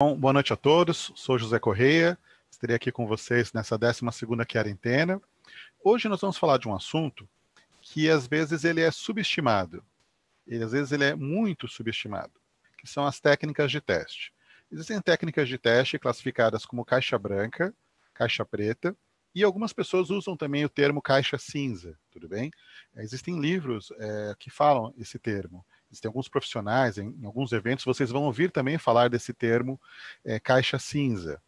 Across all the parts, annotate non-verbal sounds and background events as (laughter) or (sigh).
Bom, boa noite a todos. Sou José Correia. Estarei aqui com vocês nessa 12 quarentena. Hoje nós vamos falar de um assunto que às vezes ele é subestimado. E às vezes ele é muito subestimado, que são as técnicas de teste. Existem técnicas de teste classificadas como caixa branca, caixa preta, e algumas pessoas usam também o termo caixa cinza, tudo bem? Existem livros é, que falam esse termo. Existem alguns profissionais, em, em, alguns eventos, vocês vão ouvir também falar desse termo é, caixa cinza.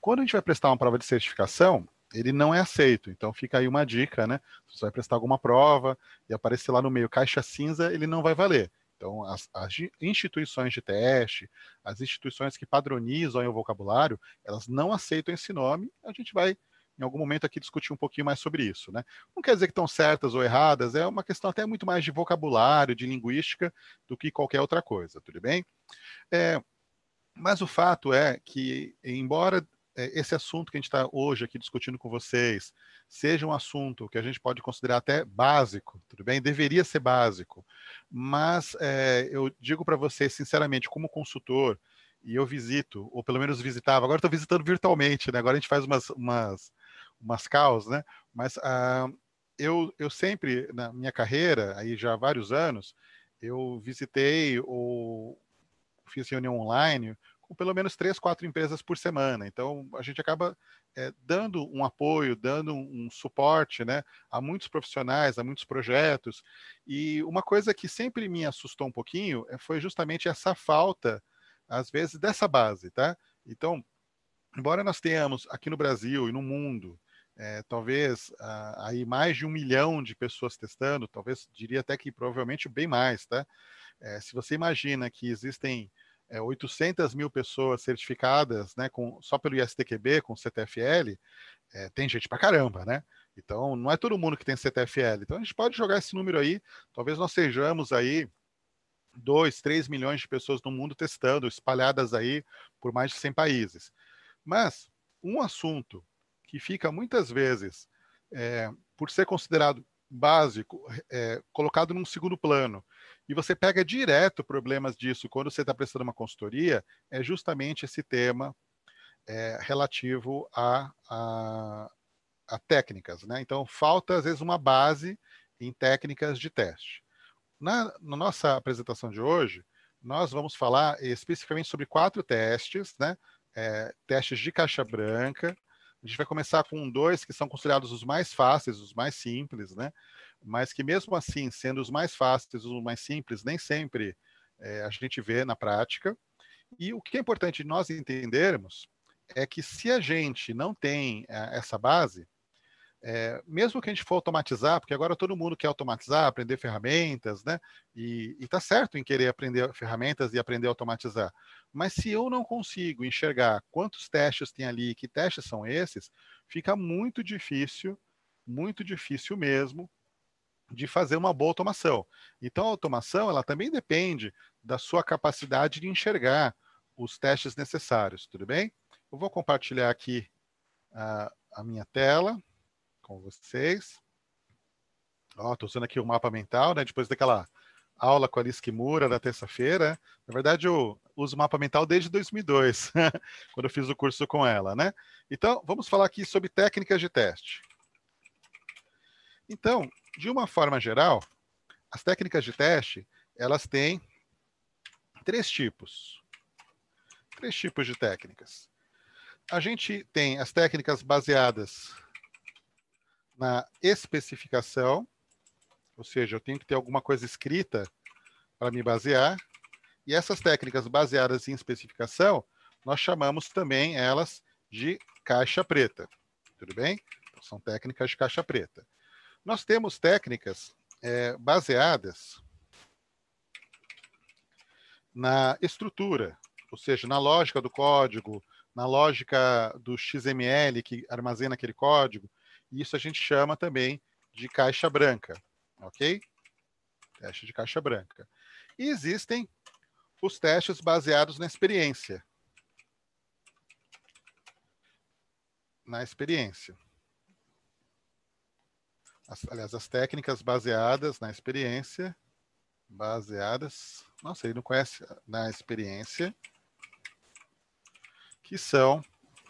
Quando a gente vai prestar uma prova de certificação, ele não é aceito. Então fica aí uma dica, né? Se você vai prestar alguma prova e aparecer lá no meio caixa cinza, ele não vai valer. Então, as, as, instituições de teste, as instituições que padronizam o vocabulário, elas não aceitam esse nome. A gente vai em algum momento aqui discutir um pouquinho mais sobre isso. Né? Não quer dizer que estão certas ou erradas, é uma questão até muito mais de vocabulário, de linguística, do que qualquer outra coisa, tudo bem? É, mas o fato é que, embora é, esse assunto que a gente está hoje aqui discutindo com vocês seja um assunto que a gente pode considerar até básico, tudo bem? Deveria ser básico, mas é, eu digo para vocês, sinceramente, como consultor, e eu visito, ou pelo menos visitava, agora estou visitando virtualmente, né? agora a gente faz umas, umas, umas caos, né? Mas uh, eu, eu sempre, na minha carreira, aí já há vários anos, eu visitei ou fiz reunião online com pelo menos três, quatro empresas por semana. Então, a gente acaba é, dando um apoio, dando um, um, suporte né, a muitos profissionais, a muitos projetos. E uma coisa que sempre me assustou um pouquinho eh, foi justamente essa falta, às vezes, dessa base. Tá? Então, embora nós tenhamos aqui no Brasil e no mundo é, talvez ah, aí mais de um milhão de pessoas testando, talvez diria até que provavelmente bem mais, tá? É, se você imagina que existem é, 800 mil pessoas certificadas, né, com, só pelo ISTQB, com CTFL, é, tem gente pra caramba, né? Então, não é todo mundo que tem CTFL. Então, a gente pode jogar esse número aí, talvez nós sejamos aí 2, 3 milhões de pessoas no mundo testando, espalhadas aí por mais de 100 países. Mas, um assunto que fica muitas vezes, é, por ser considerado básico, é, colocado num segundo plano, e você pega direto problemas disso quando você está prestando uma consultoria, é justamente esse tema é, relativo a, a, a, técnicas. Né? Então, falta, às vezes, uma base em técnicas de teste. Na, na nossa apresentação de hoje, nós vamos falar especificamente sobre quatro testes, né? É, testes de caixa branca, a gente vai começar com dois que são considerados os mais fáceis, os mais simples, né? Mas que mesmo assim, sendo os mais fáceis, os mais simples, nem sempre é, a gente vê na prática. E o que é importante nós entendermos é que se a gente não tem é, essa base, é, mesmo que a gente for automatizar, porque agora todo mundo quer automatizar, aprender ferramentas, né? E está certo em querer aprender ferramentas e aprender a automatizar. Mas se eu não consigo enxergar quantos testes tem ali, que testes são esses, fica muito difícil, muito difícil mesmo, de fazer uma boa automação. Então, a automação ela também depende da sua capacidade de enxergar os testes necessários, tudo bem? Eu vou compartilhar aqui a, a minha tela com vocês. Ó, usando aqui o mapa mental, né? Depois daquela aula com a Alice Kimura da terça-feira. Na verdade, eu uso o mapa mental desde 2002, (laughs) quando eu fiz o curso com ela, né? Então, vamos falar aqui sobre técnicas de teste. Então, de uma forma geral, as técnicas de teste, elas têm três tipos. Três tipos de técnicas. A gente tem as técnicas baseadas na especificação, ou seja, eu tenho que ter alguma coisa escrita para me basear. E essas técnicas baseadas em especificação, nós chamamos também elas de caixa preta. Tudo bem? Então, são técnicas de caixa preta. Nós temos técnicas é, baseadas na estrutura, ou seja, na lógica do código, na lógica do XML que armazena aquele código, isso a gente chama também de caixa branca, ok? Teste de caixa branca. E existem os testes baseados na experiência. Na experiência. As, aliás, as técnicas baseadas na experiência, baseadas, nossa, ele não conhece na experiência, que são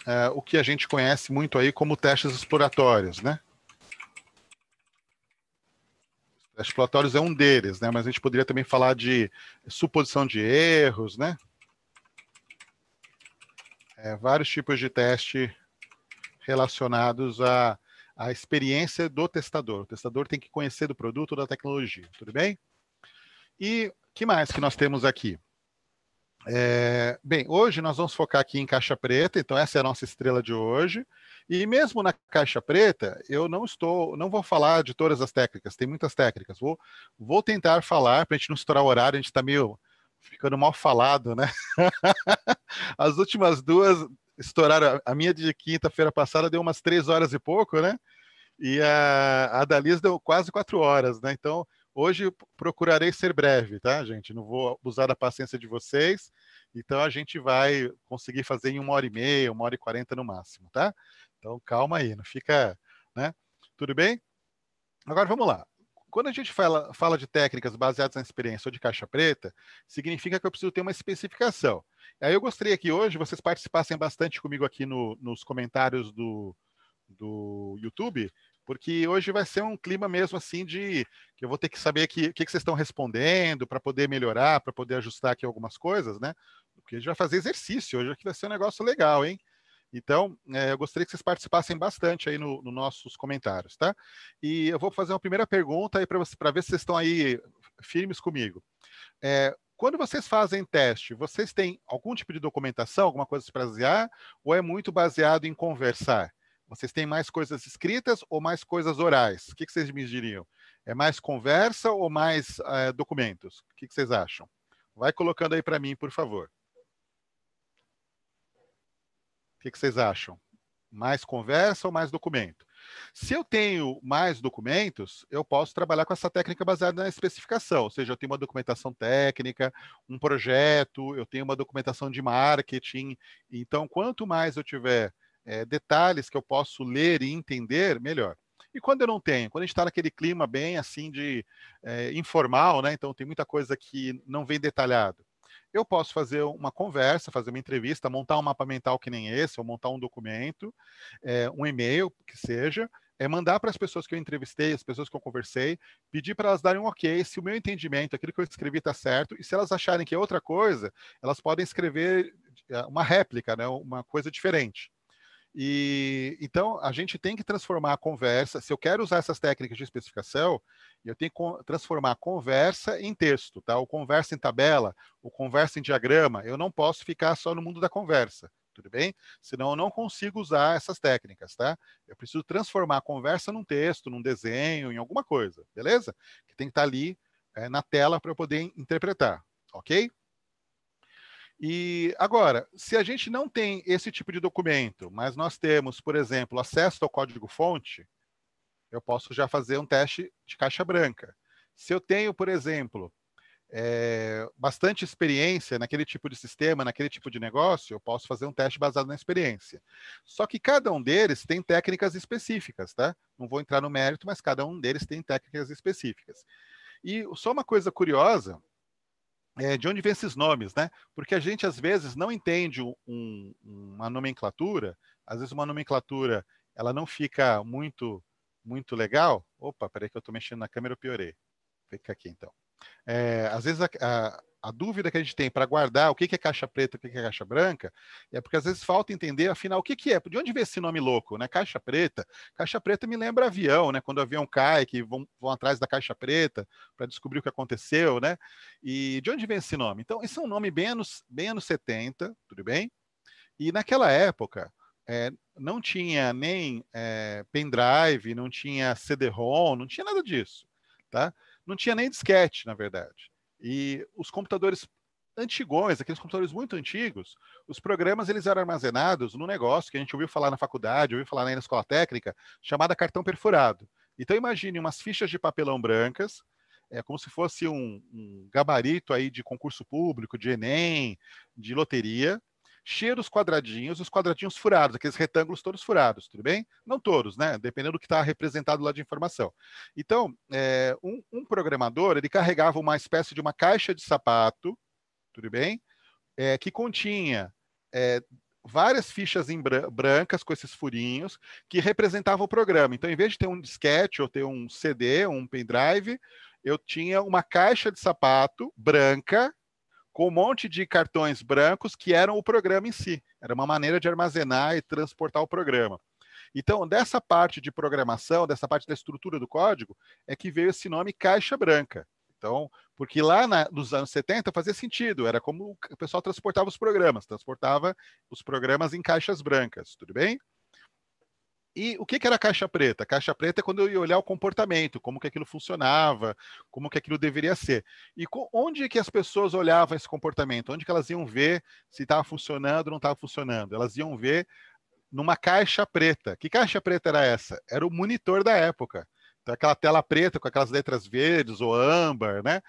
é, o que a gente conhece muito aí como testes exploratórios, né? Testes exploratórios é um deles, né? Mas a gente poderia também falar de suposição de erros, né? É, vários tipos de teste relacionados à, à experiência do testador. O testador tem que conhecer do produto da tecnologia, tudo bem? E que mais que nós temos aqui? É, bem, hoje nós vamos focar aqui em caixa preta, então essa é a nossa estrela de hoje. E mesmo na caixa preta, eu não estou, não vou falar de todas as técnicas, tem muitas técnicas. Vou, vou tentar falar para a gente não estourar o horário, a gente está meio ficando mal falado, né? (laughs) As últimas duas estouraram. A minha de quinta-feira passada deu umas três horas e pouco, né? E a, a da Liz deu quase quatro horas, né? Então, Hoje procurarei ser breve, tá, gente? Não vou abusar da paciência de vocês. Então a gente vai conseguir fazer em uma hora e meia, uma hora e quarenta no máximo, tá? Então calma aí, não fica, né? Tudo bem? Agora vamos lá. Quando a gente fala, fala de técnicas baseadas na experiência ou de caixa preta, significa que eu preciso ter uma especificação. Aí eu gostaria que hoje vocês participassem bastante comigo aqui no, nos comentários do, do YouTube, porque hoje vai ser um clima mesmo assim de que eu vou ter que saber o que, que, que, vocês estão respondendo para poder melhorar, para poder ajustar aqui algumas coisas, né? Porque a gente vai fazer exercício hoje aqui vai ser um negócio legal, hein? Então, é, eu gostaria que vocês participassem bastante aí nos no nossos comentários, tá? E eu vou fazer uma primeira pergunta aí para ver se vocês estão aí firmes comigo. É, quando vocês fazem teste, vocês têm algum tipo de documentação, alguma coisa para basear, ou é muito baseado em conversar? Vocês têm mais coisas escritas ou mais coisas orais? O que, que vocês me diriam? É mais conversa ou mais é, documentos? O que, que vocês acham? Vai colocando aí para mim, por favor. O que, que vocês acham? Mais conversa ou mais documento? Se eu tenho mais documentos, eu posso trabalhar com essa técnica baseada na especificação, ou seja, eu tenho uma documentação técnica, um projeto, eu tenho uma documentação de marketing. Então, quanto mais eu tiver é, detalhes que eu posso ler e entender, melhor. E quando eu não tenho, quando a gente está naquele clima bem assim de é, informal, né? Então tem muita coisa que não vem detalhado. Eu posso fazer uma conversa, fazer uma entrevista, montar um mapa mental que nem esse, ou montar um documento, é, um e-mail, que seja, é mandar para as pessoas que eu entrevistei, as pessoas que eu conversei, pedir para elas darem um ok se o meu entendimento, aquilo que eu escrevi está certo, e se elas acharem que é outra coisa, elas podem escrever é, uma réplica, né, uma coisa diferente. E então a gente tem que transformar a conversa. Se eu quero usar essas técnicas de especificação, eu tenho que transformar a conversa em texto, tá? O conversa em tabela, o conversa em diagrama. Eu não posso ficar só no mundo da conversa, tudo bem? Senão eu não consigo usar essas técnicas, tá? Eu preciso transformar a conversa num texto, num desenho, em alguma coisa, beleza? Que tem que estar ali é, na tela para eu poder interpretar, ok? E agora, se a gente não tem esse tipo de documento, mas nós temos, por exemplo, acesso ao código-fonte, eu posso já fazer um teste de caixa branca. Se eu tenho, por exemplo, é, bastante experiência naquele tipo de sistema, naquele tipo de negócio, eu posso fazer um teste baseado na experiência. Só que cada um deles tem técnicas específicas, tá? Não vou entrar no mérito, mas cada um deles tem técnicas específicas. E só uma coisa curiosa, é, de onde vem esses nomes, né? Porque a gente às vezes não entende um, uma nomenclatura, às vezes uma nomenclatura ela não fica muito muito legal. Opa, peraí que eu estou mexendo na câmera, eu piorei. Fica aqui então. É, às vezes a, a, a dúvida que a gente tem para guardar o que, que é caixa preta o que, que é caixa branca é porque às vezes falta entender, afinal, o que, que é, de onde vem esse nome louco, né? Caixa preta. Caixa preta me lembra avião, né? Quando o avião cai, que vão, vão atrás da caixa preta para descobrir o que aconteceu, né? E de onde vem esse nome? Então, esse é um nome bem anos, bem anos 70, tudo bem? E naquela época, é, não tinha nem é, pendrive, não tinha CD-ROM, não tinha nada disso, tá? Não tinha nem disquete, na verdade. E os computadores antigões, aqueles computadores muito antigos, os programas eles eram armazenados no negócio que a gente ouviu falar na faculdade, ouviu falar na escola técnica, chamada cartão perfurado. Então imagine umas fichas de papelão brancas, é como se fosse um, um gabarito aí de concurso público, de Enem, de loteria, cheio dos quadradinhos, os quadradinhos furados, aqueles retângulos todos furados, tudo bem? Não todos, né? Dependendo do que está representado lá de informação. Então, é, um, um, programador, ele carregava uma espécie de uma caixa de sapato, tudo bem? É, que continha é, várias fichas brancas com esses furinhos que representavam o programa. Então, em vez de ter um disquete ou ter um CD, um pendrive, eu tinha uma caixa de sapato branca com um monte de cartões brancos que eram o programa em si. Era uma maneira de armazenar e transportar o programa. Então, dessa parte de programação, dessa parte da estrutura do código, é que veio esse nome caixa branca. Então, porque lá na, nos anos 70 fazia sentido, era como o pessoal transportava os programas, transportava os programas em caixas brancas, tudo bem? E o que, que era caixa preta? Caixa preta é quando eu ia olhar o comportamento, como que aquilo funcionava, como que aquilo deveria ser. E onde que as pessoas olhavam esse comportamento? Onde que elas iam ver se estava funcionando ou não estava funcionando? Elas iam ver numa caixa preta. Que caixa preta era essa? Era o monitor da época. Então, aquela tela preta com aquelas letras verdes ou âmbar, né?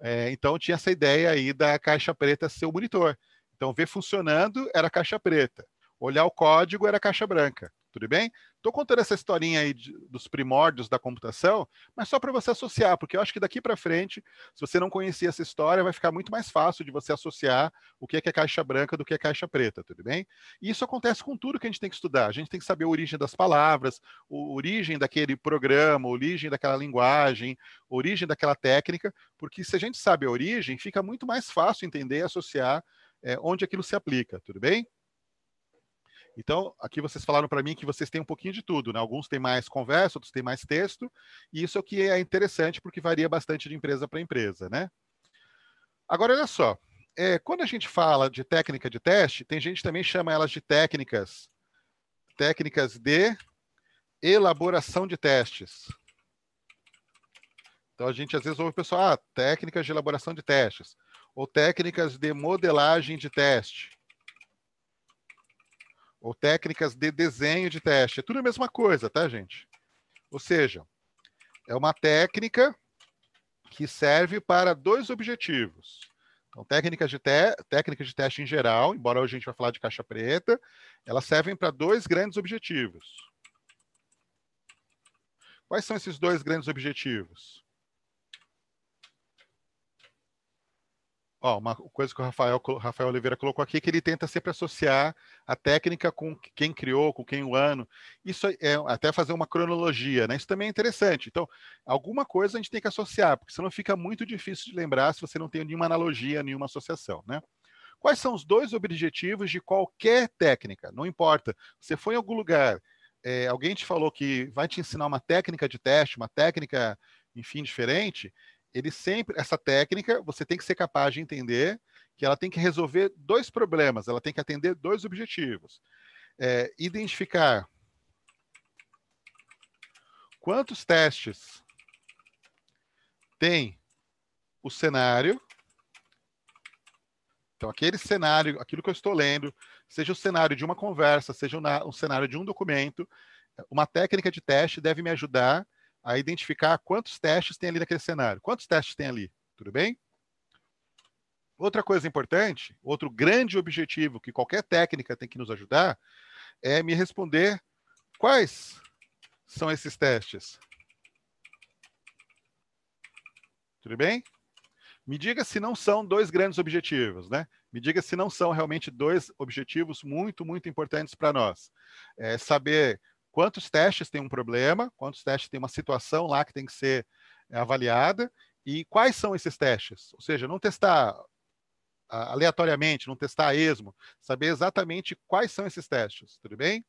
É, então, tinha essa ideia aí da caixa preta ser o monitor. Então, ver funcionando era caixa preta. Olhar o código era caixa branca. Tudo bem? Estou contando essa historinha aí de, dos primórdios da computação, mas só para você associar, porque eu acho que daqui para frente, se você não conhecia essa história, vai ficar muito mais fácil de você associar o que é, que é caixa branca do que é caixa preta, tudo bem? E isso acontece com tudo que a gente tem que estudar. A gente tem que saber a origem das palavras, a origem daquele programa, a origem daquela linguagem, a origem daquela técnica, porque se a gente sabe a origem, fica muito mais fácil entender e associar é, onde aquilo se aplica, tudo bem? Então, aqui vocês falaram para mim que vocês têm um pouquinho de tudo, né? Alguns têm mais conversa, outros têm mais texto, e isso é o que é interessante porque varia bastante de empresa para empresa, né? Agora, olha só, é, quando a gente fala de técnica de teste, tem gente que também chama elas de técnicas, técnicas de elaboração de testes. Então, a gente às vezes ouve o pessoal, ah, técnicas de elaboração de testes, ou técnicas de modelagem de teste ou técnicas de desenho de teste. É tudo a mesma coisa, tá, gente? Ou seja, é uma técnica que serve para dois objetivos. Então, técnicas de, te técnicas de teste em geral, embora hoje a gente vai falar de caixa preta, elas servem para dois grandes objetivos. Quais são esses dois grandes objetivos? Ó, uma coisa que o Rafael, Rafael Oliveira colocou aqui, que ele tenta sempre associar a técnica com quem criou, com quem o ano. Isso é até fazer uma cronologia, né? Isso também é interessante. Então, alguma coisa a gente tem que associar, porque senão fica muito difícil de lembrar se você não tem nenhuma analogia, nenhuma associação, né? Quais são os dois objetivos de qualquer técnica? Não importa. Você foi em algum lugar, é, alguém te falou que vai te ensinar uma técnica de teste, uma técnica, enfim, diferente, ele sempre, essa técnica, você tem que ser capaz de entender que ela tem que resolver dois problemas, ela tem que atender dois objetivos. É, identificar quantos testes tem o cenário. Então, aquele cenário, aquilo que eu estou lendo, seja o cenário de uma conversa, seja um cenário de um documento, uma técnica de teste deve me ajudar a identificar quantos testes tem ali naquele cenário. Quantos testes tem ali? Tudo bem? Outra coisa importante, outro grande objetivo que qualquer técnica tem que nos ajudar, é me responder quais são esses testes. Tudo bem? Me diga se não são dois grandes objetivos, né? Me diga se não são realmente dois objetivos muito, muito importantes para nós. É saber quantos testes tem um problema, quantos testes tem uma situação lá que tem que ser eh, avaliada e quais são esses testes. Ou seja, não testar aleatoriamente, não testar a esmo, saber exatamente quais são esses testes, tudo bem?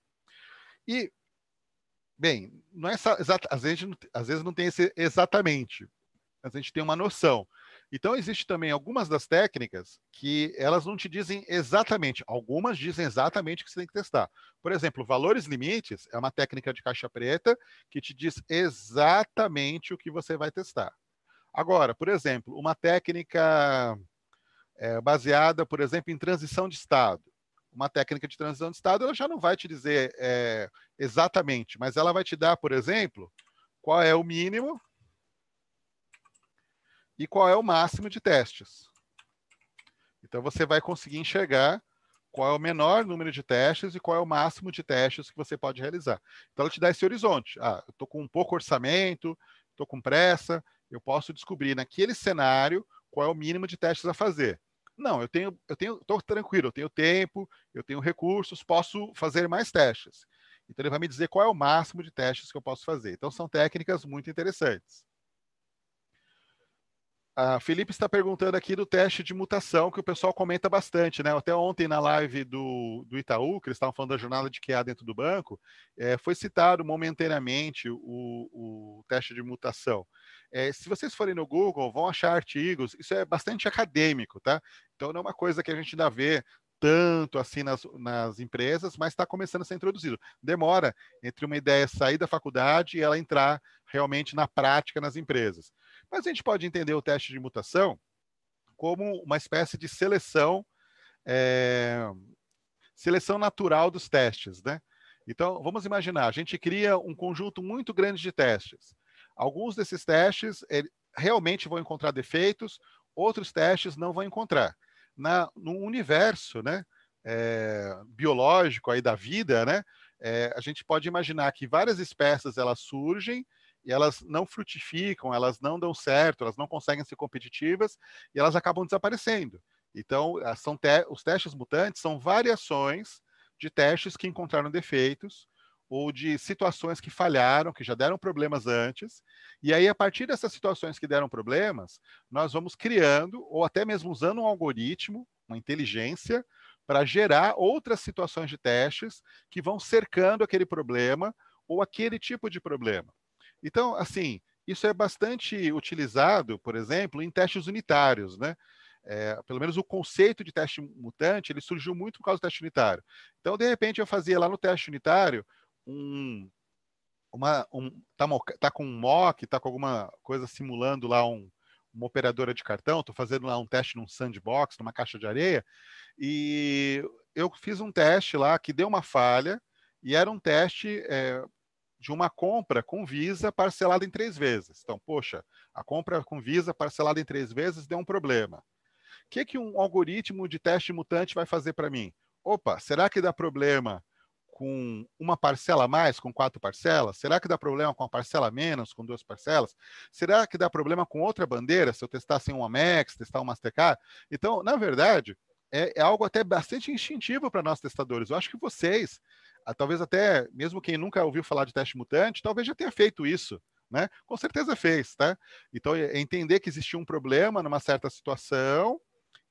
E, bem, não é às, vezes, às vezes não tem esse exatamente, mas a gente tem uma noção. Então, existe também algumas das técnicas que elas não te dizem exatamente, algumas dizem exatamente o que você tem que testar. Por exemplo, valores limites é uma técnica de caixa preta que te diz exatamente o que você vai testar. Agora, por exemplo, uma técnica é, baseada, por exemplo, em transição de estado. Uma técnica de transição de estado, ela já não vai te dizer é, exatamente, mas ela vai te dar, por exemplo, qual é o mínimo e qual é o máximo de testes. Então você vai conseguir enxergar qual é o menor número de testes e qual é o máximo de testes que você pode realizar. Então ela te dá esse horizonte. Ah, eu estou com um pouco orçamento, estou com pressa, eu posso descobrir naquele cenário qual é o mínimo de testes a fazer. Não, eu tenho, eu tenho, estou tranquilo, eu tenho tempo, eu tenho recursos, posso fazer mais testes. Então ele vai me dizer qual é o máximo de testes que eu posso fazer. Então são técnicas muito interessantes. A Felipe está perguntando aqui do teste de mutação, que o pessoal comenta bastante, né? Até ontem na live do, do Itaú, que eles estavam falando da jornada de QA dentro do banco, é, foi citado momentaneamente o, o teste de mutação. É, se vocês forem no Google, vão achar artigos, isso é bastante acadêmico, tá? Então não é uma coisa que a gente ainda vê tanto assim nas, nas empresas, mas está começando a ser introduzido. Demora entre uma ideia sair da faculdade e ela entrar realmente na prática nas empresas. Mas a gente pode entender o teste de mutação como uma espécie de seleção, é, seleção natural dos testes, né? Então, vamos imaginar, a gente cria um conjunto muito grande de testes. Alguns desses testes realmente vão encontrar defeitos, outros testes não vão encontrar. Na, no universo né, é, biológico aí da vida, né, é, a gente pode imaginar que várias espécies elas surgem e elas não frutificam, elas não dão certo, elas não conseguem ser competitivas e elas acabam desaparecendo. Então, são te os testes mutantes são variações de testes que encontraram defeitos ou de situações que falharam, que já deram problemas antes. E aí, a partir dessas situações que deram problemas, nós vamos criando, ou até mesmo usando um algoritmo, uma inteligência, para gerar outras situações de testes que vão cercando aquele problema ou aquele tipo de problema. Então, assim, isso é bastante utilizado, por exemplo, em testes unitários, né? É, pelo menos o conceito de teste mutante, ele surgiu muito por causa do teste unitário. Então, de repente, eu fazia lá no teste unitário um, uma, um, tá, tá com um mock, tá com alguma coisa simulando lá um, uma operadora de cartão, estou fazendo lá um teste num sandbox, numa caixa de areia, e eu fiz um teste lá que deu uma falha, e era um teste é, de uma compra com Visa parcelada em três vezes. Então, poxa, a compra com Visa parcelada em três vezes deu um problema. O que, que um algoritmo de teste mutante vai fazer para mim? Opa, será que dá problema com uma parcela a mais, com quatro parcelas? Será que dá problema com uma parcela a menos, com duas parcelas? Será que dá problema com outra bandeira, se eu testar sem um Amex, testar um Mastercard? Então, na verdade, é, é algo até bastante instintivo para nós testadores. Eu acho que vocês talvez até, mesmo quem nunca ouviu falar de teste mutante, talvez já tenha feito isso, né? Com certeza fez, tá? Então, é entender que existia um problema numa certa situação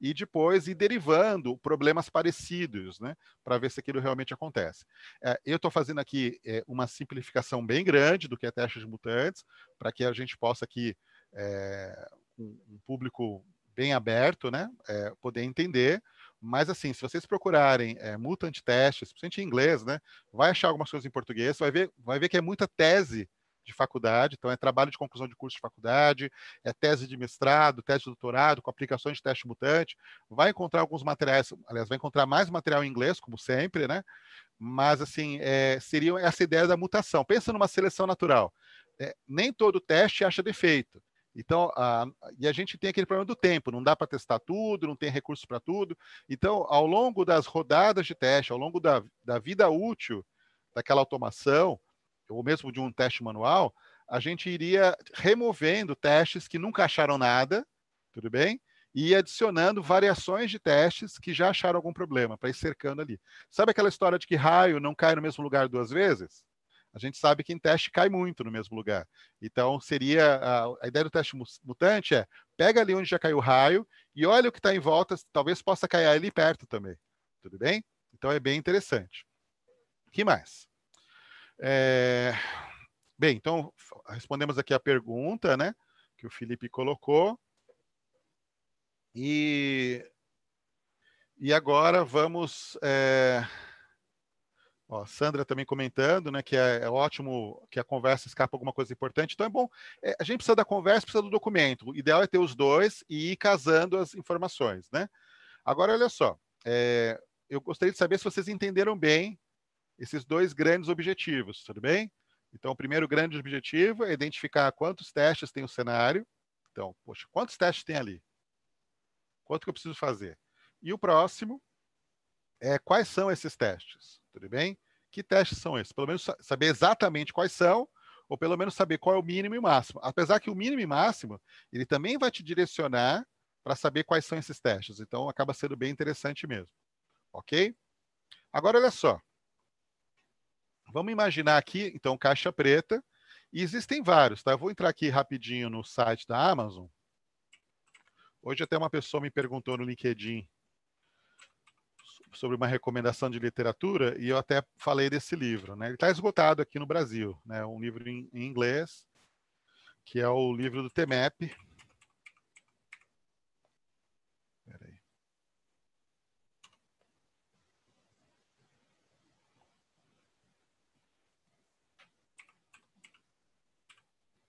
e depois ir derivando problemas parecidos, né? Para ver se aquilo realmente acontece. É, eu estou fazendo aqui é, uma simplificação bem grande do que é teste de mutantes, para que a gente possa aqui, é, um, um público bem aberto, né? É, poder entender, mas, assim, se vocês procurarem é, mutant testes, principalmente em inglês, né, vai achar algumas coisas em português, vai ver, vai ver que é muita tese de faculdade, então é trabalho de conclusão de curso de faculdade, é tese de mestrado, tese de doutorado, com aplicações de teste mutante, vai encontrar alguns materiais, aliás, vai encontrar mais material em inglês, como sempre, né? Mas, assim, é, seria essa ideia da mutação. Pensa numa seleção natural. É, nem todo teste acha defeito. Então, a, e a gente tem aquele problema do tempo, não dá para testar tudo, não tem recurso para tudo. Então, ao longo das rodadas de teste, ao longo da, da vida útil daquela automação, ou mesmo de um teste manual, a gente iria removendo testes que nunca acharam nada, tudo bem? E adicionando variações de testes que já acharam algum problema, para ir cercando ali. Sabe aquela história de que raio não cai no mesmo lugar duas vezes? A gente sabe que em teste cai muito no mesmo lugar. Então, seria a, a ideia do teste mutante é pega ali onde já caiu o raio e olha o que está em volta, talvez possa cair ali perto também. Tudo bem? Então é bem interessante. O que mais? É... Bem, então respondemos aqui a pergunta, né, que o Felipe colocou. E, e agora vamos é... Ó, Sandra também comentando, né, que é, é, ótimo que a conversa escapa alguma coisa importante. Então é bom. É, a gente precisa da conversa, precisa do documento. O ideal é ter os dois e ir casando as informações, né? Agora, olha só. É, eu gostaria de saber se vocês entenderam bem esses dois grandes objetivos, tudo bem? Então, o primeiro grande objetivo é identificar quantos testes tem o cenário. Então, poxa, quantos testes tem ali? Quanto que eu preciso fazer? E o próximo é quais são esses testes? Tudo bem? Que testes são esses? Pelo menos saber exatamente quais são, ou pelo menos saber qual é o mínimo e máximo. Apesar que o mínimo e máximo, ele também vai te direcionar para saber quais são esses testes. Então, acaba sendo bem interessante mesmo. Ok? Agora, olha só. Vamos imaginar aqui, então, caixa preta. E existem vários, tá? Eu vou entrar aqui rapidinho no site da Amazon. Hoje até uma pessoa me perguntou no LinkedIn sobre uma recomendação de literatura e eu até falei desse livro. Né? Ele está esgotado aqui no Brasil, né? um livro em, em inglês, que é o livro do TMAP. Peraí.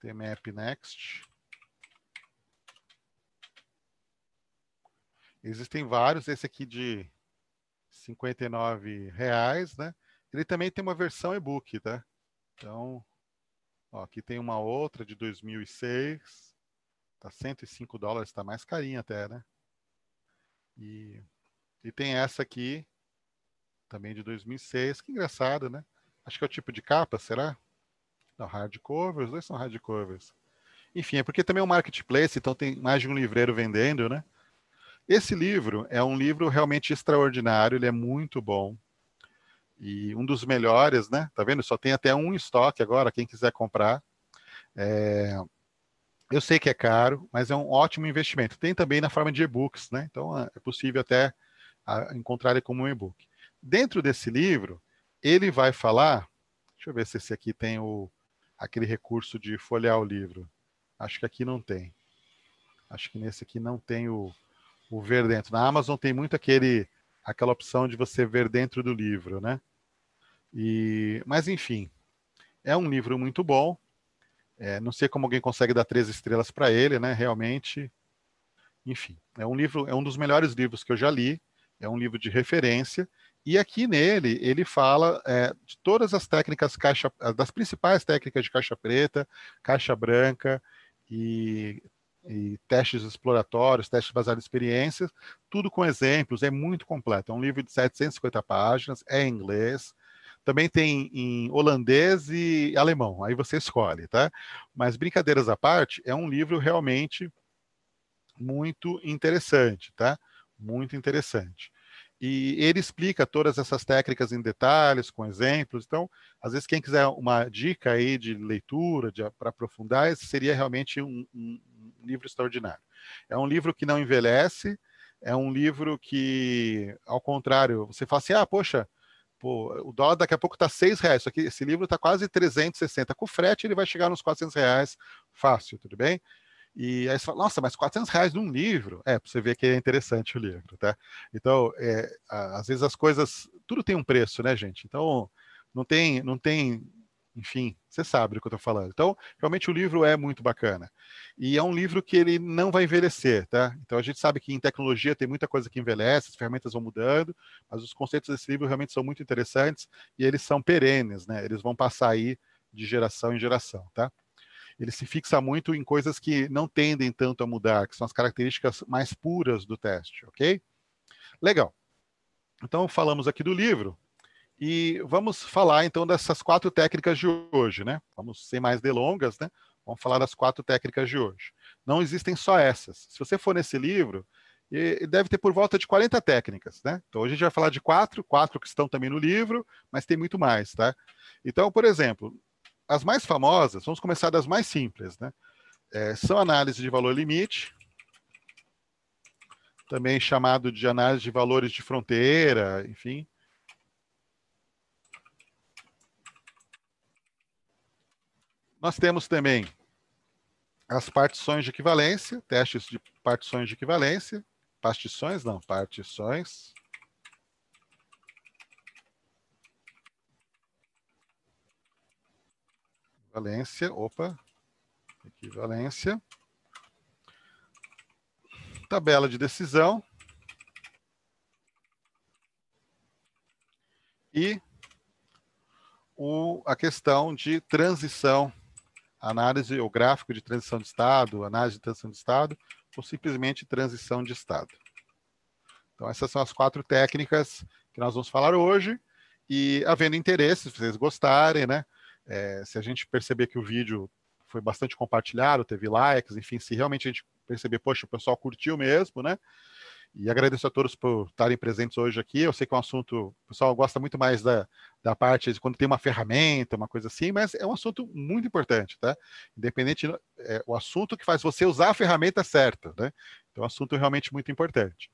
TMAP Next. Existem vários, esse aqui de 59 reais, né? Ele também tem uma versão e-book, tá? Então, ó, aqui tem uma outra de 2006, tá 105 dólares, tá mais carinha até, né? E, e tem essa aqui, também de 2006, que engraçado, né? Acho que é o tipo de capa, será? Não, hardcovers, os dois são hardcovers. Enfim, é porque também é um marketplace, então tem mais de um livreiro vendendo, né? Esse livro é um livro realmente extraordinário, ele é muito bom. E um dos melhores, né? Tá vendo? Só tem até um estoque agora, quem quiser comprar. É... Eu sei que é caro, mas é um ótimo investimento. Tem também na forma de e-books, né? Então é possível até encontrar ele como um e-book. Dentro desse livro, ele vai falar. Deixa eu ver se esse aqui tem o, aquele recurso de folhear o livro. Acho que aqui não tem. Acho que nesse aqui não tem o, o ver dentro. Na Amazon tem muito aquele aquela opção de você ver dentro do livro, né? E, mas enfim, é um livro muito bom. É, não sei como alguém consegue dar três estrelas para ele, né? Realmente, enfim, é um livro, é um dos melhores livros que eu já li. É um livro de referência. E aqui nele ele fala é, de todas as técnicas caixa, das principais técnicas de caixa preta, caixa branca e e testes exploratórios, testes baseados em experiências, tudo com exemplos, é muito completo. É um livro de 750 páginas, é em inglês, também tem em holandês e alemão, aí você escolhe, tá? Mas brincadeiras à parte, é um livro realmente muito interessante, tá? Muito interessante. E ele explica todas essas técnicas em detalhes, com exemplos. Então, às vezes, quem quiser uma dica aí de leitura, para aprofundar, esse seria realmente um, um, livro extraordinário. É um livro que não envelhece, é um livro que, ao contrário, você fala assim, ah, poxa, pô, o dólar daqui a pouco está seis reais, aqui, esse livro está quase 360. Com frete, ele vai chegar nos 400 reais fácil, tudo bem? E aí você fala, nossa, mas 400 reais num livro? É, para você ver que é interessante o livro, tá? Então, é, às vezes as coisas, tudo tem um preço, né, gente? Então, não tem, não tem, enfim, você sabe do que eu estou falando. Então, realmente o livro é muito bacana. E é um livro que ele não vai envelhecer, tá? Então, a gente sabe que em tecnologia tem muita coisa que envelhece, as ferramentas vão mudando, mas os conceitos desse livro realmente são muito interessantes e eles são perenes, né? Eles vão passar aí de geração em geração, tá? ele se fixa muito em coisas que não tendem tanto a mudar, que são as características mais puras do teste, ok? Legal. Então, falamos aqui do livro e vamos falar então dessas quatro técnicas de hoje, né? Vamos sem mais delongas, né? Vamos falar das quatro técnicas de hoje. Não existem só essas. Se você for nesse livro, deve ter por volta de 40 técnicas, né? Então hoje a gente vai falar de quatro, quatro que estão também no livro, mas tem muito mais, tá? Então, por exemplo, as mais famosas, vamos começar das mais simples, né? É, são análise de valor limite, também chamado de análise de valores de fronteira, enfim. Nós temos também as partições de equivalência, testes de partições de equivalência, partições não, partições. equivalência, opa, equivalência, tabela de decisão. E o, a questão de transição, análise ou gráfico de transição de estado, análise de transição de estado, ou simplesmente transição de estado. Então, essas são as quatro técnicas que nós vamos falar hoje. E havendo interesse, se vocês gostarem, né? É, se a gente perceber que o vídeo foi bastante compartilhado, teve likes, enfim, se realmente a gente perceber, poxa, o pessoal curtiu mesmo, né? E agradeço a todos por estarem presentes hoje aqui. Eu sei que é um assunto, o pessoal gosta muito mais da, da parte de quando tem uma ferramenta, uma coisa assim, mas é um assunto muito importante, tá? Independente, é o assunto que faz você usar a ferramenta certa, né? Então, é um assunto realmente muito importante.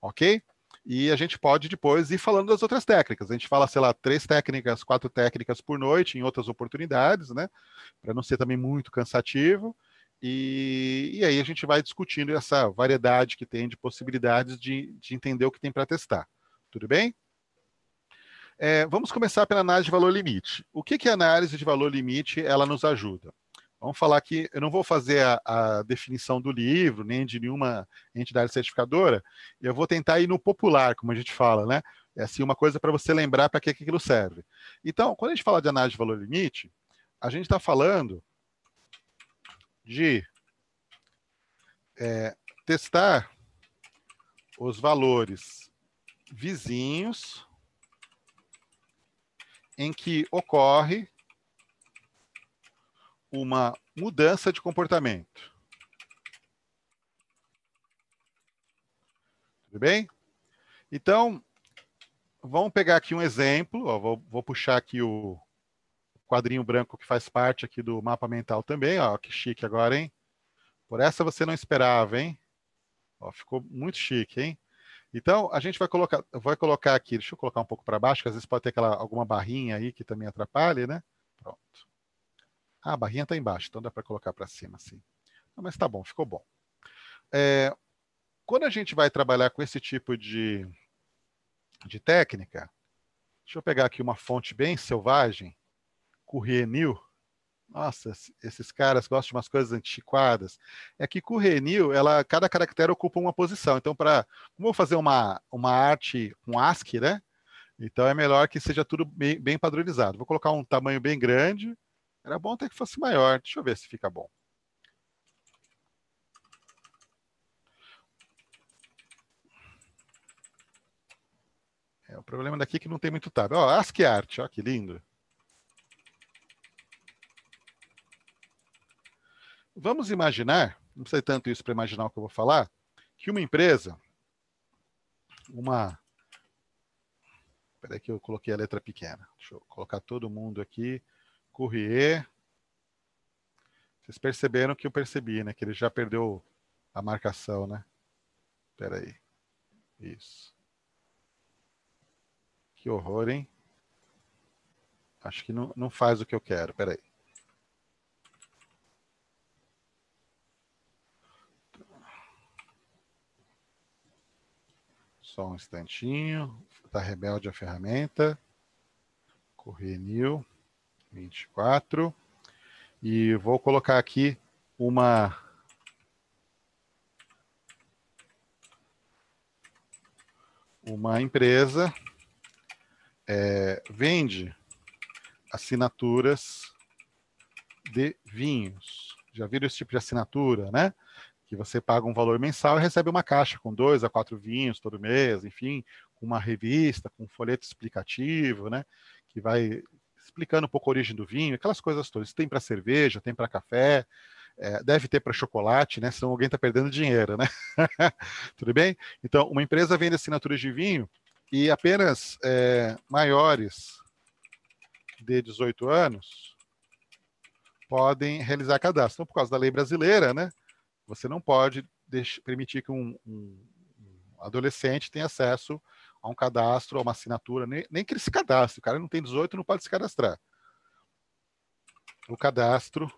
Ok? E a gente pode depois ir falando das outras técnicas. A gente fala, sei lá, três técnicas, quatro técnicas por noite em outras oportunidades, né? Para não ser também muito cansativo. E, e, aí a gente vai discutindo essa variedade que tem de possibilidades de, de entender o que tem para testar. Tudo bem? É, vamos começar pela análise de valor limite. O que, que a análise de valor limite ela nos ajuda? Vamos falar que eu não vou fazer a, a, definição do livro, nem de nenhuma entidade certificadora, eu vou tentar ir no popular, como a gente fala, né? É assim, uma coisa para você lembrar para que, que aquilo serve. Então, quando a gente fala de análise de valor limite, a gente está falando de é, testar os valores vizinhos em que ocorre uma mudança de comportamento. Tudo bem? Então, vamos pegar aqui um exemplo. Ó, vou, vou, puxar aqui o, quadrinho branco que faz parte aqui do mapa mental também, ó, que chique agora, hein? Por essa você não esperava, hein? Ó, ficou muito chique, hein? Então, a gente vai colocar, vai colocar aqui, deixa eu colocar um pouco para baixo, que às vezes pode ter aquela, alguma barrinha aí que também atrapalhe, né? Pronto. Ah, a barrinha está embaixo, então dá para colocar para cima, assim. Não, mas tá bom, ficou bom. É, quando a gente vai trabalhar com esse tipo de, de técnica, deixa eu pegar aqui uma fonte bem selvagem, Courrier New, nossa, esses caras gostam de umas coisas antiquadas. É que Courrier New, ela, cada caractere ocupa uma posição. Então, para como fazer uma, uma arte um ASCII, né? Então é melhor que seja tudo bem, bem padronizado. Vou colocar um tamanho bem grande. Era bom até que fosse maior. Deixa eu ver se fica bom. É, o problema daqui é que não tem muito tab. Ó, ASCII Art, ó que lindo. Vamos imaginar, não precisa tanto isso para imaginar o que eu vou falar, que uma empresa, uma. Espera que eu coloquei a letra pequena. Deixa eu colocar todo mundo aqui. Courrier. Vocês perceberam que eu percebi, né? Que ele já perdeu a marcação, né? Espera aí. Isso. Que horror, hein? Acho que não, não faz o que eu quero. Espera Só um instantinho. Está rebelde a ferramenta. Correnil 24. E vou colocar aqui uma uma empresa é, vende assinaturas de vinhos. Já viram esse tipo de assinatura, né? Que você paga um valor mensal e recebe uma caixa com dois a quatro vinhos todo mês, enfim, com uma revista, com um folheto explicativo, né, que vai explicando um pouco a origem do vinho, aquelas coisas todas. Tem para cerveja, tem para café, é, deve ter para chocolate, né? Senão alguém está perdendo dinheiro, né? (laughs) Tudo bem? Então, uma empresa vende assinaturas de vinho e apenas é, maiores de 18 anos podem realizar cadastro. Então, por causa da lei brasileira, né? Você não pode permitir que um, um, um, adolescente tenha acesso a um cadastro, a uma assinatura, nem, nem que ele se cadastre. O cara não tem 18, não pode se cadastrar. O cadastro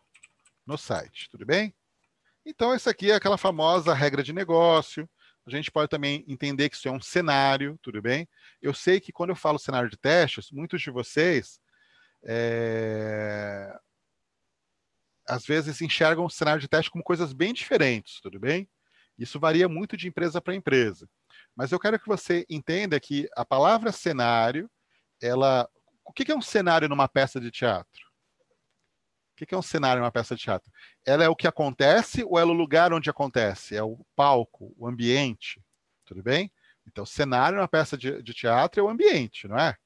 no site, tudo bem? Então, essa aqui é aquela famosa regra de negócio. A gente pode também entender que isso é um cenário, tudo bem? Eu sei que quando eu falo cenário de testes, muitos de vocês é, às vezes enxergam o cenário de teste como coisas bem diferentes, tudo bem? Isso varia muito de empresa para empresa. Mas eu quero que você entenda que a palavra cenário, ela. O que é um cenário numa peça de teatro? O que é um cenário numa peça de teatro? Ela é o que acontece ou é o lugar onde acontece? É o palco, o ambiente. Tudo bem? Então, cenário numa peça de, de teatro é o ambiente, não é?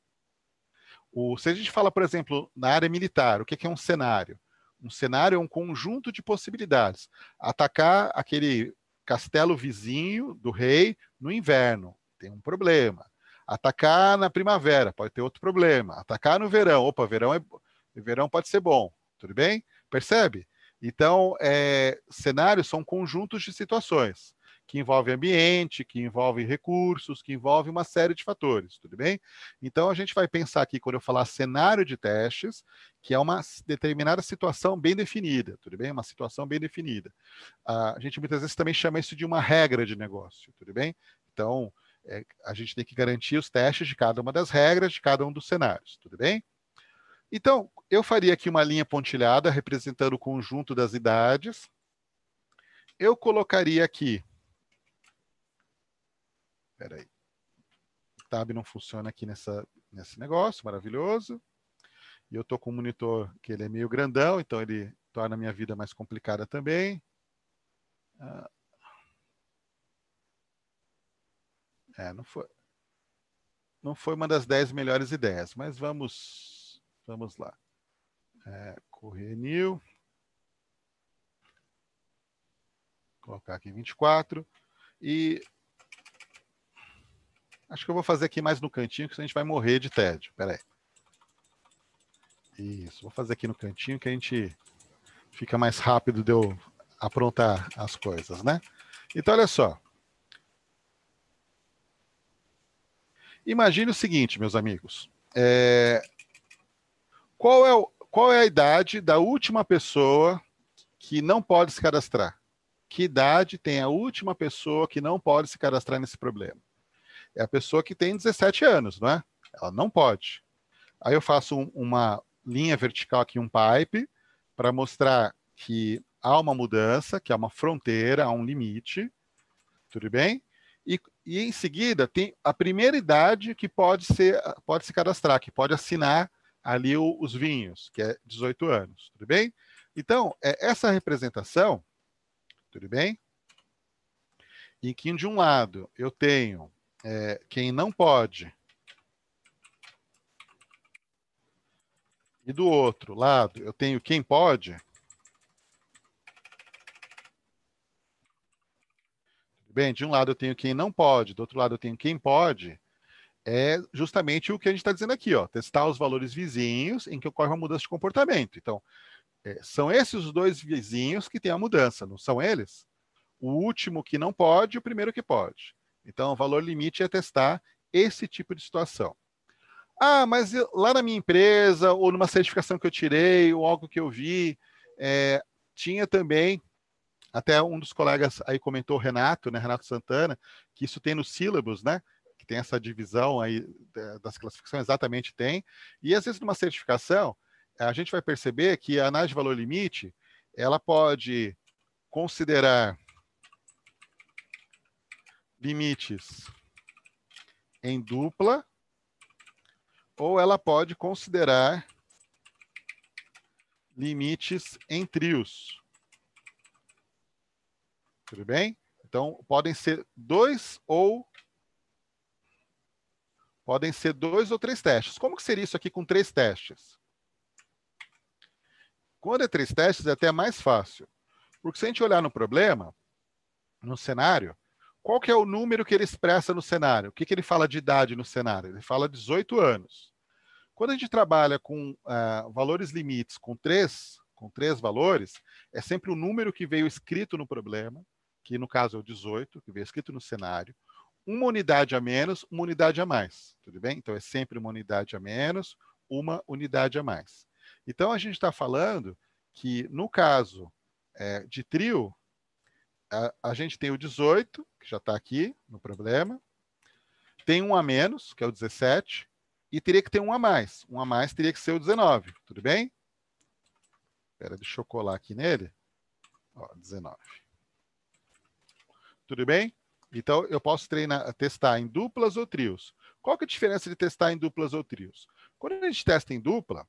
O, se a gente fala, por exemplo, na área militar, o que é um cenário? Um cenário é um conjunto de possibilidades. Atacar aquele castelo vizinho do rei no inverno, tem um problema. Atacar na primavera, pode ter outro problema. Atacar no verão, opa, verão, é, verão pode ser bom, tudo bem? Percebe? Então, é, cenários são conjuntos de situações que envolvem ambiente, que envolvem recursos, que envolvem uma série de fatores, tudo bem? Então, a gente vai pensar aqui, quando eu falar cenário de testes, que é uma determinada situação bem definida, tudo bem? Uma situação bem definida. a gente muitas vezes também chama isso de uma regra de negócio, tudo bem? Então, é, a gente tem que garantir os testes de cada uma das regras de cada um dos cenários, tudo bem? Então, eu faria aqui uma linha pontilhada representando o conjunto das idades. Eu colocaria aqui. Espera aí. Tab não funciona aqui nessa, nesse negócio, maravilhoso. E eu estou com um monitor que ele é meio grandão, então ele torna a minha vida mais complicada também. Ah, É, não foi, não foi uma das dez melhores ideias, mas vamos, vamos lá. É, correr new. Colocar aqui 24. E acho que eu vou fazer aqui mais no cantinho, que a gente vai morrer de tédio. Espera aí. Isso, vou fazer aqui no cantinho que a gente fica mais rápido de eu aprontar as coisas, né? Então, olha só. Imagine o seguinte, meus amigos. É... Qual, é o... Qual é a idade da última pessoa que não pode se cadastrar? Que idade tem a última pessoa que não pode se cadastrar nesse problema? É a pessoa que tem 17 anos, não é? Ela não pode. Aí eu faço um, uma linha vertical aqui, um pipe, para mostrar que há uma mudança, que há uma fronteira, há um limite. Tudo bem? E, e em seguida tem a primeira idade que pode ser pode se cadastrar, que pode assinar ali o, os vinhos, que é 18 anos, tudo bem? Então, é, essa representação, tudo bem? Em que de um lado eu tenho é, quem não pode e do outro lado eu tenho quem pode, bem, de um lado eu tenho quem não pode, do outro lado eu tenho quem pode, é justamente o que a gente está dizendo aqui, ó, testar os valores vizinhos em que ocorre uma mudança de comportamento. Então, é, são esses os dois vizinhos que têm a mudança, não são eles? O último que não pode e o primeiro que pode. Então, o valor limite é testar esse tipo de situação. Ah, mas lá na minha empresa, ou numa certificação que eu tirei, ou algo que eu vi, é, tinha também até um dos colegas aí comentou, Renato, né, Renato Santana, que isso tem nos sílabos, né? Que tem essa divisão aí das classificações, exatamente tem. E às vezes numa certificação, a gente vai perceber que a análise de valor limite, ela pode considerar limites em dupla, ou ela pode considerar limites em trios. Tudo bem? Então, podem ser dois ou podem ser dois ou três testes. Como que seria isso aqui com três testes? Quando é três testes, é até mais fácil. Porque se a gente olhar no problema, no cenário, qual que é o número que ele expressa no cenário? O que, que ele fala de idade no cenário? Ele fala 18 anos. Quando a gente trabalha com uh, valores limites com três, com três valores, é sempre o número que veio escrito no problema, que no caso é o 18, que veio escrito no cenário, uma unidade a menos, uma unidade a mais, tudo bem? Então é sempre uma unidade a menos, uma unidade a mais. Então a gente está falando que no caso é, de trio, a, a, gente tem o 18, que já está aqui no problema, tem um a menos, que é o 17, e teria que ter um a mais. Um a mais teria que ser o 19, tudo bem? Espera, deixa eu colar aqui nele. Ó, 19. Tudo bem? Então, eu posso treinar, testar em duplas ou trios. Qual que é a diferença de testar em duplas ou trios? Quando a gente testa em dupla,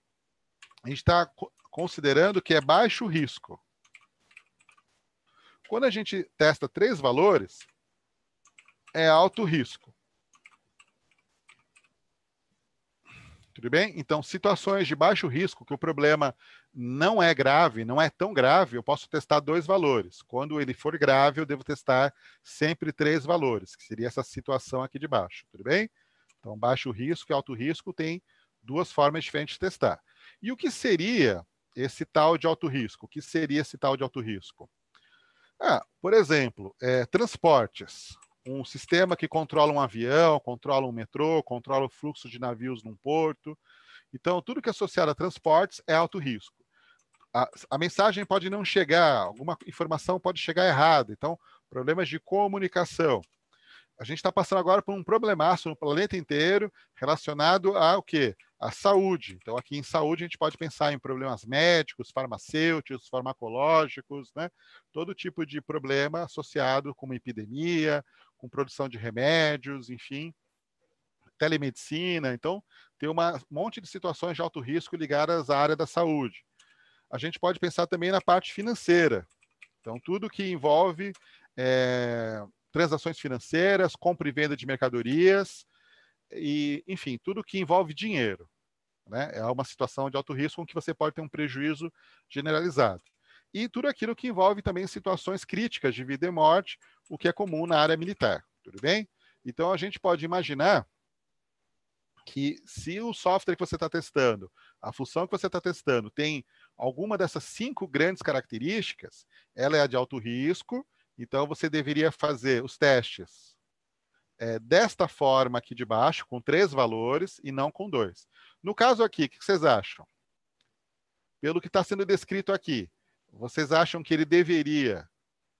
a gente está considerando que é baixo risco. Quando a gente testa três valores, é alto risco. Tudo bem? Então, situações de baixo risco, que o problema não é grave, não é tão grave, eu posso testar dois valores. Quando ele for grave, eu devo testar sempre três valores, que seria essa situação aqui de baixo. Tudo bem? Então, baixo risco e alto risco tem duas formas diferentes de testar. E o que seria esse tal de alto risco? O que seria esse tal de alto risco? Ah, por exemplo, é, transportes um sistema que controla um avião, controla um metrô, controla o fluxo de navios num porto. Então, tudo que é associado a transportes é alto risco. A, a mensagem pode não chegar, alguma informação pode chegar errada. Então, problemas de comunicação. A gente está passando agora por um problemaço no planeta inteiro relacionado a o quê? A saúde. Então, aqui em saúde, a gente pode pensar em problemas médicos, farmacêuticos, farmacológicos, né? Todo tipo de problema associado com uma epidemia, com produção de remédios, enfim, telemedicina. Então, tem um monte de situações de alto risco ligadas à área da saúde. A gente pode pensar também na parte financeira. Então, tudo que envolve é, transações financeiras, compra e venda de mercadorias, e, enfim, tudo que envolve dinheiro. Né? É uma situação de alto risco em que você pode ter um prejuízo generalizado e tudo aquilo que envolve também situações críticas de vida e morte, o que é comum na área militar, tudo bem? Então a gente pode imaginar que se o software que você está testando, a função que você está testando, tem alguma dessas cinco grandes características, ela é de alto risco, então você deveria fazer os testes é, desta forma aqui de baixo, com três valores e não com dois. No caso aqui, o que vocês acham? Pelo que está sendo descrito aqui, vocês acham que ele deveria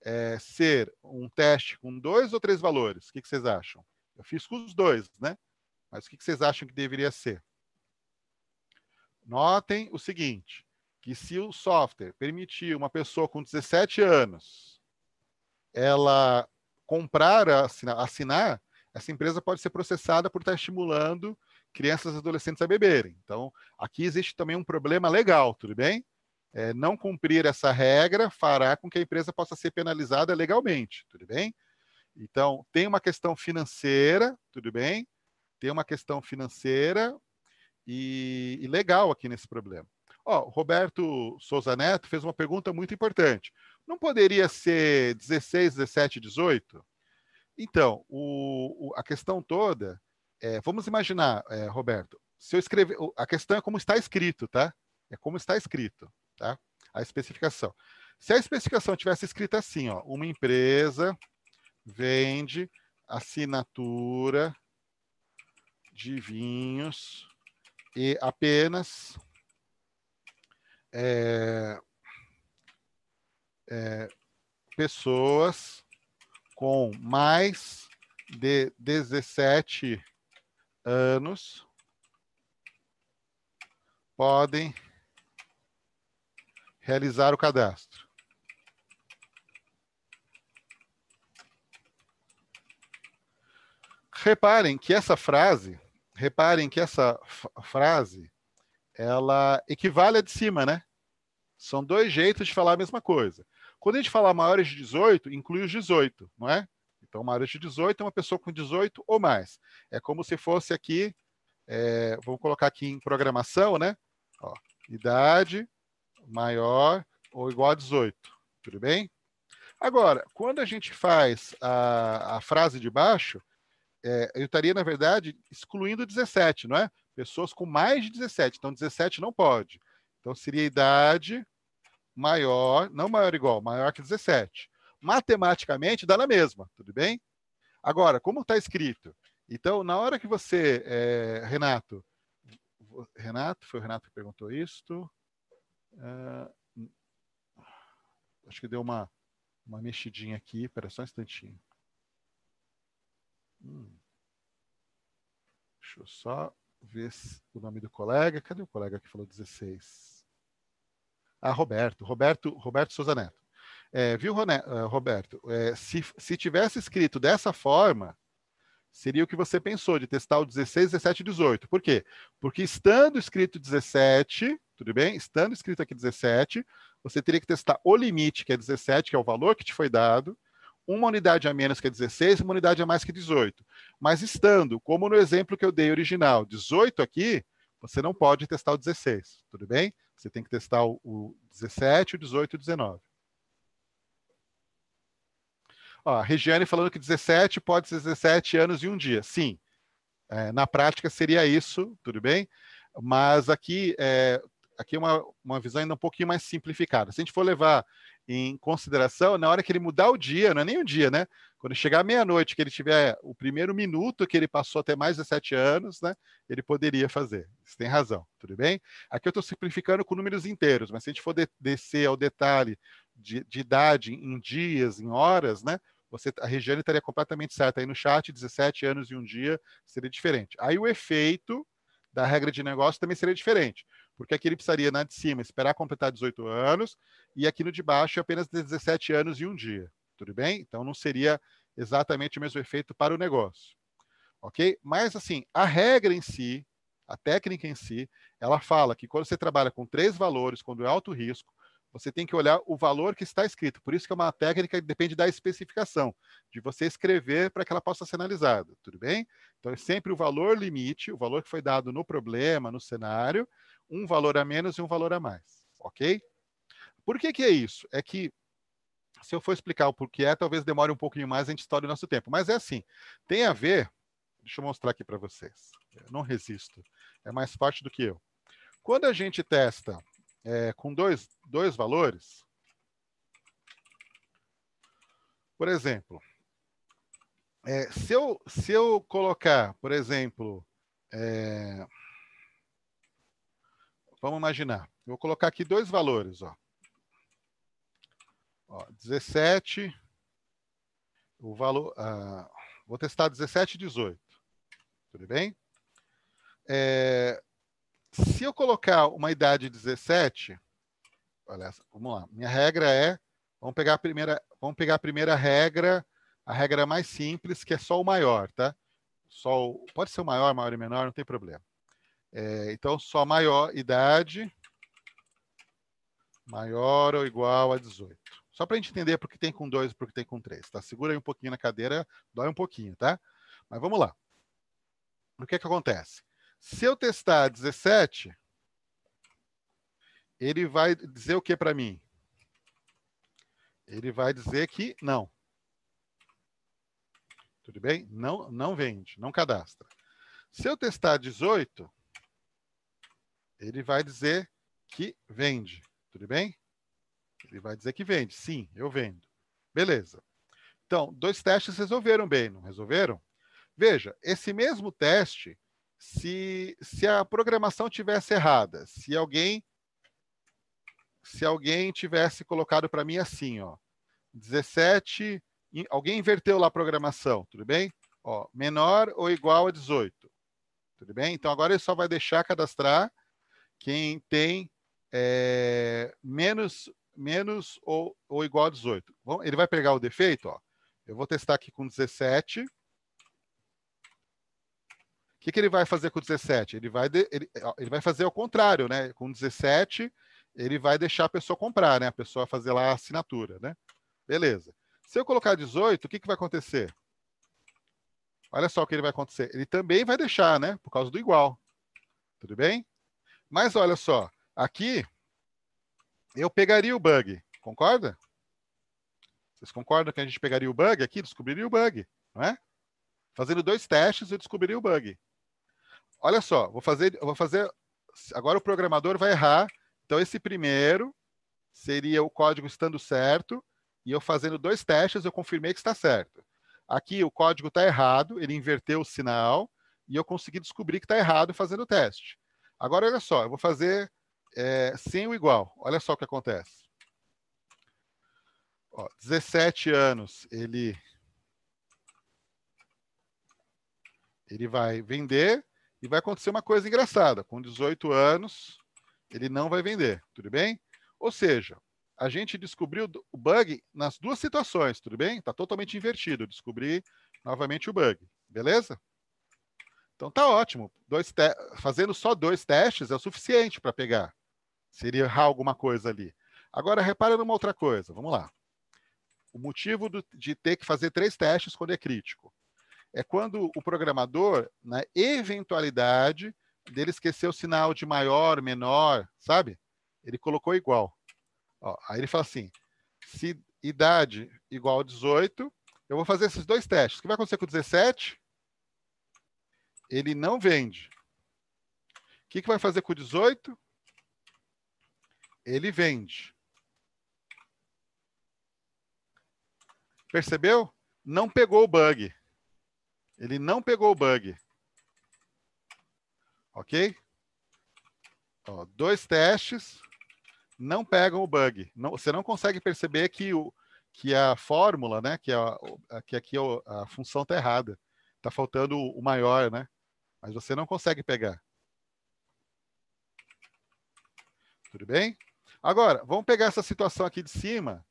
é, ser um teste com dois ou três valores? O que, vocês acham? Eu fiz com os dois, né? Mas o que vocês acham que deveria ser? Notem o seguinte, que se o software permitir uma pessoa com 17 anos ela comprar, assinar, assinar, essa empresa pode ser processada por estar estimulando crianças e adolescentes a beberem. Então, aqui existe também um problema legal, tudo bem? é, não cumprir essa regra fará com que a empresa possa ser penalizada legalmente, tudo bem? Então, tem uma questão financeira, tudo bem? Tem uma questão financeira e, e legal aqui nesse problema. Ó, Roberto Souza Neto fez uma pergunta muito importante. Não poderia ser 16, 17, 18? Então, o, o, a questão toda, é, vamos imaginar, é, Roberto, se eu escrever, a questão é como está escrito, tá? É como está escrito tá? A especificação. Se a especificação tivesse escrita assim, ó, uma empresa vende assinatura de vinhos e apenas é, é, pessoas com mais de 17 anos podem realizar o cadastro. Reparem que essa frase, reparem que essa frase, ela equivale à de cima, né? São dois jeitos de falar a mesma coisa. Quando a gente fala maiores de 18, inclui os 18, não é? Então, maiores de 18 é uma pessoa com 18 ou mais. É como se fosse aqui, é, vamos colocar aqui em programação, né? Ó, idade maior ou igual a 18. Tudo bem? Agora, quando a gente faz a, a frase de baixo, é, eu estaria, na verdade, excluindo 17, não é? Pessoas com mais de 17. Então, 17 não pode. Então, seria idade maior, não maior igual, maior que 17. Matematicamente, dá na mesma, tudo bem? Agora, como está escrito? Então, na hora que você, é, Renato, Renato, foi o Renato que perguntou isto. Uh, acho que deu uma, uma mexidinha aqui. Espera só um instantinho. Hum. Deixa eu só ver o nome do colega. Cadê o colega que falou 16? Ah, Roberto. Roberto, Roberto Souza Neto. É, viu, eh, Roberto? É, se, se tivesse escrito dessa forma, seria o que você pensou, de testar o 16, 17 e 18. Por quê? Porque estando escrito 17, tudo bem? Estando escrito aqui 17, você teria que testar o limite, que é 17, que é o valor que te foi dado, uma unidade a menos que é 16, uma unidade a mais que 18. Mas estando, como no exemplo que eu dei original, 18 aqui, você não pode testar o 16, tudo bem? Você tem que testar o 17, o 18 e o 19. Ó, a Regiane falando que 17 pode ser 17 anos e um dia. Sim, é, na prática seria isso, tudo bem? Mas aqui é, aqui é uma, uma visão ainda um pouquinho mais simplificada. Se a gente for levar em consideração, na hora que ele mudar o dia, não é nem o dia, né? Quando chegar meia-noite, que ele tiver o primeiro minuto que ele passou até mais de sete anos, né? Ele poderia fazer. Você tem razão, tudo bem? Aqui eu estou simplificando com números inteiros, mas se a gente for de descer ao detalhe de, de, idade em dias, em horas, né? Você, a Regiane estaria completamente certa aí no chat, 17 anos e um dia seria diferente. Aí o efeito da regra de negócio também seria diferente porque aqui ele precisaria, na de cima, esperar completar 18 anos, e aqui no de baixo apenas 17 anos e um dia. Tudo bem? Então não seria exatamente o mesmo efeito para o negócio. Ok? Mas, assim, a regra em si, a técnica em si, ela fala que quando você trabalha com três valores, quando é alto risco, você tem que olhar o valor que está escrito. Por isso que é uma técnica que depende da especificação, de você escrever para que ela possa ser analisada. Tudo bem? Então, é sempre o valor limite, o valor que foi dado no problema, no cenário, um valor a menos e um valor a mais, ok? Por que, que é isso? É que, se eu for explicar o porquê é, talvez demore um pouquinho mais, a gente estoure o nosso tempo. Mas é assim, tem a ver, deixa eu mostrar aqui para vocês, eu não resisto, é mais forte do que eu. Quando a gente testa é, com dois, dois valores, por exemplo, é, se, eu, se eu colocar, por exemplo, é, Vamos imaginar. Eu vou colocar aqui dois valores. Ó. Ó, 17. O valor. Ah, vou testar 17 e 18. Tudo bem? É, se eu colocar uma idade 17, olha, vamos lá. Minha regra é, vamos pegar a primeira, vamos pegar a primeira regra, a regra mais simples, que é só o maior, tá? Só o, pode ser o maior, maior e menor, não tem problema. É, então, só maior idade maior ou igual a 18. Só para a gente entender por que tem com 2 e por que tem com 3. Tá? Segura aí um pouquinho na cadeira, dói um pouquinho, tá? Mas vamos lá. O que, é que acontece? Se eu testar 17, ele vai dizer o que para mim? Ele vai dizer que não. Tudo bem? Não, não vende, não cadastra. Se eu testar 18, ele vai dizer que vende. Tudo bem? Ele vai dizer que vende. Sim, eu vendo. Beleza. Então, dois testes resolveram bem, não resolveram? Veja, esse mesmo teste, se, se a programação tivesse errada, se alguém se alguém tivesse colocado para mim assim, ó, 17, alguém inverteu lá a programação, tudo bem? Ó, menor ou igual a 18. Tudo bem? Então agora ele só vai deixar cadastrar quem tem é, menos, menos ou, ou igual a 18. Bom, ele vai pegar o defeito, ó. Eu vou testar aqui com 17. O que, que ele vai fazer com 17? Ele vai, de, ele, ele vai fazer ao contrário, né? Com 17, ele vai deixar a pessoa comprar, né? A pessoa fazer lá a assinatura, né? Beleza. Se eu colocar 18, o que, que vai acontecer? Olha só o que ele vai acontecer. Ele também vai deixar, né? Por causa do igual. Tudo bem? Mas olha só, aqui eu pegaria o bug, concorda? Vocês concordam que a gente pegaria o bug aqui, descobriria o bug, não é? Fazendo dois testes, eu descobriria o bug. Olha só, vou fazer, vou fazer. Agora o programador vai errar. Então esse primeiro seria o código estando certo e eu fazendo dois testes eu confirmei que está certo. Aqui o código está errado, ele inverteu o sinal e eu consegui descobrir que está errado fazendo o teste. Agora, olha só, eu vou fazer é, sem o igual. Olha só o que acontece. Ó, 17 anos, ele, ele vai vender e vai acontecer uma coisa engraçada. Com 18 anos, ele não vai vender, tudo bem? Ou seja, a gente descobriu o bug nas duas situações, tudo bem? Está totalmente invertido. Descobri novamente o bug, beleza? Então tá ótimo. Dois fazendo só dois testes é o suficiente para pegar. Seria errar alguma coisa ali. Agora, repara numa outra coisa. Vamos lá. O motivo do, de ter que fazer três testes quando é crítico é quando o programador, na eventualidade dele esqueceu o sinal de maior, menor, sabe? Ele colocou igual. Ó, aí ele fala assim: se idade igual a 18, eu vou fazer esses dois testes. O que vai acontecer com o 17? Ele não vende. O que, que vai fazer com o 18? Ele vende. Percebeu? Não pegou o bug. Ele não pegou o bug. Ok? Ó, dois testes não pegam o bug. Não, você não consegue perceber que, o, que a fórmula, né, que, a, que aqui a, a função está errada. Está faltando o maior, né? Mas você não consegue pegar. Tudo bem? Agora, vamos pegar essa situação aqui de cima.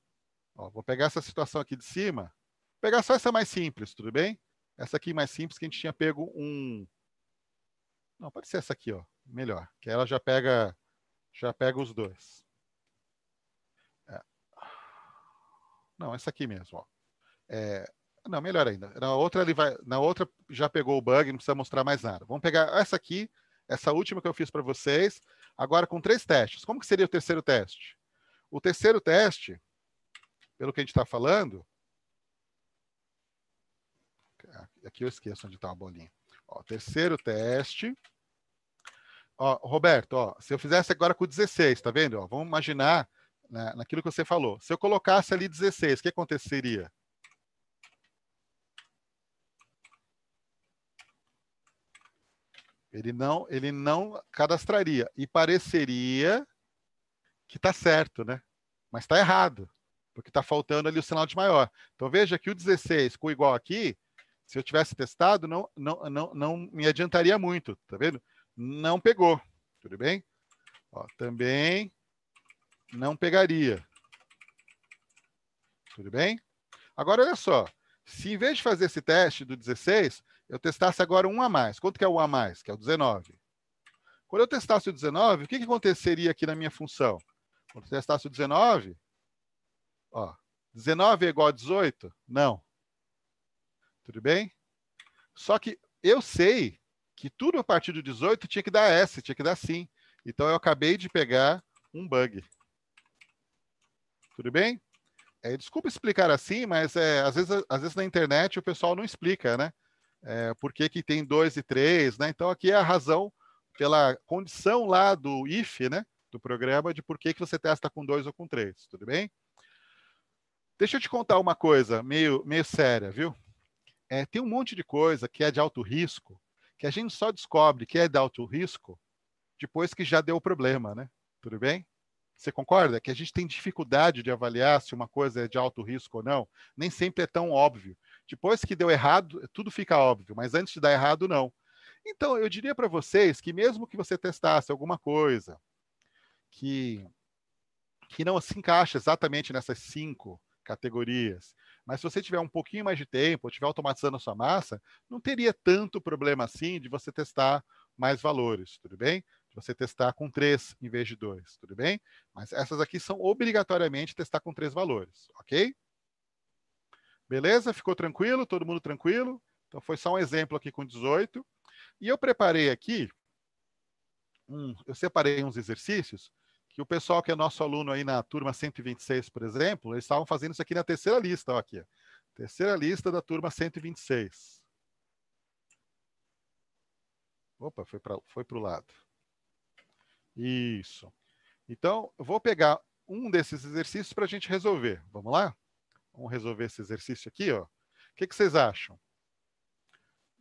Ó, vou pegar essa situação aqui de cima. Vou pegar só essa mais simples, tudo bem? Essa aqui mais simples que a gente tinha pego um... Não, pode ser essa aqui, ó. Melhor. Que ela já pega, já pega os dois. Não, essa aqui mesmo. Ó. É, não, melhor ainda. Na outra ele vai, na outra já pegou o bug, não precisa mostrar mais nada. Vamos pegar essa aqui, essa última que eu fiz para vocês, agora com três testes. Como que seria o terceiro teste? O terceiro teste, pelo que a gente está falando, aqui eu esqueço onde está a bolinha. Ó, terceiro teste. Ó, Roberto, ó, se eu fizesse agora com 16, tá vendo? Ó, vamos imaginar né, naquilo que você falou. Se eu colocasse ali 16, o que aconteceria? Ele não, ele não cadastraria e pareceria que está certo, né? Mas está errado, porque está faltando ali o sinal de maior. Então veja que o 16 com igual aqui, se eu tivesse testado, não, não, não, não me adiantaria muito, tá vendo? Não pegou, tudo bem? Ó, também não pegaria. Tudo bem? Agora, olha só. Se em vez de fazer esse teste do 16, eu testasse agora um a mais. Quanto que é o a mais? Que é o 19. Quando eu testasse o 19, o que, que aconteceria aqui na minha função? Quando eu testasse o 19, ó, 19 é igual a 18? Não. Tudo bem? Só que eu sei que tudo a partir do 18 tinha que dar S, tinha que dar sim. Então eu acabei de pegar um bug. Tudo bem? É, desculpa explicar assim, mas é, às, vezes, às vezes na internet o pessoal não explica, né? É, por que, que tem dois e três, né? Então aqui é a razão pela condição lá do if, né? Do programa de por que, que você testa com dois ou com três, tudo bem? Deixa eu te contar uma coisa meio, meio séria, viu? É, tem um monte de coisa que é de alto risco, que a gente só descobre que é de alto risco depois que já deu o problema, né? Tudo bem? Você concorda? Que a gente tem dificuldade de avaliar se uma coisa é de alto risco ou não. Nem sempre é tão óbvio. Depois que deu errado, tudo fica óbvio, mas antes de dar errado, não. Então, eu diria para vocês que mesmo que você testasse alguma coisa que, que não se encaixa exatamente nessas cinco categorias, mas se você tiver um pouquinho mais de tempo, ou estiver automatizando a sua massa, não teria tanto problema assim de você testar mais valores, tudo bem? de você testar com três em vez de dois, tudo bem? Mas essas aqui são obrigatoriamente testar com três valores, ok? Beleza? Ficou tranquilo? Todo mundo tranquilo? Então foi só um exemplo aqui com 18. E eu preparei aqui, um, eu separei uns exercícios que o pessoal que é nosso aluno aí na turma 126, por exemplo, eles estavam fazendo isso aqui na terceira lista, ó, aqui. Terceira lista da turma 126. Opa, foi para foi o lado. Isso. Então, eu vou pegar um desses exercícios para a gente resolver. Vamos lá? Vamos resolver esse exercício aqui, ó. O que, que vocês acham?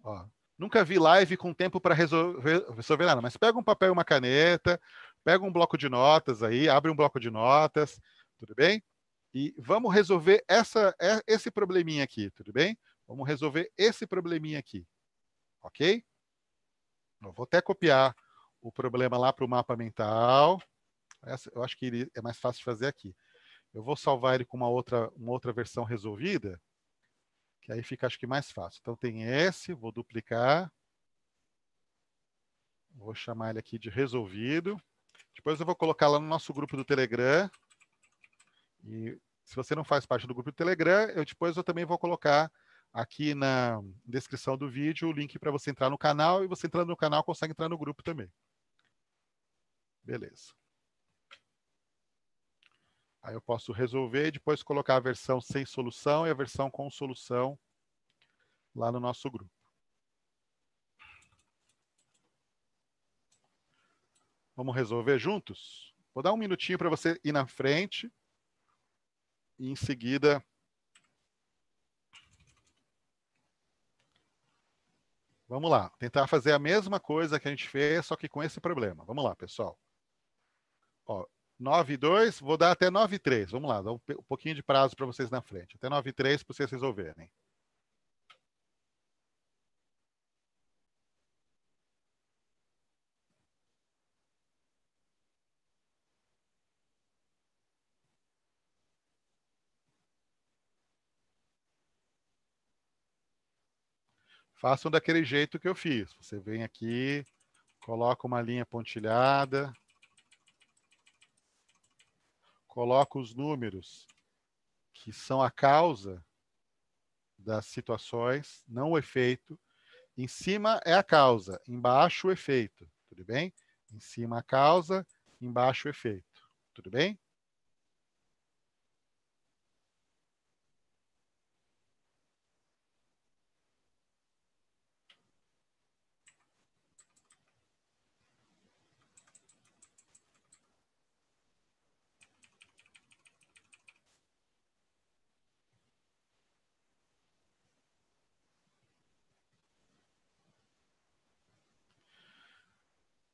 Ó, nunca vi live com tempo para resolver, resolver nada, mas pega um papel e uma caneta, pega um bloco de notas aí, abre um bloco de notas, tudo bem? E vamos resolver essa, é, esse probleminha aqui, tudo bem? Vamos resolver esse probleminha aqui, ok? Eu vou até copiar o problema lá para o mapa mental. Essa, eu acho que é mais fácil de fazer aqui. Eu vou salvar ele com uma outra, uma outra versão resolvida, que aí fica, acho que, mais fácil. Então, tem esse, vou duplicar. Vou chamar ele aqui de resolvido. Depois eu vou colocar lá no nosso grupo do Telegram. E se você não faz parte do grupo do Telegram, eu depois eu também vou colocar aqui na descrição do vídeo o link para você entrar no canal e você entrando no canal consegue entrar no grupo também. Beleza. Aí eu posso resolver e depois colocar a versão sem solução e a versão com solução lá no nosso grupo. Vamos resolver juntos? Vou dar um minutinho para você ir na frente e em seguida Vamos lá, tentar fazer a mesma coisa que a gente fez, só que com esse problema. Vamos lá, pessoal. Ó, 9 e 2, vou dar até 9 e 3. Vamos lá, dá um, um pouquinho de prazo para vocês na frente. Até 9 e 3 para vocês resolverem. façam daquele jeito que eu fiz. Você vem aqui, coloca uma linha pontilhada, coloca os números que são a causa das situações, não o efeito. Em cima é a causa, embaixo o efeito, tudo bem? Em cima a causa, embaixo o efeito, tudo bem?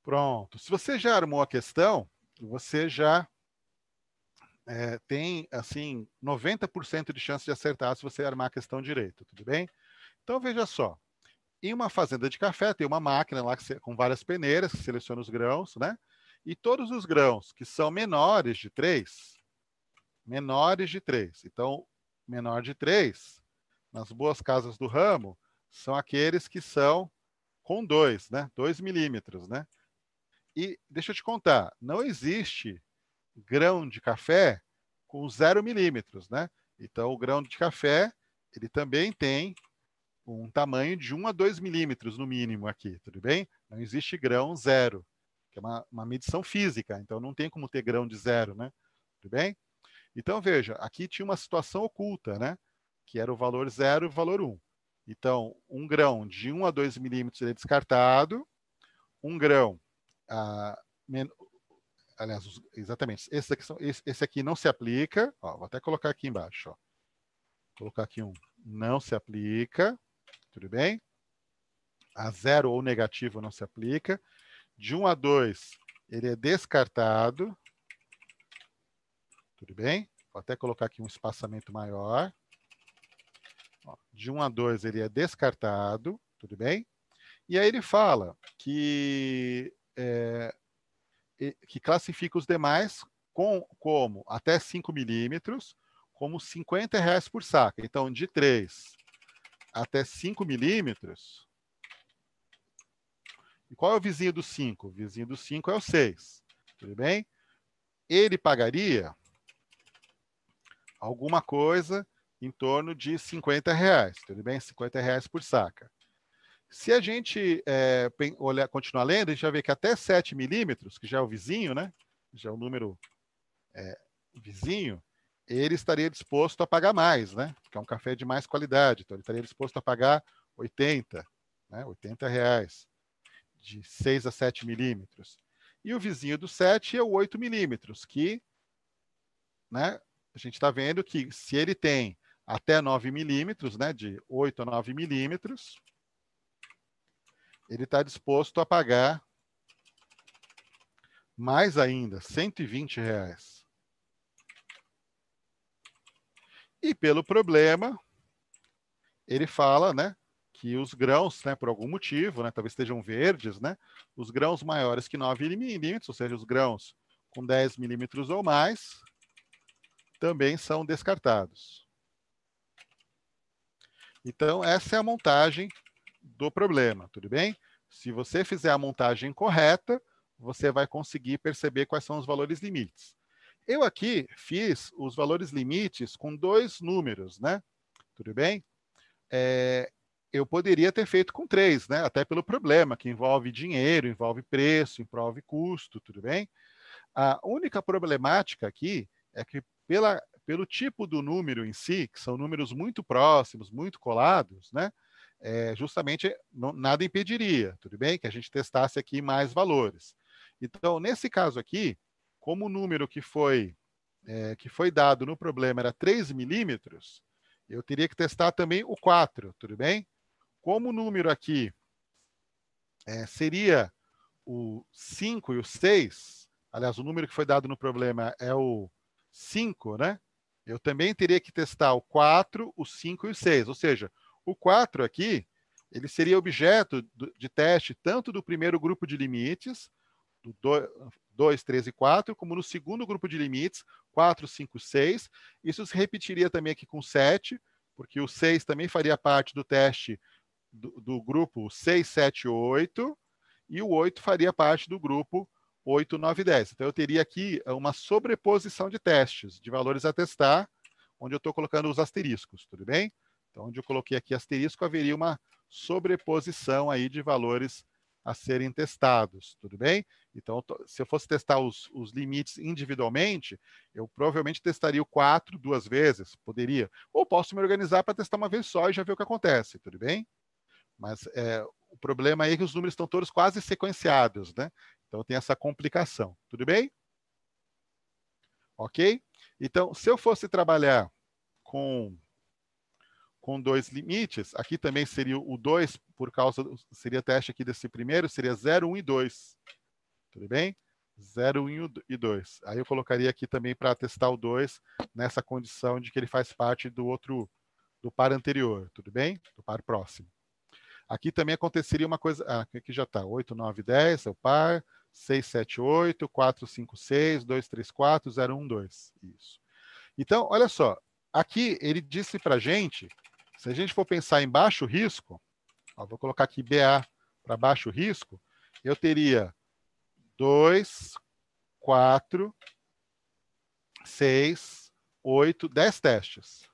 Pronto. Se você já armou a questão, você já é, tem, assim, 90% de chance de acertar se você armar a questão direito, tudo bem? Então, veja só. Em uma fazenda de café, tem uma máquina lá com várias peneiras que seleciona os grãos, né? E todos os grãos que são menores de 3, menores de 3. Então, menor de 3, nas boas casas do ramo, são aqueles que são com 2, né? 2 milímetros, né? E deixa eu te contar, não existe grão de café com zero milímetros, né? Então, o grão de café, ele também tem um tamanho de 1 a 2 milímetros no mínimo aqui, tudo bem? Não existe grão zero, que é uma, uma medição física, então não tem como ter grão de zero, né? Tudo bem? Então, veja, aqui tinha uma situação oculta, né? Que era o valor zero e o valor 1. Então, um grão de 1 a 2 milímetros é descartado, um grão ah, men... aliás, os... exatamente, esse aqui, são... esse, esse aqui não se aplica, ó, vou até colocar aqui embaixo, ó. Colocar aqui um, não se aplica, tudo bem? A zero ou negativo não se aplica. De 1 a 2, ele é descartado, tudo bem? Vou até colocar aqui um espaçamento maior. Ó, de 1 a 2 ele é descartado, tudo bem? E aí ele fala que é, que classifica os demais com, como até 5 milímetros, como 50 reais por saca. Então, de 3 até 5 milímetros. E qual é o vizinho do 5? O vizinho do 5 é o 6. Tudo bem? Ele pagaria alguma coisa em torno de 50 reais. Tudo bem? 50 reais por saca. Se a gente é, olhar, continuar lendo, a gente vai ver que até 7 milímetros, que já é o vizinho, né? Já é o número é, vizinho, ele estaria disposto a pagar mais, né? Porque é um café de mais qualidade. Então, ele estaria disposto a pagar 80, né? 80 reais, de 6 a 7 milímetros. E o vizinho do 7 é o 8 milímetros, que né, a gente está vendo que se ele tem até 9 milímetros, né, de 8 a 9 milímetros, ele está disposto a pagar mais ainda, 120 reais. E pelo problema, ele fala, né, que os grãos, né, por algum motivo, né, talvez estejam verdes, né, os grãos maiores que 9 milímetros, ou seja, os grãos com 10 milímetros ou mais, também são descartados. Então, essa é a montagem do problema, tudo bem? Se você fizer a montagem correta, você vai conseguir perceber quais são os valores limites. Eu aqui fiz os valores limites com dois números, né? Tudo bem? é, eu poderia ter feito com três, né? Até pelo problema que envolve dinheiro, envolve preço, envolve custo, tudo bem? A única problemática aqui é que pela, pelo tipo do número em si, que são números muito próximos, muito colados, né? É, justamente não, nada impediria, tudo bem? Que a gente testasse aqui mais valores. Então, nesse caso aqui, como o número que foi, é, que foi dado no problema era 3 milímetros, eu teria que testar também o 4, tudo bem? Como o número aqui é, seria o 5 e o 6, aliás, o número que foi dado no problema é o 5, né? Eu também teria que testar o 4, o 5 e o 6. Ou seja, o 4 aqui, ele seria objeto de teste tanto do primeiro grupo de limites, do 2, 3 e 4, como no segundo grupo de limites, 4, 5, 6. Isso se repetiria também aqui com 7, porque o 6 também faria parte do teste do, do grupo 6, 7, 8, e o 8 faria parte do grupo 8, 9, 10. Então, eu teria aqui uma sobreposição de testes, de valores a testar, onde eu estou colocando os asteriscos, tudo bem? Então, onde eu coloquei aqui asterisco, haveria uma sobreposição aí de valores a serem testados, tudo bem? Então, se eu fosse testar os, os, limites individualmente, eu provavelmente testaria o 4 duas vezes, poderia. Ou posso me organizar para testar uma vez só e já ver o que acontece, tudo bem? Mas é, o problema é que os números estão todos quase sequenciados, né? Então tem essa complicação, tudo bem? Ok? Então, se eu fosse trabalhar com com dois limites. Aqui também seria o 2, por causa, seria teste aqui desse primeiro, seria 0, 1 um e 2. Tudo bem? 0, 1 um e 2. Aí eu colocaria aqui também para testar o 2 nessa condição de que ele faz parte do outro, do par anterior, tudo bem? Do par próximo. Aqui também aconteceria uma coisa, ah, aqui já está, 8, 9, 10 é o par, 6, 7, 8, 4, 5, 6, 2, 3, 4, 0, 1, 2. Isso. Então, olha só, aqui ele disse para a gente se a gente for pensar em baixo risco, ó, vou colocar aqui BA para baixo risco, eu teria 2, 4, 6, 8, 10 testes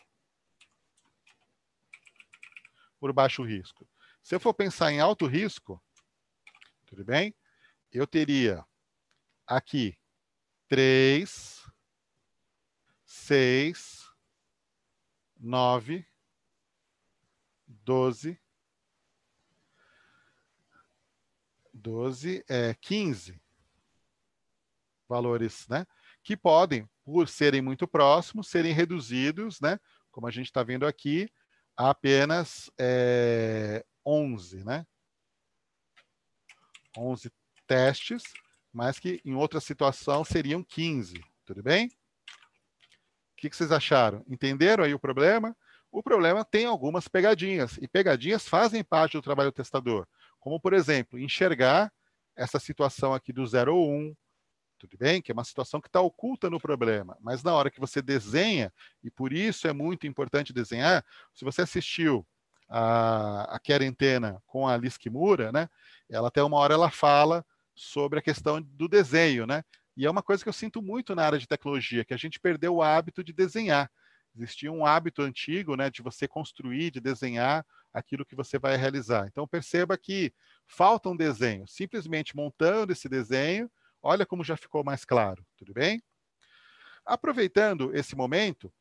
por baixo risco. Se eu for pensar em alto risco, tudo bem? Eu teria aqui 3, 6, 9, 12, 12, é, 15 valores, né? Que podem, por serem muito próximos, serem reduzidos, né? Como a gente está vendo aqui, a apenas é, 11, né? 11 testes, mas que em outra situação seriam 15, tudo bem? O que, que vocês acharam? Entenderam aí o problema? O problema tem algumas pegadinhas, e pegadinhas fazem parte do trabalho do testador, como, por exemplo, enxergar essa situação aqui do 0 ou 1, um, tudo bem? Que é uma situação que está oculta no problema, mas na hora que você desenha, e por isso é muito importante desenhar, se você assistiu a, a quarentena com a Liz Kimura, né? Ela até uma hora ela fala sobre a questão do desenho, né? E é uma coisa que eu sinto muito na área de tecnologia, que a gente perdeu o hábito de desenhar. Existia um hábito antigo né, de você construir, de desenhar aquilo que você vai realizar. Então, perceba que falta um desenho. Simplesmente montando esse desenho, olha como já ficou mais claro. Tudo bem? Aproveitando esse momento,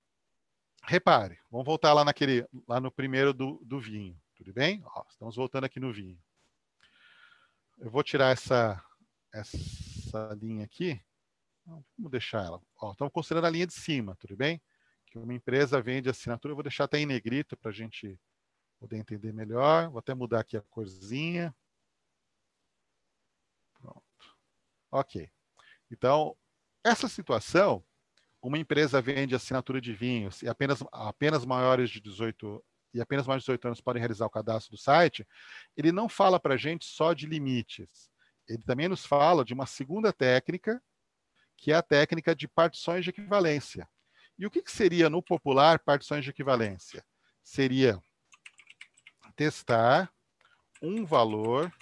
repare, vamos voltar lá, naquele, lá no primeiro do, do vinho. Tudo bem? Ó, estamos voltando aqui no vinho. Eu vou tirar essa, essa linha aqui. Vamos deixar ela. Ó, estamos considerando a linha de cima, tudo bem? Que uma empresa vende assinatura. Eu vou deixar até em negrito para a gente poder entender melhor. Vou até mudar aqui a corzinha. Pronto. Ok. Então, essa situação, uma empresa vende assinatura de vinhos e apenas, apenas maiores de 18 e apenas mais de 18 anos podem realizar o cadastro do site, ele não fala para a gente só de limites. Ele também nos fala de uma segunda técnica, que é a técnica de partições de equivalência. E o que, que seria, no popular, partições de equivalência? Seria testar um valor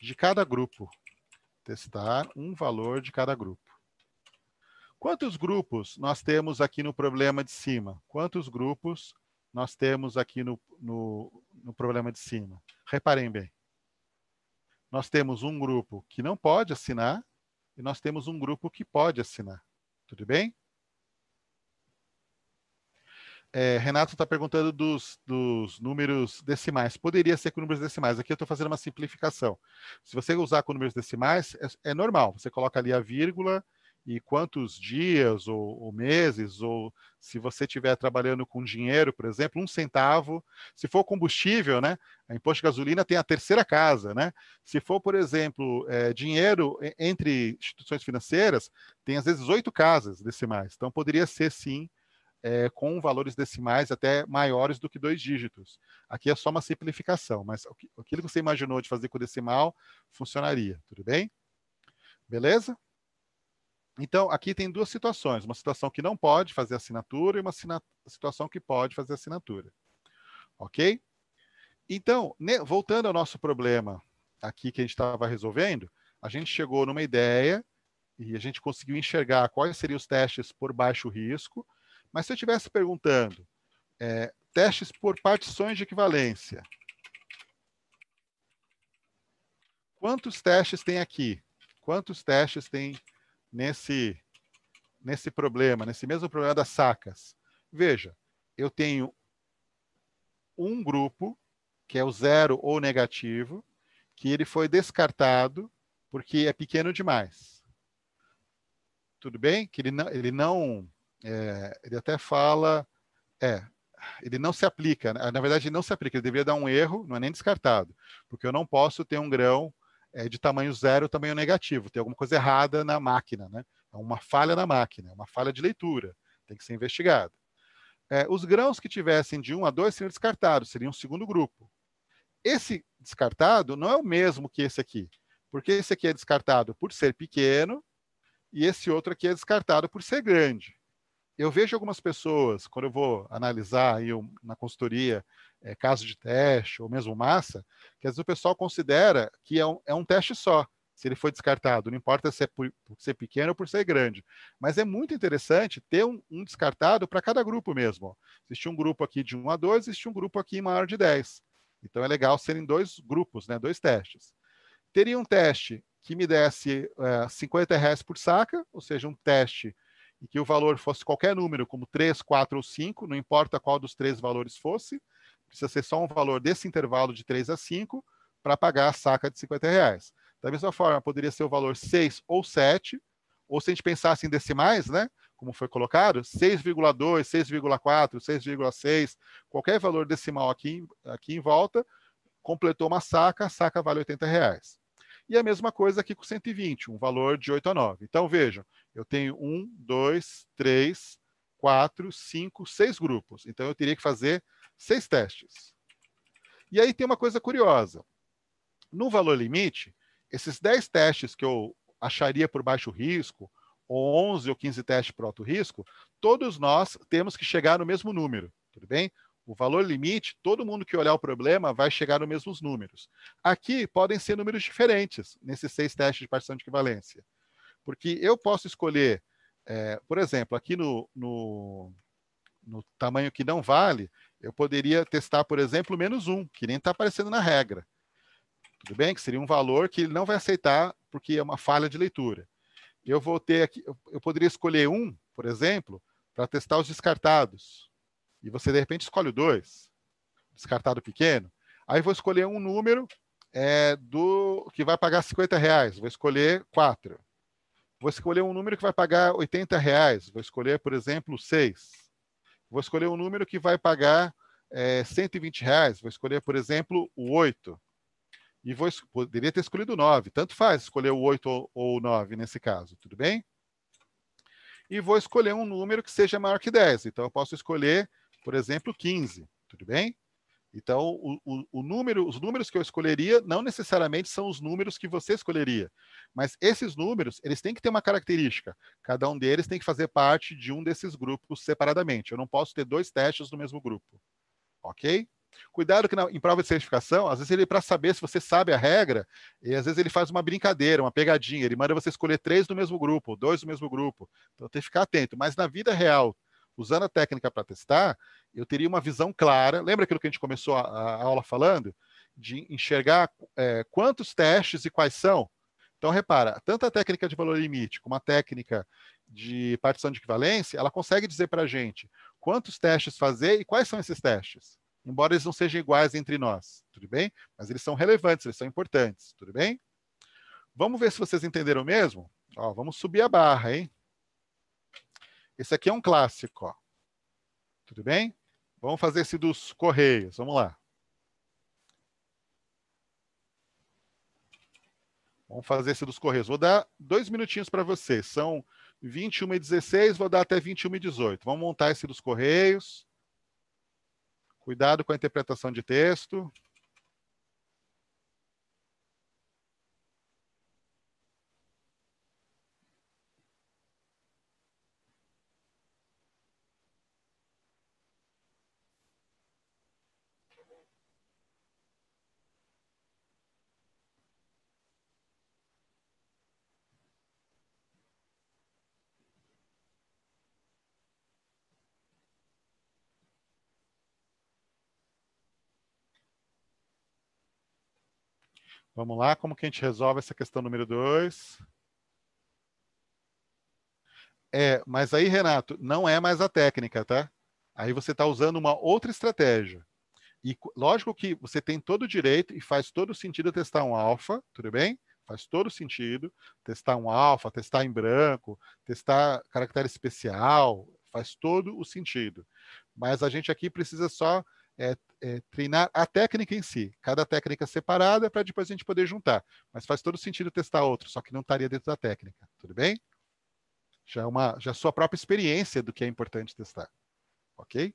de cada grupo. Testar um valor de cada grupo. Quantos grupos nós temos aqui no problema de cima? Quantos grupos nós temos aqui no, no, no problema de cima? Reparem bem. Nós temos um grupo que não pode assinar e nós temos um grupo que pode assinar. Tudo bem? É, Renato está perguntando dos, dos, números decimais. Poderia ser com números decimais. Aqui eu estou fazendo uma simplificação. Se você usar com números decimais, é, é normal. Você coloca ali a vírgula e quantos dias ou, ou, meses, ou se você estiver trabalhando com dinheiro, por exemplo, um centavo. Se for combustível, né? A imposto de gasolina tem a terceira casa, né? Se for, por exemplo, é, dinheiro entre instituições financeiras, tem às vezes oito casas decimais. Então poderia ser sim é, com valores decimais até maiores do que dois dígitos. Aqui é só uma simplificação, mas aquilo que você imaginou de fazer com decimal funcionaria, tudo bem? Beleza? Então, aqui tem duas situações: uma situação que não pode fazer assinatura e uma situação que pode fazer assinatura. Ok? Então, voltando ao nosso problema aqui que a gente estava resolvendo, a gente chegou numa ideia e a gente conseguiu enxergar quais seriam os testes por baixo risco. Mas se eu estivesse perguntando é, testes por partições de equivalência, quantos testes tem aqui? Quantos testes tem nesse, nesse problema, nesse mesmo problema das sacas. Veja, eu tenho um grupo, que é o zero ou negativo, que ele foi descartado porque é pequeno demais. Tudo bem? Que ele não, ele não, é, ele até fala, é, ele não se aplica. Né? Na verdade, ele não se aplica. Ele deveria dar um erro, não é nem descartado, porque eu não posso ter um grão é de tamanho zero, tamanho negativo. Tem alguma coisa errada na máquina, né? É uma falha na máquina, é uma falha de leitura. Tem que ser investigado. É, os grãos que tivessem de 1 a 2 seriam descartados, seria um segundo grupo. Esse descartado não é o mesmo que esse aqui, porque esse aqui é descartado por ser pequeno e esse outro aqui é descartado por ser grande. Eu vejo algumas pessoas, quando eu vou analisar aí na consultoria é, caso de teste ou mesmo massa, que às vezes o pessoal considera que é um, é um teste só, se ele foi descartado. Não importa se é por, por ser pequeno ou por ser grande. Mas é muito interessante ter um, um descartado para cada grupo mesmo. Existe um grupo aqui de 1 a 2, existe um grupo aqui maior de 10. Então é legal serem dois grupos, né, dois testes. Teria um teste que me desse é, 50 reais por saca, ou seja, um teste em que o valor fosse qualquer número, como 3, 4 ou 5, não importa qual dos três valores fosse, precisa ser só um valor desse intervalo de 3 a 5 para pagar a saca de 50 reais. Da mesma forma, poderia ser o valor 6 ou 7, ou se a gente pensasse em decimais, né, como foi colocado, 6,2, 6,4, 6,6, qualquer valor decimal aqui, aqui em volta, completou uma saca, a saca vale 80 reais. E a mesma coisa aqui com 120, um valor de 8 a 9. Então, vejam, eu tenho 1, 2, 3, 4, 5, 6 grupos. Então, eu teria que fazer seis testes. E aí tem uma coisa curiosa. No valor limite, esses 10 testes que eu acharia por baixo risco, ou 11 ou 15 testes por alto risco, todos nós temos que chegar no mesmo número, tudo bem? O valor limite, todo mundo que olhar o problema vai chegar nos mesmos números. Aqui podem ser números diferentes nesses seis testes de partição de equivalência. Porque eu posso escolher, é, por exemplo, aqui no, no, no tamanho que não vale, eu poderia testar, por exemplo, menos um, que nem está aparecendo na regra. Tudo bem? Que seria um valor que ele não vai aceitar porque é uma falha de leitura. Eu vou ter aqui, eu poderia escolher um, por exemplo, para testar os descartados. E você, de repente, escolhe o dois, descartado pequeno. Aí vou escolher um número é, do que vai pagar 50 reais. Vou escolher quatro. Vou escolher um número que vai pagar 80 reais. Vou escolher, por exemplo, seis. Vou escolher um número que vai pagar é, 120 reais. Vou escolher, por exemplo, o 8. E vou, poderia ter escolhido o 9. Tanto faz escolher o 8 ou, ou o 9 nesse caso, tudo bem? E vou escolher um número que seja maior que 10. Então, eu posso escolher, por exemplo, 15. Tudo bem? Então, o, o, o, número, os números que eu escolheria não necessariamente são os números que você escolheria, mas esses números eles têm que ter uma característica. Cada um deles tem que fazer parte de um desses grupos separadamente. Eu não posso ter dois testes no mesmo grupo, ok? Cuidado que na, em prova de certificação, às vezes ele para saber se você sabe a regra, e às vezes ele faz uma brincadeira, uma pegadinha. Ele manda você escolher três do mesmo grupo, dois do mesmo grupo. Então tem que ficar atento. Mas na vida real, usando a técnica para testar, eu teria uma visão clara. Lembra aquilo que a gente começou a, a aula falando? De enxergar é, quantos testes e quais são? Então, repara, tanto a técnica de valor limite como a técnica de partição de equivalência, ela consegue dizer para a gente quantos testes fazer e quais são esses testes. Embora eles não sejam iguais entre nós, tudo bem? Mas eles são relevantes, eles são importantes, tudo bem? Vamos ver se vocês entenderam mesmo? Ó, vamos subir a barra, hein? Esse aqui é um clássico, ó. Tudo bem? Vamos fazer esse dos correios, vamos lá. Vamos fazer esse dos Correios. Vou dar dois minutinhos para vocês. São 21 e 16, vou dar até 21 e 18. Vamos montar esse dos Correios. Cuidado com a interpretação de texto. Vamos lá, como que a gente resolve essa questão número 2? É, mas aí, Renato, não é mais a técnica, tá? Aí você está usando uma outra estratégia. E lógico que você tem todo o direito e faz todo sentido testar um alfa, tudo bem? Faz todo sentido testar um alfa, testar em branco, testar caractere especial, faz todo o sentido. Mas a gente aqui precisa só é, é, treinar a técnica em si, cada técnica separada para depois a gente poder juntar. Mas faz todo sentido testar outro, só que não estaria dentro da técnica, tudo bem? Já é uma, já é sua própria experiência do que é importante testar, ok?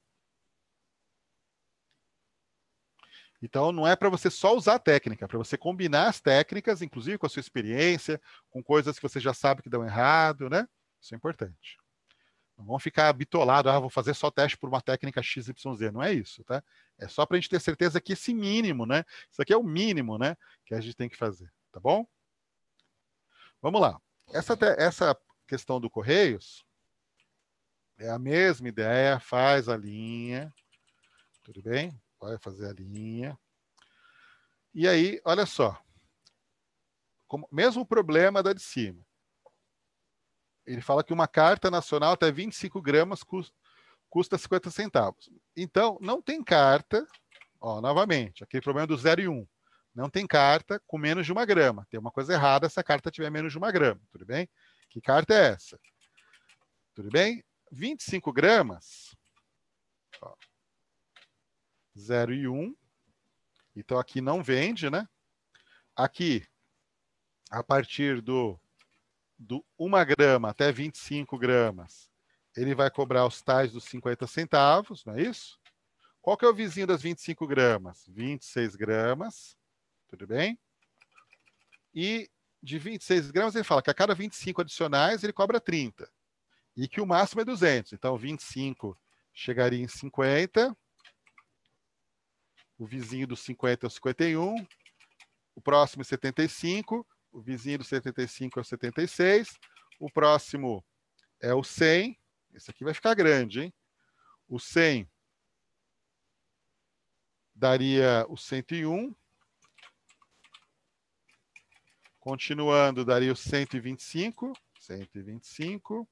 Então, não é para você só usar a técnica, é para você combinar as técnicas, inclusive com a sua experiência, com coisas que você já sabe que dão errado, né? Isso é importante. Não vão ficar bitolados, ah, vou fazer só teste por uma técnica XYZ. Não é isso, tá? É só para a gente ter certeza que esse mínimo, né? Isso aqui é o mínimo, né? Que a gente tem que fazer, tá bom? Vamos lá. Essa, essa questão do Correios é a mesma ideia, faz a linha, tudo bem? Vai fazer a linha. E aí, olha só. Como, mesmo problema da de cima ele fala que uma carta nacional até 25 gramas custa 50 centavos. Então, não tem carta, ó, novamente, aquele problema do 0 e 1. Não tem carta com menos de uma grama. Tem uma coisa errada se a carta tiver menos de uma grama, tudo bem? Que carta é essa? Tudo bem? 25 gramas, ó, 0 e 1. Então, aqui não vende, né? Aqui, a partir do do 1 grama até 25 gramas, ele vai cobrar os tais dos 50 centavos, não é isso? Qual que é o vizinho das 25 gramas? 26 gramas, tudo bem? E de 26 gramas ele fala que a cada 25 adicionais ele cobra 30. E que o máximo é 200. Então, 25 chegaria em 50. O vizinho dos 50 é o 51. O próximo é 75 o vizinho do 75 é o 76, o próximo é o 100, esse aqui vai ficar grande, hein? O 100 daria o 101, continuando daria o 125, 125,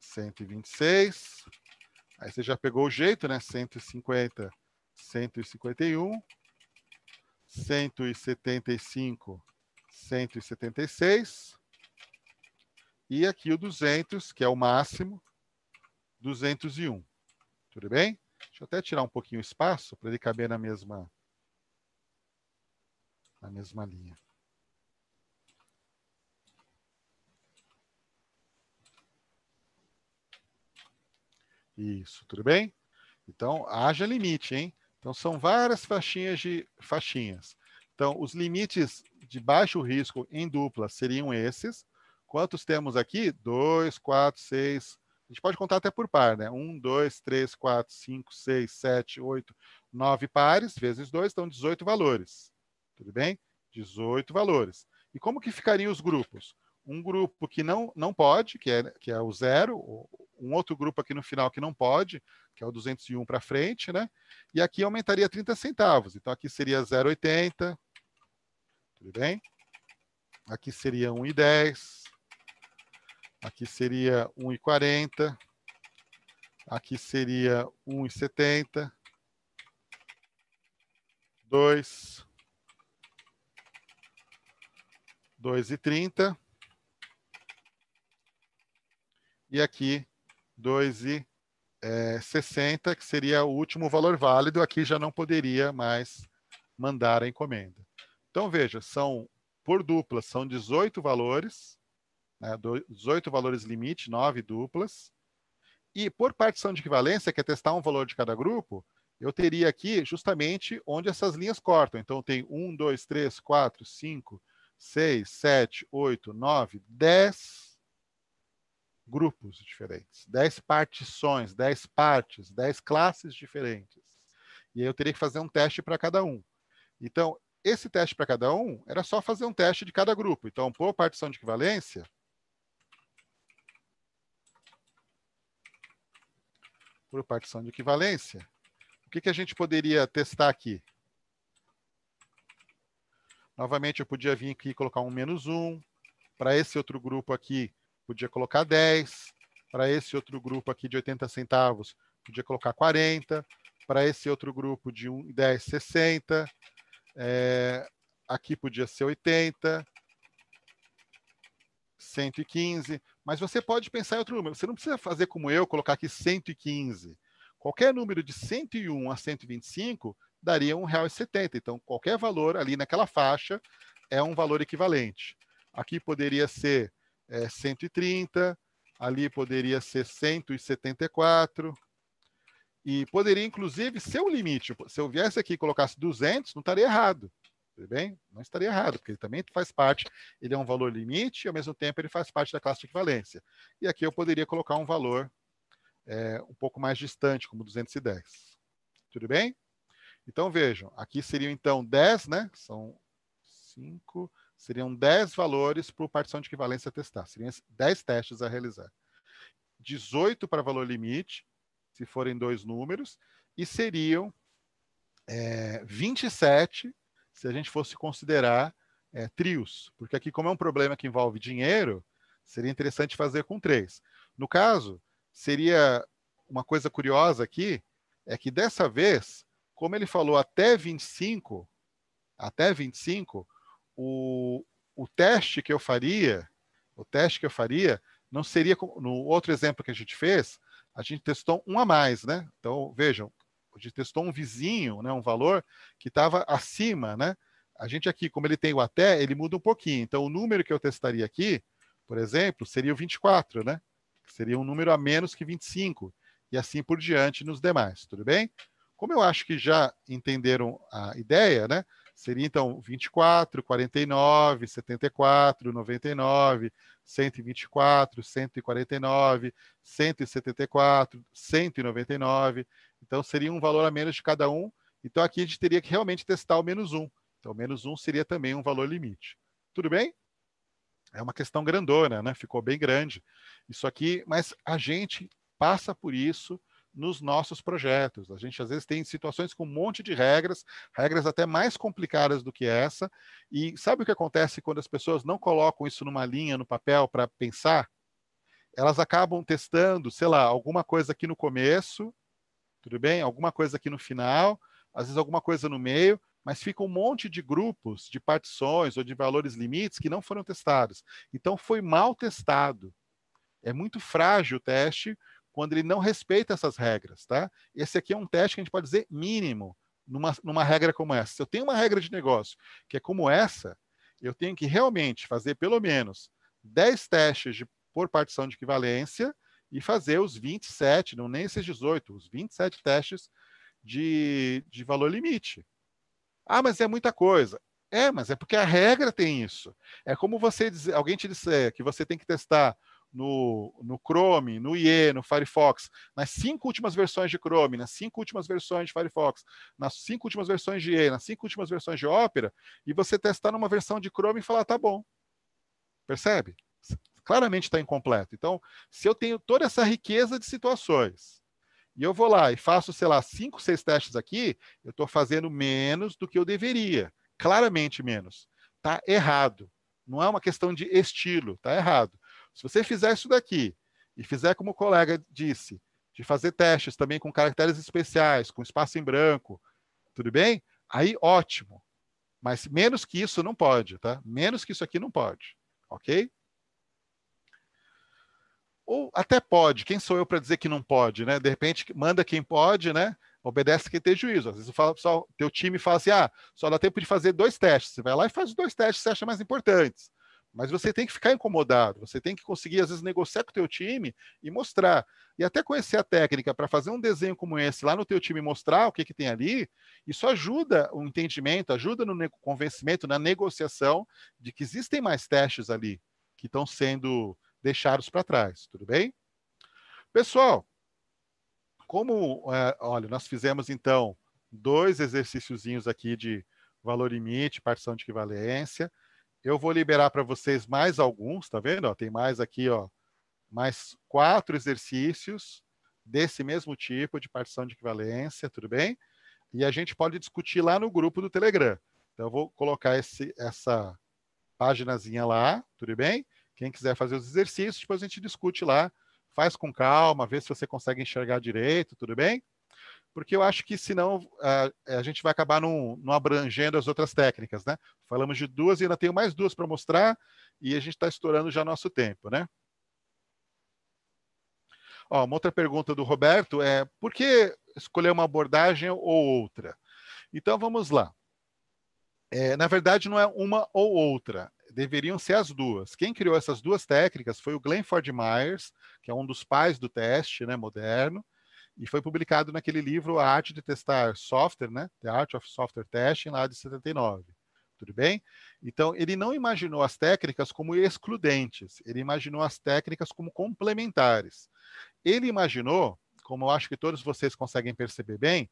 126, aí você já pegou o jeito, né? 150, 151, 175, 176. E aqui o 200, que é o máximo, 201. Tudo bem? Deixa eu até tirar um pouquinho o espaço para ele caber na mesma, na mesma linha. Isso, tudo bem? Então, haja limite, hein? Então, são várias faixinhas de faixinhas. Então, os limites de baixo risco em dupla seriam esses. Quantos temos aqui? 2, 4, 6. A gente pode contar até por par, né? 1, 2, 3, 4, 5, 6, 7, 8, 9 pares, vezes 2, então 18 valores. Tudo bem? 18 valores. E como que ficariam os grupos? Um grupo que não, não pode, que é, que é o 0, um outro grupo aqui no final que não pode, que é o 201 para frente, né? E aqui aumentaria 30 centavos. Então aqui seria 0,80. Tudo bem? Aqui seria 1,10. Aqui seria 1,40. Aqui seria 1,70. 2. 2,30. E aqui 2,60, que seria o último valor válido. Aqui já não poderia mais mandar a encomenda. Então, veja, são por dupla, são 18 valores, né, 18 valores limite, 9 duplas. E por partição de equivalência, que é testar um valor de cada grupo, eu teria aqui justamente onde essas linhas cortam. Então, tem 1, 2, 3, 4, 5, 6, 7, 8, 9, 10 grupos diferentes, 10 partições, 10 partes, 10 classes diferentes. E aí eu teria que fazer um teste para cada um. Então, esse teste para cada um era só fazer um teste de cada grupo. Então, por partição de equivalência, por partição de equivalência, o que, que a gente poderia testar aqui? Novamente, eu podia vir aqui e colocar um menos um. Para esse outro grupo aqui, podia colocar 10. Para esse outro grupo aqui de 80 centavos, podia colocar 40. Para esse outro grupo de 1, 10, 60. É, aqui podia ser 80. 115. Mas você pode pensar em outro número. Você não precisa fazer como eu, colocar aqui 115. Qualquer número de 101 a 125 daria R$ 1,70. Então, qualquer valor ali naquela faixa é um valor equivalente. Aqui poderia ser é, 130, ali poderia ser 174, e poderia, inclusive, ser o limite. Se eu viesse aqui e colocasse 200, não estaria errado. Tudo bem? Não estaria errado, porque ele também faz parte, ele é um valor limite e, ao mesmo tempo, ele faz parte da classe de equivalência. E aqui eu poderia colocar um valor é, um pouco mais distante, como 210. Tudo bem? Então, vejam, aqui seriam, então, 10, né? São 5, seriam 10 valores por partição de equivalência testar. Seriam 10 testes a realizar. 18 para valor limite, se forem dois números, e seriam é, 27 se a gente fosse considerar é, trios. Porque aqui, como é um problema que envolve dinheiro, seria interessante fazer com três. No caso, seria uma coisa curiosa aqui, é que dessa vez, como ele falou até 25, até 25, o, o teste que eu faria, o teste que eu faria, não seria no outro exemplo que a gente fez, a gente testou um a mais, né? Então, vejam, a gente testou um vizinho, né, um valor que estava acima, né? A gente aqui, como ele tem o até, ele muda um pouquinho. Então, o número que eu testaria aqui, por exemplo, seria o 24, né? Seria um número a menos que 25 e assim por diante nos demais, tudo bem? Como eu acho que já entenderam a ideia, né? Seria então 24, 49, 74, 99, 124, 149, 174, 199. Então seria um valor a menos de cada um. Então aqui a gente teria que realmente testar o menos um. Então menos um seria também um valor limite. Tudo bem? É uma questão grandona, né? Ficou bem grande. Isso aqui, mas a gente passa por isso nos nossos projetos. A gente às vezes tem situações com um monte de regras, regras até mais complicadas do que essa. E sabe o que acontece quando as pessoas não colocam isso numa linha no papel para pensar? Elas acabam testando, sei lá, alguma coisa aqui no começo, tudo bem? Alguma coisa aqui no final, às vezes alguma coisa no meio, mas fica um monte de grupos, de partições ou de valores limites que não foram testados. Então foi mal testado. É muito frágil o teste, quando ele não respeita essas regras, tá? Esse aqui é um teste que a gente pode dizer mínimo numa, numa regra como essa. Se eu tenho uma regra de negócio que é como essa, eu tenho que realmente fazer pelo menos 10 testes de, por partição de equivalência e fazer os 27, não nem esses 18, os 27 testes de, de valor limite. Ah, mas é muita coisa. É, mas é porque a regra tem isso. É como você dizer, alguém te disser que você tem que testar no, no Chrome, no IE, no Firefox, nas cinco últimas versões de Chrome, nas cinco últimas versões de Firefox, nas cinco últimas versões de IE, nas cinco últimas versões de Opera, e você testar numa versão de Chrome e falar, tá bom. Percebe? claramente está incompleto. Então, se eu tenho toda essa riqueza de situações, e eu vou lá e faço, sei lá, cinco, seis testes aqui, eu estou fazendo menos do que eu deveria. Claramente menos. Está errado. Não é uma questão de estilo, está errado. Se você fizer isso daqui e fizer como o colega disse, de fazer testes também com caracteres especiais, com espaço em branco, tudo bem? Aí ótimo. Mas menos que isso não pode, tá? Menos que isso aqui não pode, ok? Ou até pode, quem sou eu para dizer que não pode, né? De repente, manda quem pode, né? Obedece quem tem juízo. Às vezes eu falo, pessoal, teu time fala assim: ah, só dá tempo de fazer dois testes. Você vai lá e faz os dois testes que você acha mais importantes. Mas você tem que ficar incomodado, você tem que conseguir, às vezes, negociar com o teu time e mostrar. E até conhecer a técnica para fazer um desenho como esse lá no teu time mostrar o que, que tem ali, isso ajuda o entendimento, ajuda no convencimento, na negociação de que existem mais testes ali que estão sendo deixados para trás, tudo bem? Pessoal, como, é, olha, nós fizemos então dois exercíciozinhos aqui de valor limite, partição de equivalência. Eu vou liberar para vocês mais alguns, tá vendo? Ó, tem mais aqui, ó, mais quatro exercícios desse mesmo tipo de partição de equivalência, tudo bem? E a gente pode discutir lá no grupo do Telegram. Então, eu vou colocar esse, essa paginazinha lá, tudo bem? Quem quiser fazer os exercícios, depois a gente discute lá, faz com calma, vê se você consegue enxergar direito, tudo bem? Porque eu acho que senão a, a gente vai acabar não, não, abrangendo as outras técnicas, né? Falamos de duas e ainda tenho mais duas para mostrar e a gente está estourando já nosso tempo, né? Ó, uma outra pergunta do Roberto é por que escolher uma abordagem ou outra? Então vamos lá. É, na verdade, não é uma ou outra, deveriam ser as duas. Quem criou essas duas técnicas foi o Glenn Ford Myers, que é um dos pais do teste né, moderno, e foi publicado naquele livro A Arte de Testar Software, né? The Art of Software Testing, lá de 79. Tudo bem? Então, ele não imaginou as técnicas como excludentes, ele imaginou as técnicas como complementares. Ele imaginou, como eu acho que todos vocês conseguem perceber bem,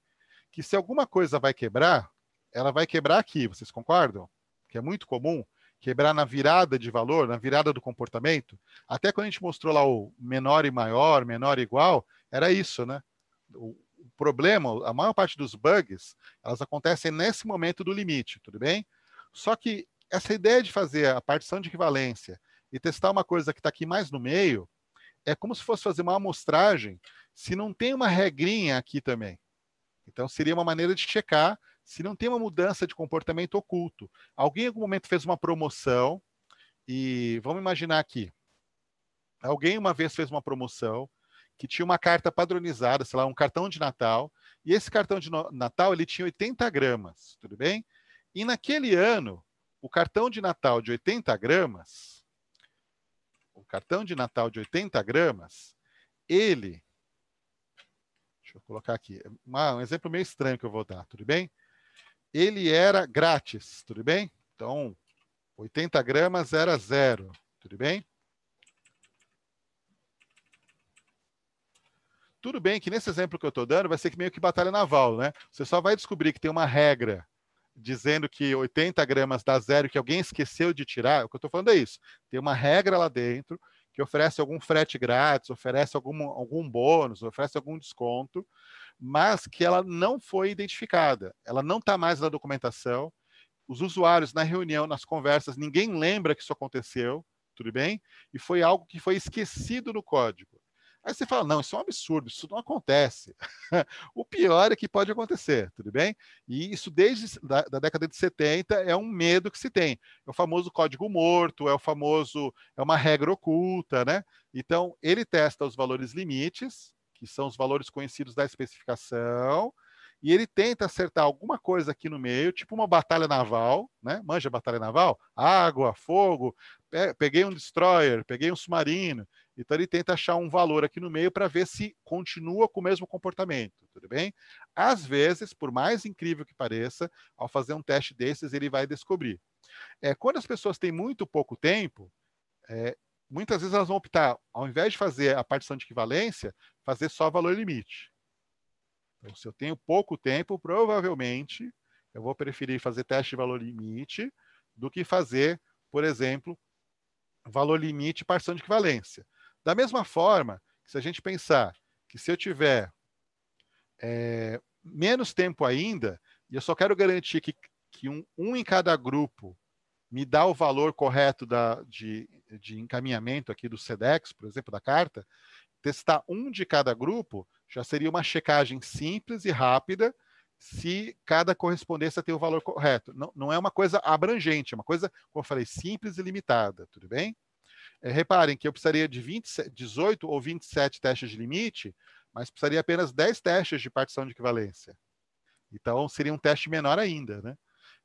que se alguma coisa vai quebrar, ela vai quebrar aqui, vocês concordam? Que é muito comum quebrar na virada de valor, na virada do comportamento. Até quando a gente mostrou lá o menor e maior, menor e igual, era isso, né? O, problema, a maior parte dos bugs, elas acontecem nesse momento do limite, tudo bem? Só que essa ideia de fazer a partição de equivalência e testar uma coisa que está aqui mais no meio, é como se fosse fazer uma amostragem se não tem uma regrinha aqui também. Então, seria uma maneira de checar se não tem uma mudança de comportamento oculto. Alguém em algum momento fez uma promoção, e vamos imaginar aqui. Alguém uma vez fez uma promoção, que tinha uma carta padronizada, sei lá, um cartão de Natal, e esse cartão de Natal ele tinha 80 gramas, tudo bem? E naquele ano, o cartão de Natal de 80 gramas, o cartão de Natal de 80 gramas, ele, deixa eu colocar aqui, um exemplo meio estranho que eu vou dar, tudo bem? Ele era grátis, tudo bem? Então, 80 gramas era zero, tudo bem? Tudo bem que nesse exemplo que eu estou dando vai ser que meio que batalha naval, né? Você só vai descobrir que tem uma regra dizendo que 80 gramas dá zero que alguém esqueceu de tirar. O que eu estou falando é isso. Tem uma regra lá dentro que oferece algum frete grátis, oferece algum, algum bônus, oferece algum desconto, mas que ela não foi identificada. Ela não está mais na documentação. Os usuários, na reunião, nas conversas, ninguém lembra que isso aconteceu, tudo bem? E foi algo que foi esquecido no código. Aí você fala, não, isso é um absurdo, isso não acontece. (laughs) o pior é que pode acontecer, tudo bem? E isso desde da, da, década de 70 é um medo que se tem. É o famoso código morto, é o famoso, é uma regra oculta, né? Então, ele testa os valores limites, que são os valores conhecidos da especificação, e ele tenta acertar alguma coisa aqui no meio, tipo uma batalha naval, né? Manja batalha naval? Água, fogo, peguei um destroyer, peguei um submarino. Então ele tenta achar um valor aqui no meio para ver se continua com o mesmo comportamento, tudo bem? Às vezes, por mais incrível que pareça, ao fazer um teste desses, ele vai descobrir. É, quando as pessoas têm muito pouco tempo, é, muitas vezes elas vão optar, ao invés de fazer a partição de equivalência, fazer só valor limite. Então, se eu tenho pouco tempo, provavelmente eu vou preferir fazer teste de valor limite do que fazer, por exemplo, valor limite e parção de equivalência. Da mesma forma, se a gente pensar que se eu tiver é, menos tempo ainda, e eu só quero garantir que, que um, um em cada grupo me dá o valor correto da, de, de encaminhamento aqui do SEDEX, por exemplo, da carta, testar um de cada grupo já seria uma checagem simples e rápida se cada correspondência tem o valor correto. Não, não é uma coisa abrangente, é uma coisa, como eu falei, simples e limitada, tudo bem? É, reparem que eu precisaria de 20, 18 ou 27 testes de limite, mas precisaria apenas 10 testes de partição de equivalência. Então, seria um teste menor ainda, né?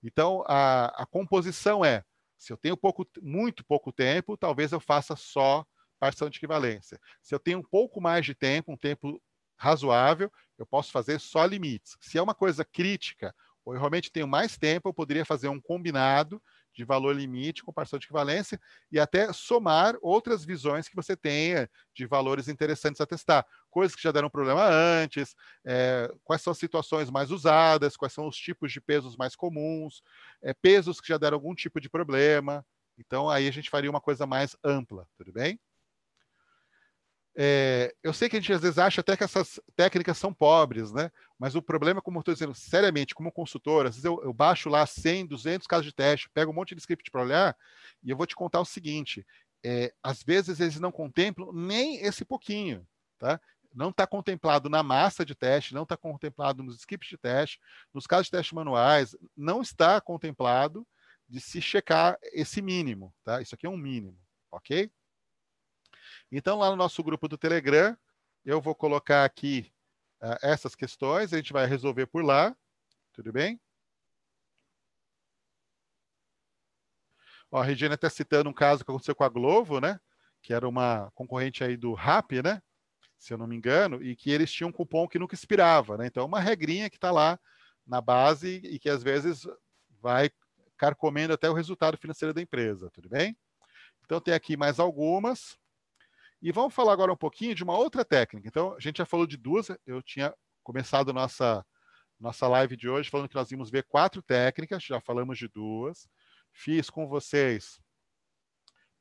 Então, a, a composição é, se eu tenho pouco, muito pouco tempo, talvez eu faça só partição de equivalência. Se eu tenho um pouco mais de tempo, um tempo razoável, eu posso fazer só limites. Se é uma coisa crítica, ou eu realmente tenho mais tempo, eu poderia fazer um combinado de valor limite com parcial de equivalência e até somar outras visões que você tenha de valores interessantes a testar. Coisas que já deram problema antes, é, quais são as situações mais usadas, quais são os tipos de pesos mais comuns, é, pesos que já deram algum tipo de problema. Então, aí a gente faria uma coisa mais ampla, tudo bem? É, eu sei que a gente às vezes acha até que essas técnicas são pobres, né? Mas o problema, como eu estou dizendo, seriamente, como consultor, às vezes eu, eu, baixo lá 100, 200 casos de teste, pego um monte de script para olhar, e eu vou te contar o seguinte: é, às vezes eles não contemplam nem esse pouquinho, tá? Não está contemplado na massa de teste, não está contemplado nos scripts de teste, nos casos de teste manuais, não está contemplado de se checar esse mínimo, tá? Isso aqui é um mínimo, ok? Então, lá no nosso grupo do Telegram, eu vou colocar aqui uh, essas questões, a gente vai resolver por lá. Tudo bem? Ó, a Regina está citando um caso que aconteceu com a Glovo, né? Que era uma concorrente aí do RAP, né? Se eu não me engano, e que eles tinham um cupom que nunca expirava, né? Então, é uma regrinha que está lá na base e que às vezes vai carcomendo até o resultado financeiro da empresa, tudo bem? Então, tem aqui mais algumas. E vamos falar agora um pouquinho de uma outra técnica. Então, a gente já falou de duas, eu tinha começado nossa, nossa live de hoje falando que nós íamos ver quatro técnicas, já falamos de duas. Fiz com vocês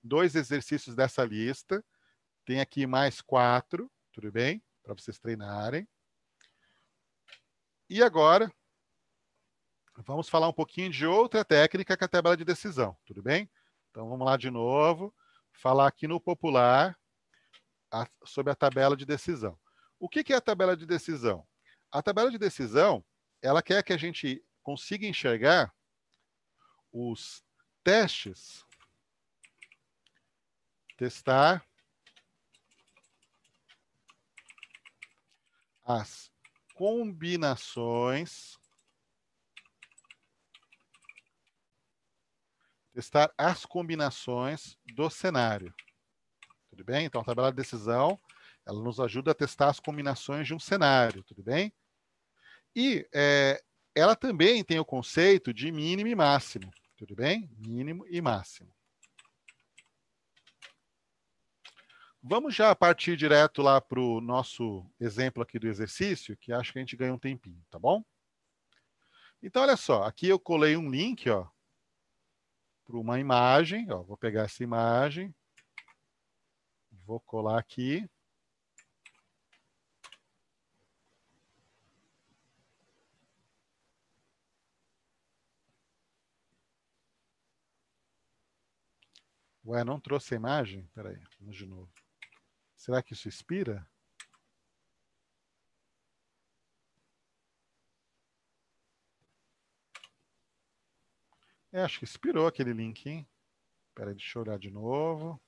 dois exercícios dessa lista. Tem aqui mais quatro, tudo bem? Para vocês treinarem. E agora, vamos falar um pouquinho de outra técnica que é a tabela de decisão, tudo bem? Então, vamos lá de novo. Falar aqui no popular a, sobre a tabela de decisão. O que, que é a tabela de decisão? A tabela de decisão, ela quer que a gente consiga enxergar os testes, testar as combinações, testar as combinações do cenário. Tudo bem? Então, a tabela de decisão, ela nos ajuda a testar as combinações de um cenário, tudo bem? E é, ela também tem o conceito de mínimo e máximo, tudo bem? Mínimo e máximo. Vamos já partir direto lá para o nosso exemplo aqui do exercício, que acho que a gente ganha um tempinho, tá bom? Então, olha só, aqui eu colei um link, ó, para uma imagem, ó, vou pegar essa imagem, Vou colar aqui. Ué, não trouxe a imagem? Peraí, vamos de novo. Será que isso expira? É, acho que expirou aquele link, hein? Peraí, deixa eu olhar de novo.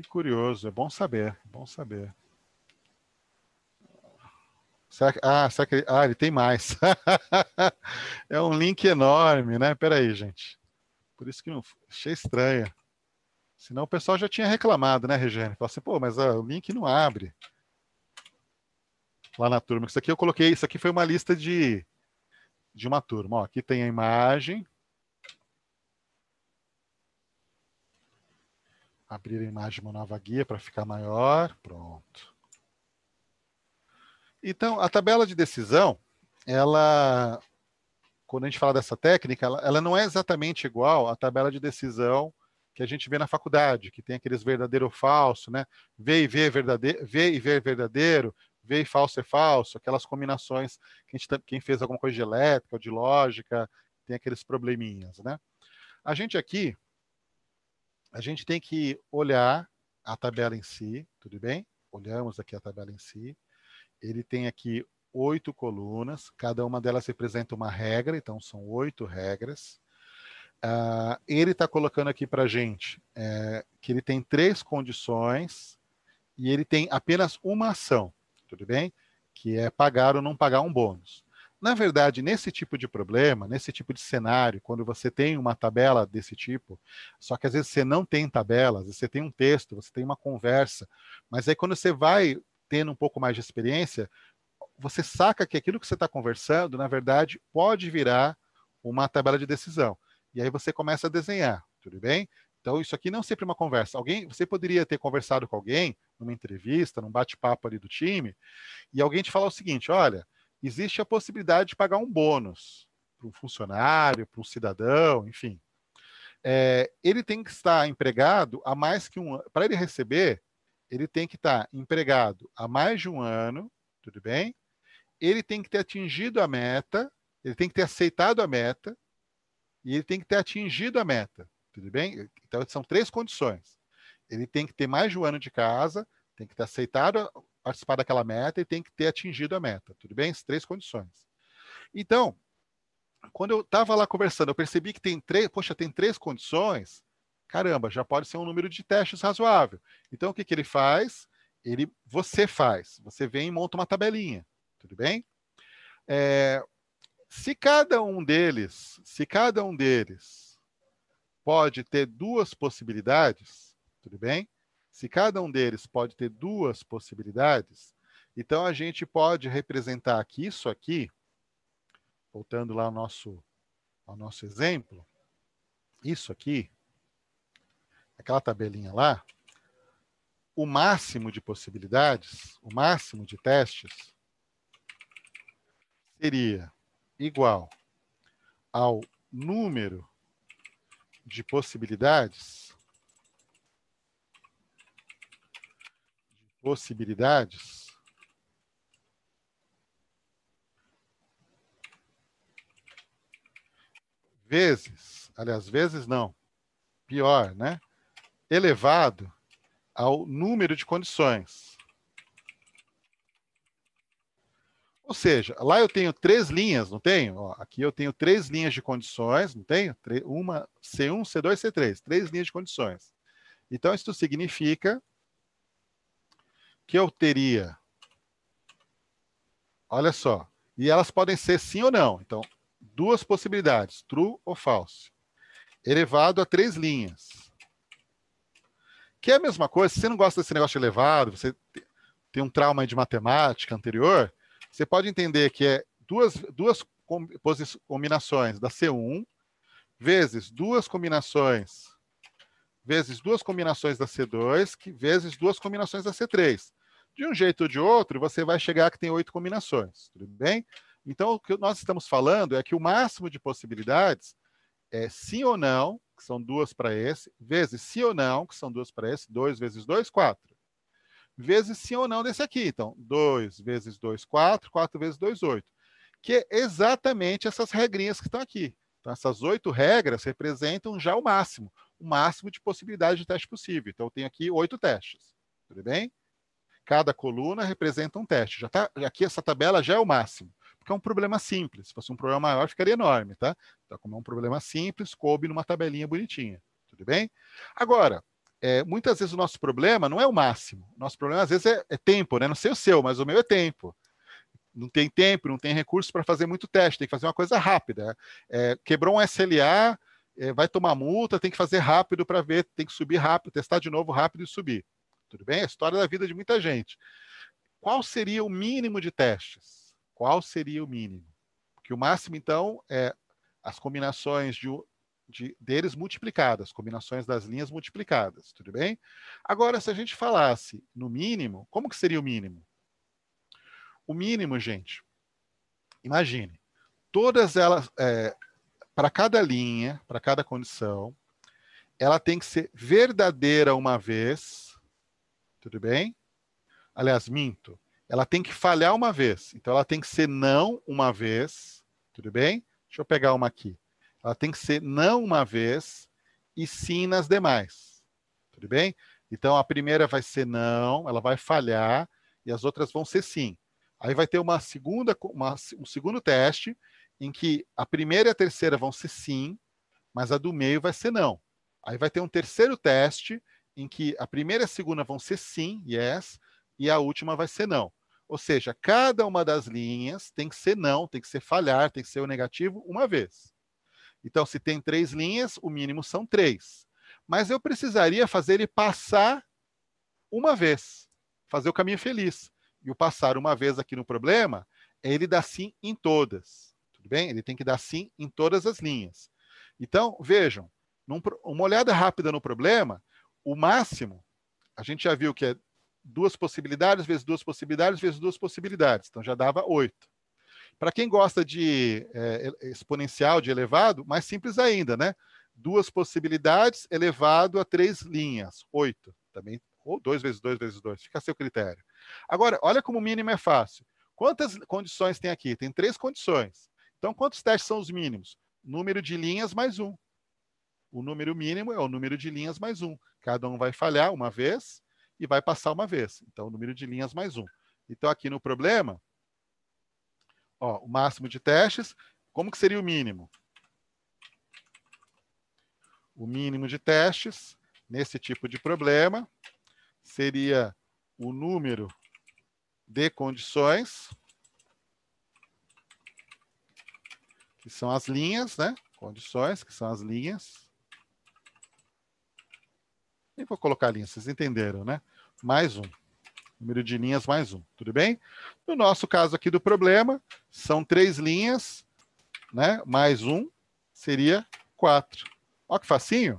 Que curioso, é bom saber, é bom saber. Será que, ah, será que ah, ele tem mais? (laughs) é um link enorme, né? Peraí, gente. Por isso que não achei estranha. Senão o pessoal já tinha reclamado, né, Regiane? Falou assim, pô, mas ah, o link não abre. Lá na turma. Isso aqui eu coloquei, isso aqui foi uma lista de, de uma turma. Ó, aqui tem a imagem. Abrir a imagem de uma nova guia para ficar maior. Pronto. Então, a tabela de decisão, ela quando a gente fala dessa técnica, ela, ela não é exatamente igual à tabela de decisão que a gente vê na faculdade, que tem aqueles verdadeiro ou falso, né? V e V é verdadeiro, V e V é verdadeiro, V e falso é falso, aquelas combinações que a gente, quem fez alguma coisa de elétrica ou de lógica, tem aqueles probleminhas, né? A gente aqui, a gente tem que olhar a tabela em si, tudo bem? Olhamos aqui a tabela em si. Ele tem aqui oito colunas, cada uma delas representa uma regra, então são oito regras. Uh, ele está colocando aqui para a gente é, que ele tem três condições e ele tem apenas uma ação, tudo bem? Que é pagar ou não pagar um bônus. Na verdade, nesse tipo de problema, nesse tipo de cenário, quando você tem uma tabela desse tipo, só que às vezes você não tem tabelas, você tem um texto, você tem uma conversa, mas aí quando você vai tendo um pouco mais de experiência, você saca que aquilo que você está conversando, na verdade, pode virar uma tabela de decisão. E aí você começa a desenhar, tudo bem? Então, isso aqui não é sempre uma conversa. Alguém, você poderia ter conversado com alguém numa entrevista, num bate-papo ali do time, e alguém te falar o seguinte: olha, existe a possibilidade de pagar um bônus para um funcionário, para um cidadão, enfim. É, ele tem que estar empregado há mais que um ano. Para ele receber, ele tem que estar empregado há mais de um ano, tudo bem? ele tem que ter atingido a meta, ele tem que ter aceitado a meta e ele tem que ter atingido a meta. Tudo bem? Então, são três condições. Ele tem que ter mais de um ano de casa, tem que ter aceitado participar daquela meta e tem que ter atingido a meta. Tudo bem? As três condições. Então, quando eu estava lá conversando, eu percebi que tem três, poxa, tem três condições. Caramba, já pode ser um número de testes razoável. Então, o que, que ele faz? Ele, você faz. Você vem e monta uma tabelinha. Tudo bem? É, se cada um deles, se cada um deles pode ter duas possibilidades, tudo bem? Se cada um deles pode ter duas possibilidades, então a gente pode representar aqui isso aqui, voltando lá ao nosso, ao nosso exemplo, isso aqui, aquela tabelinha lá, o máximo de possibilidades, o máximo de testes, seria igual ao número de possibilidades possibilidades vezes, aliás, vezes não, pior, né? Elevado ao número de condições. Ou seja, lá eu tenho três linhas, não tenho? Ó, aqui eu tenho três linhas de condições, não tenho? Uma C1, C2, C3, três linhas de condições. Então, isso significa que eu teria, olha só, e elas podem ser sim ou não. Então, duas possibilidades, true ou false, elevado a três linhas. Que é a mesma coisa, se você não gosta desse negócio de elevado, você tem um trauma de matemática anterior, você pode entender que é duas, duas combinações da C1 vezes duas combinações vezes duas combinações da C2 que vezes duas combinações da C3. De um jeito ou de outro, você vai chegar que tem oito combinações, tudo bem? Então, o que nós estamos falando é que o máximo de possibilidades é sim ou não, que são duas para esse, vezes sim ou não, que são duas para esse, dois vezes dois, quatro vezes sim ou não desse aqui. Então, 2 vezes 2, 4, 4 vezes 2, 8. Que é exatamente essas regrinhas que estão aqui. Então, essas oito regras representam já o máximo, o máximo de possibilidade de teste possível. Então, eu tenho aqui oito testes. Tudo bem? Cada coluna representa um teste. Já tá, aqui essa tabela já é o máximo, porque é um problema simples. Se fosse um problema maior, ficaria enorme, tá? Então, como é um problema simples, coube numa tabelinha bonitinha. Tudo bem? Agora, é, muitas vezes o nosso problema não é o máximo. Nosso problema, às vezes, é, é, tempo, né? Não sei o seu, mas o meu é tempo. Não tem tempo, não tem recursos para fazer muito teste, tem que fazer uma coisa rápida. É, quebrou um SLA, é, vai tomar multa, tem que fazer rápido para ver, tem que subir rápido, testar de novo rápido e subir. Tudo bem? É a história da vida de muita gente. Qual seria o mínimo de testes? Qual seria o mínimo? Porque o máximo, então, é as combinações de de, deles multiplicadas, combinações das linhas multiplicadas, tudo bem? Agora, se a gente falasse no mínimo, como que seria o mínimo? O mínimo, gente, imagine, todas elas, é, para cada linha, para cada condição, ela tem que ser verdadeira uma vez, tudo bem? Aliás, minto. Ela tem que falhar uma vez. Então, ela tem que ser não uma vez, tudo bem? Deixa eu pegar uma aqui. Ela tem que ser não uma vez e sim nas demais. Tudo bem? Então, a primeira vai ser não, ela vai falhar, e as outras vão ser sim. Aí vai ter uma segunda, uma, um segundo teste, em que a primeira e a terceira vão ser sim, mas a do meio vai ser não. Aí vai ter um terceiro teste, em que a primeira e a segunda vão ser sim, yes, e a última vai ser não. Ou seja, cada uma das linhas tem que ser não, tem que ser falhar, tem que ser o negativo uma vez. Então, se tem três linhas, o mínimo são três. Mas eu precisaria fazer ele passar uma vez, fazer o caminho feliz. E o passar uma vez aqui no problema é ele dar sim em todas. Tudo bem? Ele tem que dar sim em todas as linhas. Então, vejam, num, uma olhada rápida no problema, o máximo, a gente já viu que é duas possibilidades vezes duas possibilidades vezes duas possibilidades. Então já dava oito. Para quem gosta de é, exponencial, de elevado, mais simples ainda, né? Duas possibilidades elevado a três linhas, oito. Também, ou dois vezes dois vezes dois, fica a seu critério. Agora, olha como o mínimo é fácil. Quantas condições tem aqui? Tem três condições. Então, quantos testes são os mínimos? Número de linhas mais um. O número mínimo é o número de linhas mais um. Cada um vai falhar uma vez e vai passar uma vez. Então, o número de linhas mais um. Então, aqui no problema, ó, o máximo de testes, como que seria o mínimo? O mínimo de testes, nesse tipo de problema, seria o número de condições, que são as linhas, né? Condições, que são as linhas. Nem vou colocar linhas, vocês entenderam, né? Mais um número de linhas mais um, tudo bem? No nosso caso aqui do problema, são três linhas, né? Mais um seria quatro. Olha que facinho.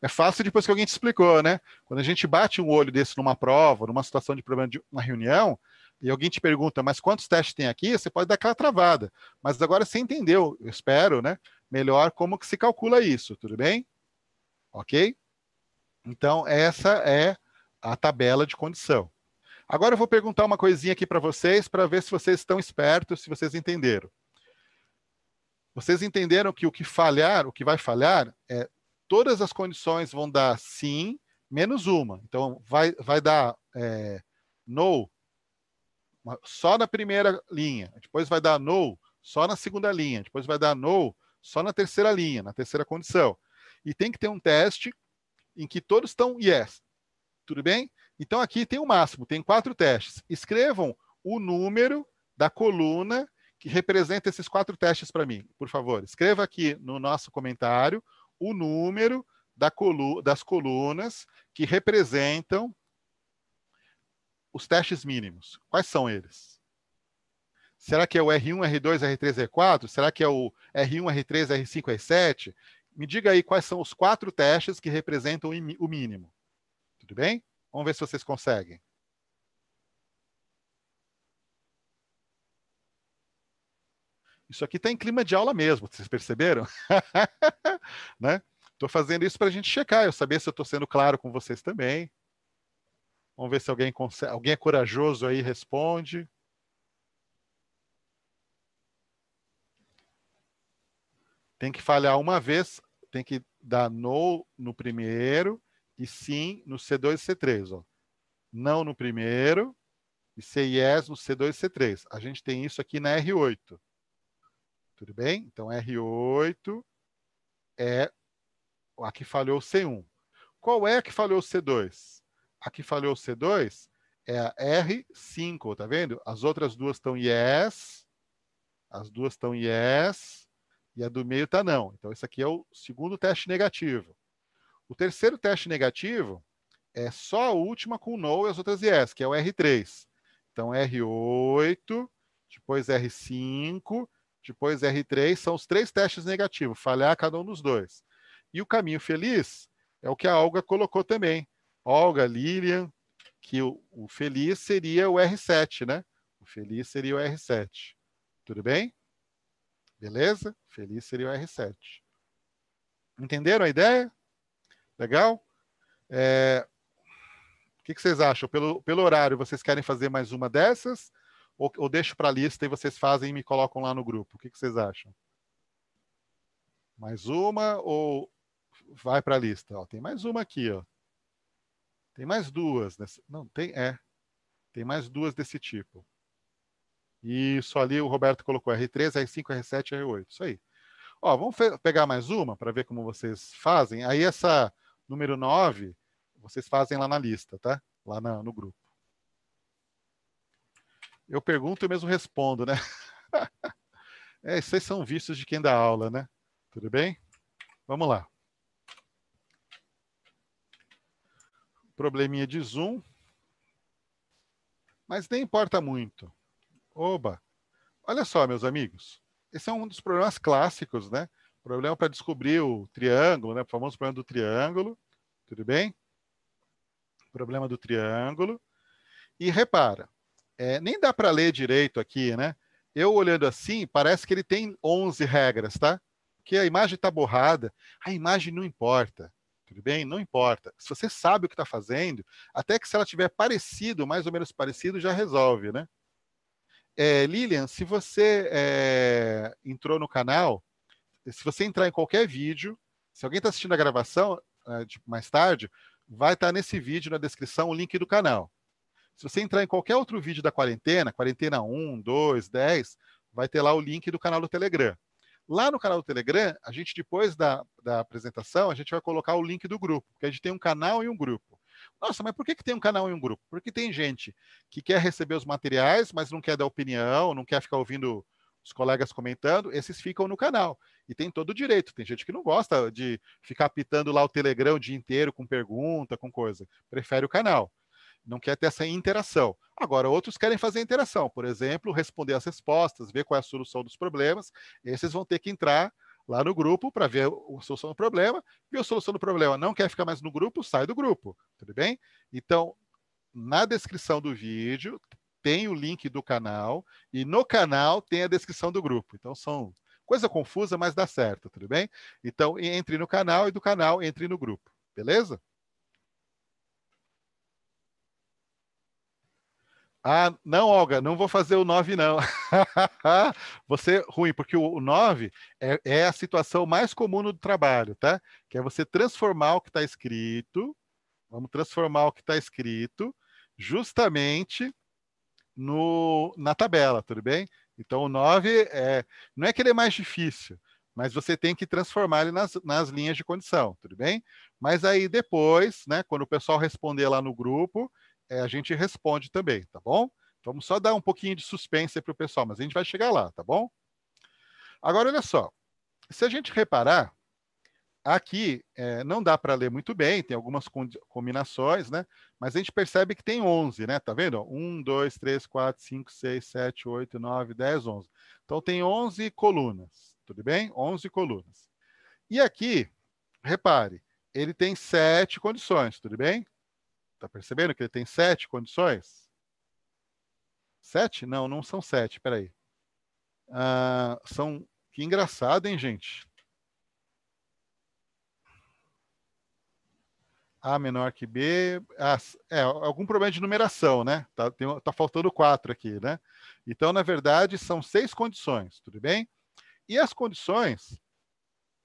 É fácil depois que alguém te explicou, né? Quando a gente bate um olho desse numa prova, numa situação de problema de uma reunião, e alguém te pergunta, mas quantos testes tem aqui? Você pode dar aquela travada. Mas agora você entendeu, eu espero, né? Melhor como que se calcula isso, tudo bem? Ok? Então, essa é a tabela de condição. Agora eu vou perguntar uma coisinha aqui para vocês, para ver se vocês estão espertos, se vocês entenderam. Vocês entenderam que o que falhar, o que vai falhar, é todas as condições vão dar sim, menos uma. Então, vai, vai dar é, no só na primeira linha, depois vai dar no só na segunda linha, depois vai dar no só na terceira linha, na terceira condição. E tem que ter um teste em que todos estão yes. Tudo bem? Então aqui tem o máximo, tem quatro testes. Escrevam o número da coluna que representa esses quatro testes para mim, por favor. Escreva aqui no nosso comentário o número da colu das colunas que representam os testes mínimos. Quais são eles? Será que é o R1, R2, R3, R4? Será que é o R1, R3, R5, R7? Me diga aí quais são os quatro testes que representam o mínimo. Tudo bem? Vamos ver se vocês conseguem. Isso aqui está em clima de aula mesmo, vocês perceberam? (laughs) né? Estou fazendo isso para a gente checar, eu saber se eu estou sendo claro com vocês também. Vamos ver se alguém consegue, alguém é corajoso aí responde. Tem que falhar uma vez, tem que dar no no primeiro e sim no C2 e C3. Ó. Não no primeiro e say yes no C2 e C3. A gente tem isso aqui na R8. Tudo bem? Então, R8 é a que falhou o C1. Qual é a que falhou o C2? A que falhou o C2 é a R5, tá vendo? As outras duas estão yes, as duas estão yes, e a do meio está não. Então, esse aqui é o segundo teste negativo. O terceiro teste negativo é só a última com no e as outras yes, que é o R3. Então, R8, depois R5, depois R3, são os três testes negativos, falhar cada um dos dois. E o caminho feliz é o que a Olga colocou também. Olga, Lilian, que o, o feliz seria o R7, né? O feliz seria o R7. Tudo bem? Beleza? Feliz seria o R7. Entenderam a ideia? Legal? É... O que, vocês acham? Pelo, pelo horário, vocês querem fazer mais uma dessas? Ou, ou deixo para a lista e vocês fazem e me colocam lá no grupo? O que, que vocês acham? Mais uma ou vai para a lista? Ó, tem mais uma aqui, ó. Tem mais duas. Nessa... Não, tem, é. Tem mais duas desse tipo. Isso ali o Roberto colocou R3, R5, R7, R8. Isso aí. Ó, vamos pegar mais uma para ver como vocês fazem. Aí essa número 9, vocês fazem lá na lista, tá? Lá na, no grupo. Eu pergunto e mesmo respondo, né? (laughs) é, esses são vistos de quem dá aula, né? Tudo bem? Vamos lá. Probleminha de zoom. Mas nem importa muito. Oba! Olha só, meus amigos. Esse é um dos problemas clássicos, né? Problema para descobrir o triângulo, né? O famoso problema do triângulo. Tudo bem? Problema do triângulo. E repara, é, nem dá para ler direito aqui, né? Eu olhando assim, parece que ele tem 11 regras, tá? Porque a imagem está borrada. A imagem não importa. Tudo bem? Não importa. Se você sabe o que está fazendo, até que se ela tiver parecido, mais ou menos parecido, já resolve, né? É, Lilian, se você é, entrou no canal, se você entrar em qualquer vídeo, se alguém está assistindo a gravação é, mais tarde, vai estar tá nesse vídeo na descrição o link do canal. Se você entrar em qualquer outro vídeo da quarentena, quarentena 1, 2, 10, vai ter lá o link do canal do Telegram. Lá no canal do Telegram, a gente, depois da, da apresentação, a gente vai colocar o link do grupo, porque a gente tem um canal e um grupo. Nossa, mas por que, que tem um canal e um grupo? Porque tem gente que quer receber os materiais, mas não quer dar opinião, não quer ficar ouvindo os colegas comentando, esses ficam no canal. E tem todo o direito. Tem gente que não gosta de ficar pitando lá o Telegram o dia inteiro com pergunta, com coisa. Prefere o canal. Não quer ter essa interação. Agora, outros querem fazer interação. Por exemplo, responder as respostas, ver qual é a solução dos problemas. Esses vão ter que entrar lá no grupo para ver a solução do problema. Viu a solução do problema, não quer ficar mais no grupo, sai do grupo. Tudo bem? Então, na descrição do vídeo tem o link do canal e no canal tem a descrição do grupo. Então, são coisa confusa, mas dá certo, tudo bem? Então, entre no canal e do canal entre no grupo. Beleza? Ah, não, Olga, não vou fazer o 9, não. (laughs) você, ruim, porque o 9 é, é, a situação mais comum no trabalho, tá? Que é você transformar o que está escrito, vamos transformar o que está escrito justamente no, na tabela, tudo bem? Então, o 9 é, não é que ele é mais difícil, mas você tem que transformar ele nas, nas linhas de condição, tudo bem? Mas aí depois, né, quando o pessoal responder lá no grupo, é, a gente responde também, tá bom? Vamos só dar um pouquinho de suspense para o pessoal, mas a gente vai chegar lá, tá bom? Agora, olha só. Se a gente reparar, aqui é, não dá para ler muito bem, tem algumas combinações, né? Mas a gente percebe que tem 11, né? Tá vendo? 1, 2, 3, 4, 5, 6, 7, 8, 9, 10, 11. Então tem 11 colunas, tudo bem? 11 colunas. E aqui, repare, ele tem sete condições, tudo bem? Tá percebendo que ele tem sete condições? Sete? Não, não são sete, peraí. Ah, são. Que engraçado, hein, gente? A menor que B. Ah, é, algum problema de numeração, né? Tá, tem, tá faltando quatro aqui, né? Então, na verdade, são seis condições, tudo bem? E as condições,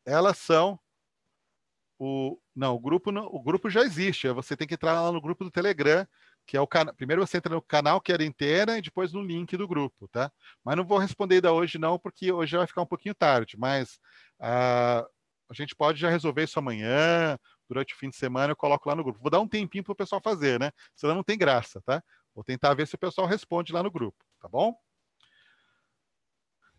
elas são o, não, o grupo não, o grupo já existe. Você tem que entrar lá no grupo do Telegram, que é o canal. Primeiro você entra no canal que era inteira e depois no link do grupo, tá? Mas não vou responder ainda hoje não, porque hoje vai ficar um pouquinho tarde. Mas uh, a gente pode já resolver isso amanhã, durante o fim de semana eu coloco lá no grupo. Vou dar um tempinho para o pessoal fazer, né? Senão não tem graça, tá? Vou tentar ver se o pessoal responde lá no grupo, tá bom?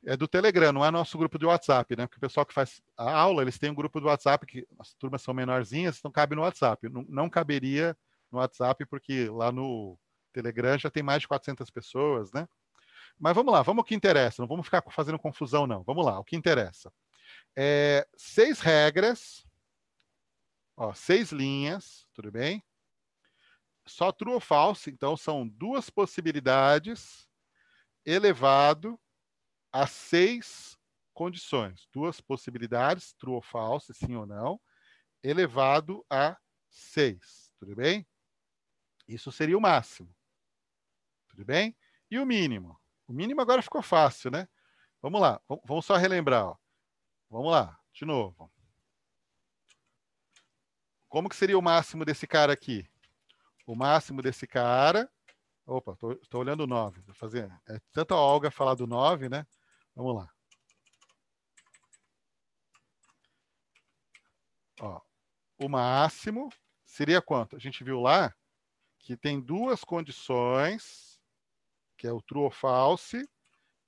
É do Telegram, não é nosso grupo de WhatsApp, né? Porque o pessoal que faz a aula, eles têm um grupo do WhatsApp, que as turmas são menorzinhas, então cabe no WhatsApp. Não, não caberia no WhatsApp, porque lá no Telegram já tem mais de 400 pessoas, né? Mas vamos lá, vamos ao que interessa, não vamos ficar fazendo confusão, não. Vamos lá, o que interessa. É, seis regras, ó, seis linhas, tudo bem? Só true ou false, então são duas possibilidades elevado a 6 condições, duas possibilidades, true ou false, sim ou não, elevado a 6. Tudo bem? Isso seria o máximo. Tudo bem? E o mínimo? O mínimo agora ficou fácil, né? Vamos lá, vamos só relembrar. Ó. Vamos lá, de novo. Como que seria o máximo desse cara aqui? O máximo desse cara. Opa, estou olhando o 9. Vou fazer. É tanta Olga falar do 9, né? Vamos lá. Ó, o máximo seria quanto? A gente viu lá que tem duas condições, que é o true ou false,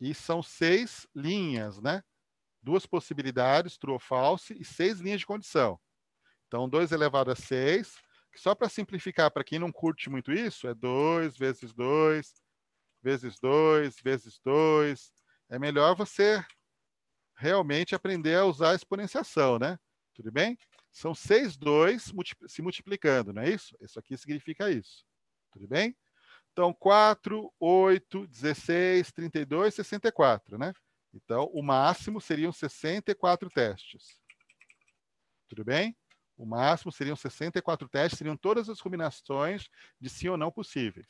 e são seis linhas, né? Duas possibilidades, true ou false, e seis linhas de condição. Então, 2 elevado a 6, só para simplificar, para quem não curte muito isso, é 2 vezes 2, vezes 2, vezes 2. É melhor você realmente aprender a usar a exponenciação, né? Tudo bem? São 6 2 se multiplicando, não é isso? Isso aqui significa isso. Tudo bem? Então, 4, 8, 16, 32, 64, né? Então, o máximo seriam 64 testes. Tudo bem? O máximo seriam 64 testes, seriam todas as combinações de sim ou não possíveis,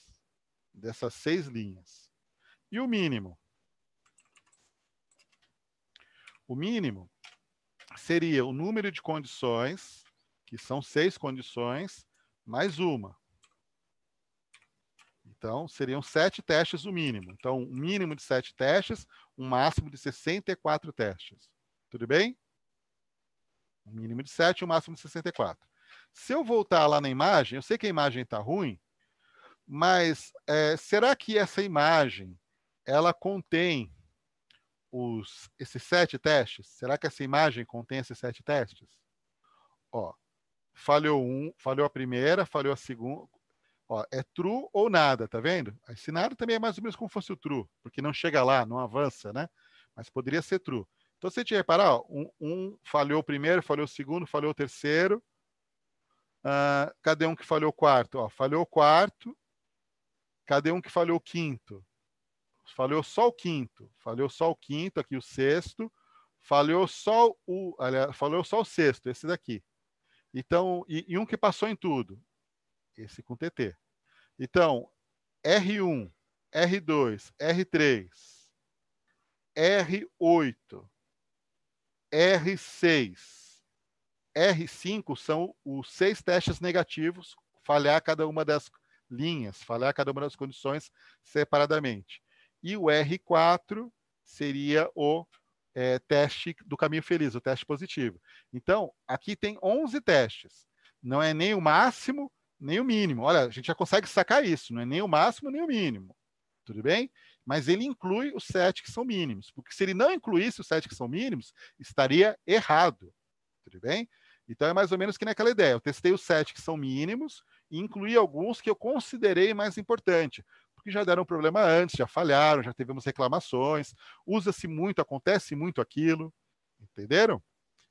dessas seis linhas. E o mínimo? O mínimo seria o número de condições, que são seis condições, mais uma. Então, seriam sete testes o mínimo. Então, um mínimo de sete testes, um máximo de 64 testes. Tudo bem? Um mínimo de sete, um máximo de 64. Se eu voltar lá na imagem, eu sei que a imagem está ruim, mas é, será que essa imagem ela contém os, esses sete testes? Será que essa imagem contém esses sete testes? Ó, falhou um, falhou a primeira, falhou a segunda. Ó, é true ou nada, tá vendo? Esse nada também é mais ou menos como fosse o true, porque não chega lá, não avança, né? Mas poderia ser true. Então, se a gente reparar, ó, um, um, falhou o primeiro, falhou o segundo, falhou o terceiro. Uh, cadê um que falhou o quarto? Ó, falhou o quarto. Cadê um que falhou o quinto? Falhou só o quinto, falhou só o quinto, aqui o sexto, falhou só o, aliás, falhou só o sexto, esse daqui. Então, e, e, um que passou em tudo, esse com TT. Então, R1, R2, R3, R8, R6, R5 são os seis testes negativos, falhar cada uma das linhas, falhar cada uma das condições separadamente. E o R4 seria o é, teste do caminho feliz, o teste positivo. Então, aqui tem 11 testes. Não é nem o máximo, nem o mínimo. Olha, a gente já consegue sacar isso. Não é nem o máximo, nem o mínimo. Tudo bem? Mas ele inclui os sete que são mínimos. Porque se ele não incluísse os sete que são mínimos, estaria errado. Tudo bem? Então é mais ou menos que naquela ideia. Eu testei os sete que são mínimos e incluí alguns que eu considerei mais importante que já deram problema antes, já falharam, já tivemos reclamações, usa-se muito, acontece muito aquilo, entenderam?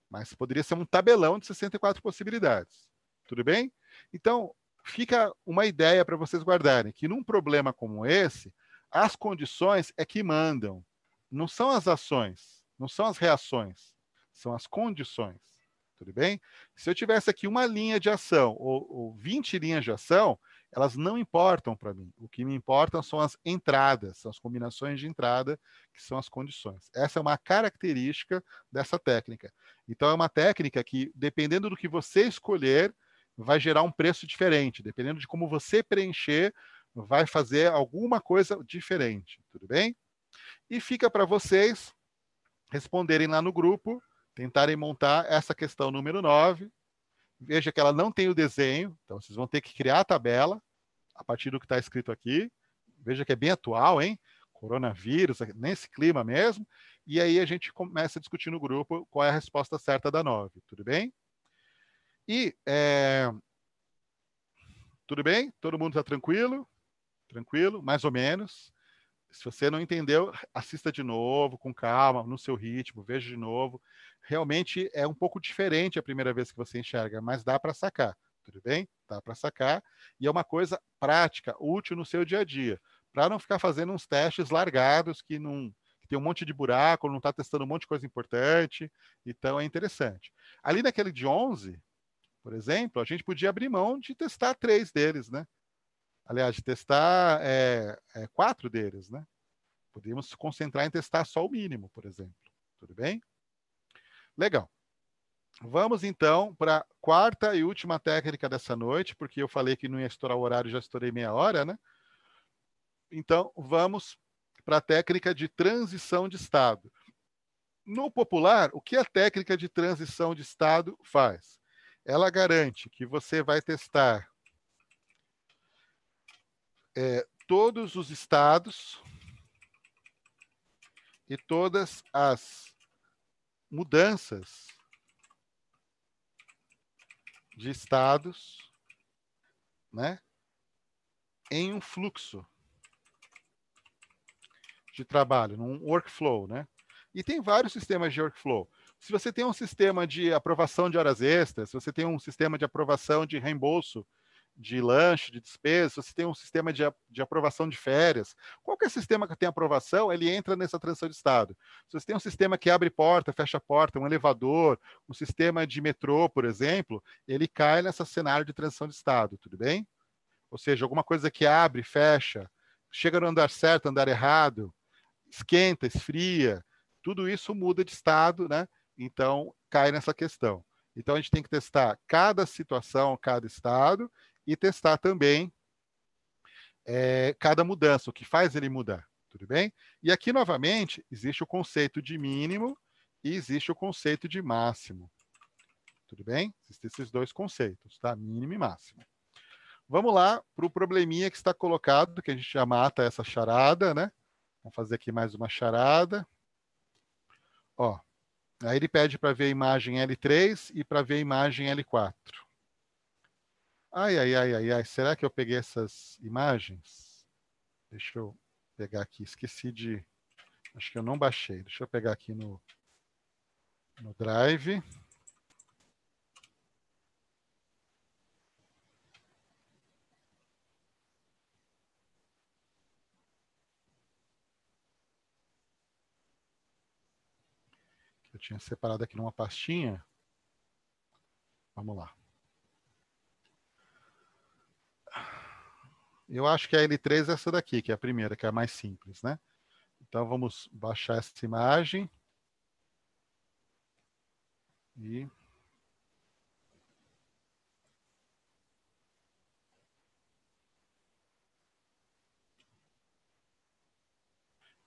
Mas poderia ser um tabelão de 64 possibilidades. Tudo bem? Então, fica uma ideia para vocês guardarem, que num problema como esse, as condições é que mandam. Não são as ações, não são as reações, são as condições. Tudo bem? Se eu tivesse aqui uma linha de ação ou, ou 20 linhas de ação, elas não importam para mim. O que me importam são as entradas, são as combinações de entrada, que são as condições. Essa é uma característica dessa técnica. Então, é uma técnica que, dependendo do que você escolher, vai gerar um preço diferente. Dependendo de como você preencher, vai fazer alguma coisa diferente. Tudo bem? E fica para vocês responderem lá no grupo, tentarem montar essa questão número 9, Veja que ela não tem o desenho, então vocês vão ter que criar a tabela a partir do que está escrito aqui. Veja que é bem atual, hein? Coronavírus, nesse clima mesmo. E aí a gente começa a discutir no grupo qual é a resposta certa da 9, tudo bem? E é... tudo bem? Todo mundo está tranquilo? Tranquilo, mais ou menos. Se você não entendeu, assista de novo, com calma, no seu ritmo, veja de novo. Realmente é um pouco diferente a primeira vez que você enxerga, mas dá para sacar, tudo bem? Dá para sacar. E é uma coisa prática, útil no seu dia a dia, para não ficar fazendo uns testes largados que não que tem um monte de buraco, não está testando um monte de coisa importante, então é interessante. Ali naquele de 11, por exemplo, a gente podia abrir mão de testar três deles, né? Aliás, de testar é, é, quatro deles, né? Podíamos se concentrar em testar só o mínimo, por exemplo. Tudo bem? Legal. Vamos então para a quarta e última técnica dessa noite, porque eu falei que não ia estourar o horário, já estourei meia hora, né? Então, vamos para a técnica de transição de estado. No popular, o que a técnica de transição de estado faz? Ela garante que você vai testar é, todos os estados e todas as mudanças de estados, né, em um fluxo de trabalho, num workflow, né? E tem vários sistemas de workflow. Se você tem um sistema de aprovação de horas extras, se você tem um sistema de aprovação de reembolso de lanche, de despesa, se você tem um sistema de, de aprovação de férias, qualquer sistema que tem aprovação, ele entra nessa transição de estado. Se você tem um sistema que abre porta, fecha porta, um elevador, um sistema de metrô, por exemplo, ele cai nessa cenário de transição de estado, tudo bem? Ou seja, alguma coisa que abre, fecha, chega no andar certo, andar errado, esquenta, esfria, tudo isso muda de estado, né? Então, cai nessa questão. Então, a gente tem que testar cada situação, cada estado, e testar também é, cada mudança, o que faz ele mudar. Tudo bem? E aqui, novamente, existe o conceito de mínimo e existe o conceito de máximo. Tudo bem? Existem esses dois conceitos, tá? Mínimo e máximo. Vamos lá para o probleminha que está colocado, que a gente já mata essa charada, né? Vamos fazer aqui mais uma charada. Ó, aí ele pede para ver a imagem L3 e para ver a imagem L4. Ai, ai, ai, ai, ai. Será que eu peguei essas imagens? Deixa eu pegar aqui. Esqueci de. Acho que eu não baixei. Deixa eu pegar aqui no, no Drive. Eu tinha separado aqui numa pastinha. Vamos lá. Eu acho que a L3 é essa daqui, que é a primeira, que é a mais simples, né? Então vamos baixar essa imagem. E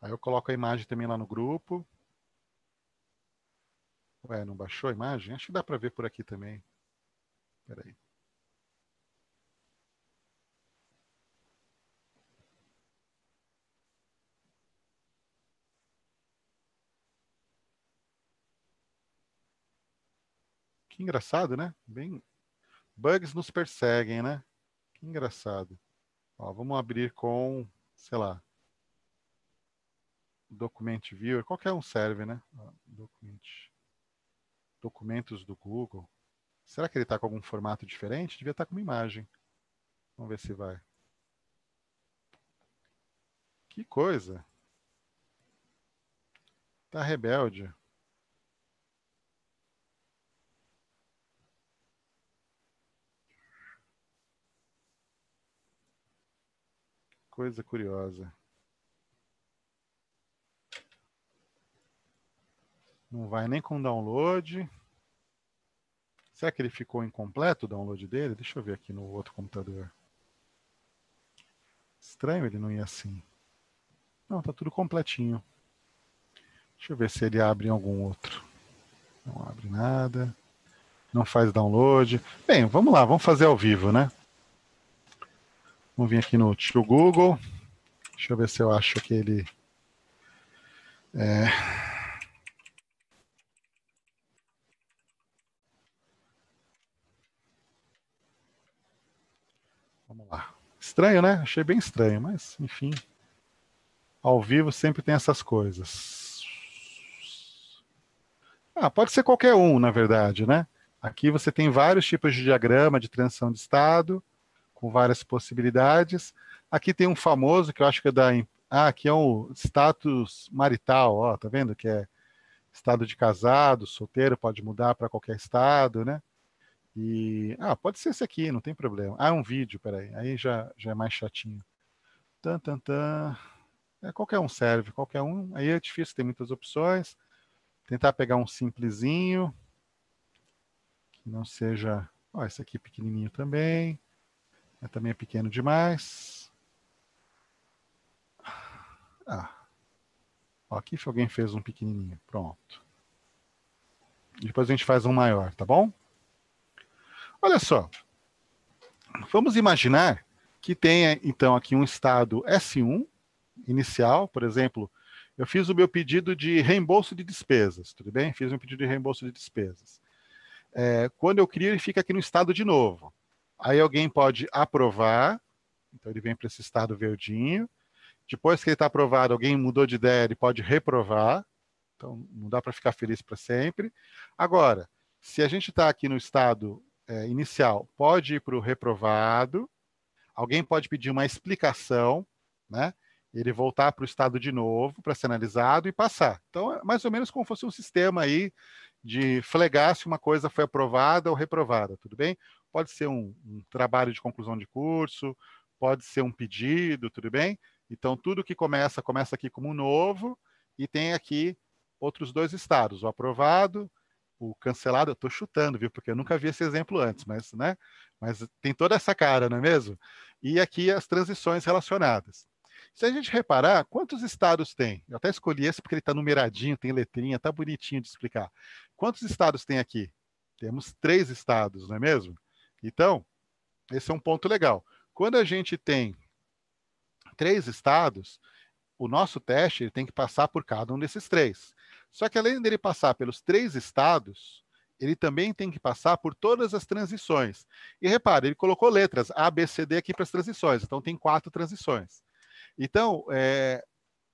Aí eu coloco a imagem também lá no grupo. Ué, não baixou a imagem? Acho que dá para ver por aqui também. Espera aí. Que engraçado, né? Bem. Bugs nos perseguem, né? Que engraçado. Ó, vamos abrir com, sei lá, Document Viewer. Qualquer um serve, né? Document. Documentos do Google. Será que ele está com algum formato diferente? Devia estar tá com uma imagem. Vamos ver se vai. Que coisa. Tá rebelde. Coisa curiosa. Não vai nem com download. Será que ele ficou incompleto o download dele? Deixa eu ver aqui no outro computador. Estranho ele não ir assim. Não, tá tudo completinho. Deixa eu ver se ele abre em algum outro. Não abre nada. Não faz download. Bem, vamos lá, vamos fazer ao vivo, né? Vamos vir aqui no tio Google. Deixa eu ver se eu acho aquele. É... Vamos lá. Estranho, né? Achei bem estranho, mas enfim. Ao vivo sempre tem essas coisas. Ah, pode ser qualquer um, na verdade, né? Aqui você tem vários tipos de diagrama de transição de estado com várias possibilidades. Aqui tem um famoso, que eu acho que é da Ah, aqui é o status marital, ó, tá vendo que é estado de casado, solteiro, pode mudar para qualquer estado, né? E ah, pode ser esse aqui, não tem problema. Ah, é um vídeo, peraí, aí já já é mais chatinho. Tan tan tan. É, qualquer um serve, qualquer um. Aí é difícil, tem muitas opções. Tentar pegar um simplesinho que não seja, ó, esse aqui pequenininho também. Também é pequeno demais. Ah. Ó, aqui alguém fez um pequenininho. Pronto. Depois a gente faz um maior, tá bom? Olha só. Vamos imaginar que tenha, então, aqui um estado S1 inicial, por exemplo, eu fiz o meu pedido de reembolso de despesas, tudo bem? Fiz um pedido de reembolso de despesas. É, quando eu crio, ele fica aqui no estado de novo. Aí alguém pode aprovar, então ele vem para esse estado verdinho. Depois que ele está aprovado, alguém mudou de ideia, ele pode reprovar. Então não dá para ficar feliz para sempre. Agora, se a gente está aqui no estado é, inicial, pode ir para o reprovado. Alguém pode pedir uma explicação, né? Ele voltar para o estado de novo para ser analisado e passar. Então, é mais ou menos como fosse um sistema aí de flegar se uma coisa foi aprovada ou reprovada, tudo bem? Pode ser um, um trabalho de conclusão de curso, pode ser um pedido, tudo bem? Então, tudo que começa, começa aqui como novo e tem aqui outros dois estados, o aprovado, o cancelado. Eu estou chutando, viu? Porque eu nunca vi esse exemplo antes, mas, né? Mas tem toda essa cara, não é mesmo? E aqui as transições relacionadas. Se a gente reparar, quantos estados tem? Eu até escolhi esse porque ele está numeradinho, tem letrinha, está bonitinho de explicar. Quantos estados tem aqui? Temos três estados, não é mesmo? Então, esse é um ponto legal. Quando a gente tem três estados, o nosso teste ele tem que passar por cada um desses três. Só que além dele passar pelos três estados, ele também tem que passar por todas as transições. E repare, ele colocou letras A, B, C, D aqui para as transições, então tem quatro transições. Então, é,